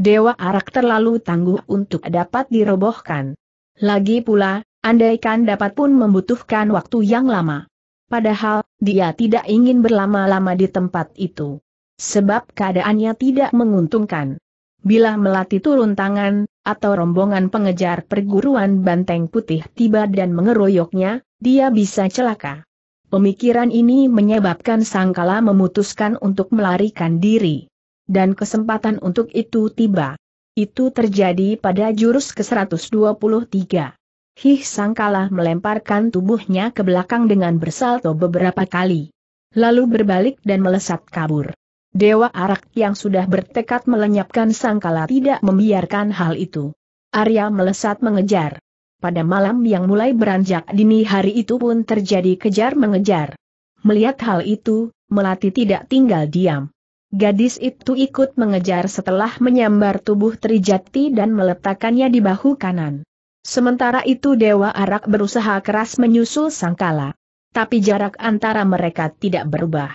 Dewa Arak terlalu tangguh untuk dapat dirobohkan. Lagi pula, andaikan dapat pun membutuhkan waktu yang lama. Padahal, dia tidak ingin berlama-lama di tempat itu. Sebab keadaannya tidak menguntungkan. Bila Melati turun tangan, atau rombongan pengejar perguruan banteng putih tiba dan mengeroyoknya, dia bisa celaka. Pemikiran ini menyebabkan Sangkala memutuskan untuk melarikan diri. Dan kesempatan untuk itu tiba. Itu terjadi pada jurus ke-123. Hih Sangkala melemparkan tubuhnya ke belakang dengan bersalto beberapa kali. Lalu berbalik dan melesat kabur. Dewa Arak yang sudah bertekad melenyapkan sangkala tidak membiarkan hal itu. Arya melesat mengejar. Pada malam yang mulai beranjak dini hari itu pun terjadi kejar mengejar. Melihat hal itu, Melati tidak tinggal diam. Gadis itu ikut mengejar setelah menyambar tubuh Trijati dan meletakkannya di bahu kanan. Sementara itu Dewa Arak berusaha keras menyusul Sangkala. Tapi jarak antara mereka tidak berubah.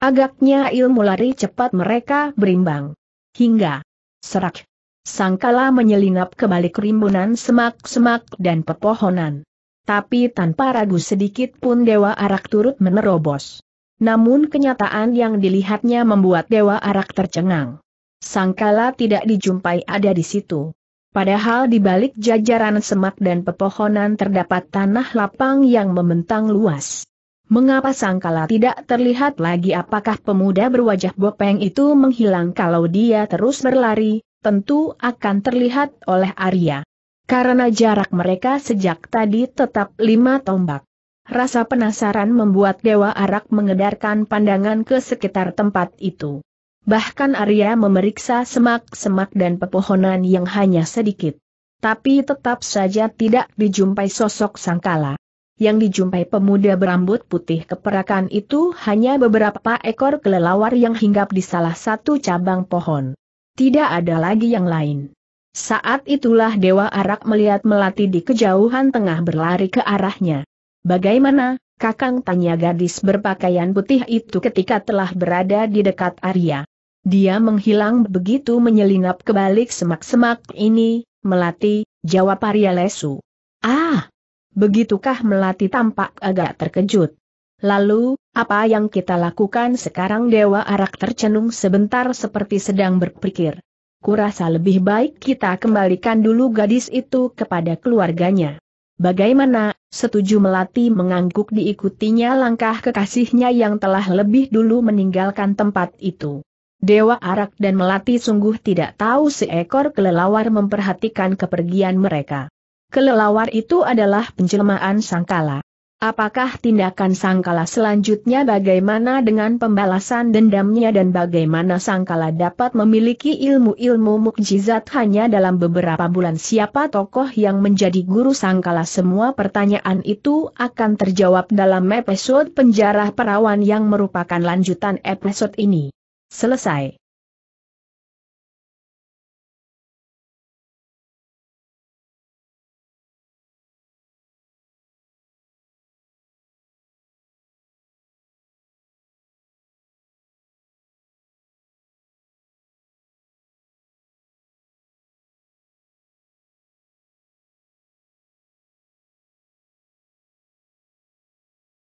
Agaknya ilmu lari cepat mereka berimbang. Hingga serak. Sangkala menyelinap ke balik rimbunan semak-semak dan pepohonan. Tapi tanpa ragu sedikit pun Dewa Arak turut menerobos. Namun kenyataan yang dilihatnya membuat Dewa Arak tercengang. Sangkala tidak dijumpai ada di situ. Padahal di balik jajaran semak dan pepohonan terdapat tanah lapang yang membentang luas. Mengapa Sangkala tidak terlihat lagi apakah pemuda berwajah bopeng itu menghilang kalau dia terus berlari, tentu akan terlihat oleh Arya. Karena jarak mereka sejak tadi tetap lima tombak. Rasa penasaran membuat Dewa Arak mengedarkan pandangan ke sekitar tempat itu. Bahkan Arya memeriksa semak-semak dan pepohonan yang hanya sedikit. Tapi tetap saja tidak dijumpai sosok Sangkala yang dijumpai pemuda berambut putih keperakan itu hanya beberapa ekor kelelawar yang hinggap di salah satu cabang pohon. Tidak ada lagi yang lain. Saat itulah Dewa Arak melihat Melati di kejauhan tengah berlari ke arahnya. Bagaimana, Kakang tanya gadis berpakaian putih itu ketika telah berada di dekat Arya. Dia menghilang begitu menyelinap ke balik semak-semak ini, Melati, jawab Arya lesu. Ah, Begitukah Melati tampak agak terkejut. Lalu, apa yang kita lakukan sekarang Dewa Arak tercenung sebentar seperti sedang berpikir. Kurasa lebih baik kita kembalikan dulu gadis itu kepada keluarganya. Bagaimana, setuju Melati mengangguk diikutinya langkah kekasihnya yang telah lebih dulu meninggalkan tempat itu. Dewa Arak dan Melati sungguh tidak tahu seekor kelelawar memperhatikan kepergian mereka. Kelelawar itu adalah penjelmaan sangkala. Apakah tindakan Sangkala selanjutnya bagaimana dengan pembalasan dendamnya dan bagaimana Sangkala dapat memiliki ilmu-ilmu mukjizat hanya dalam beberapa bulan siapa tokoh yang menjadi guru Sangkala semua pertanyaan itu akan terjawab dalam episode penjara perawan yang merupakan lanjutan episode ini. Selesai.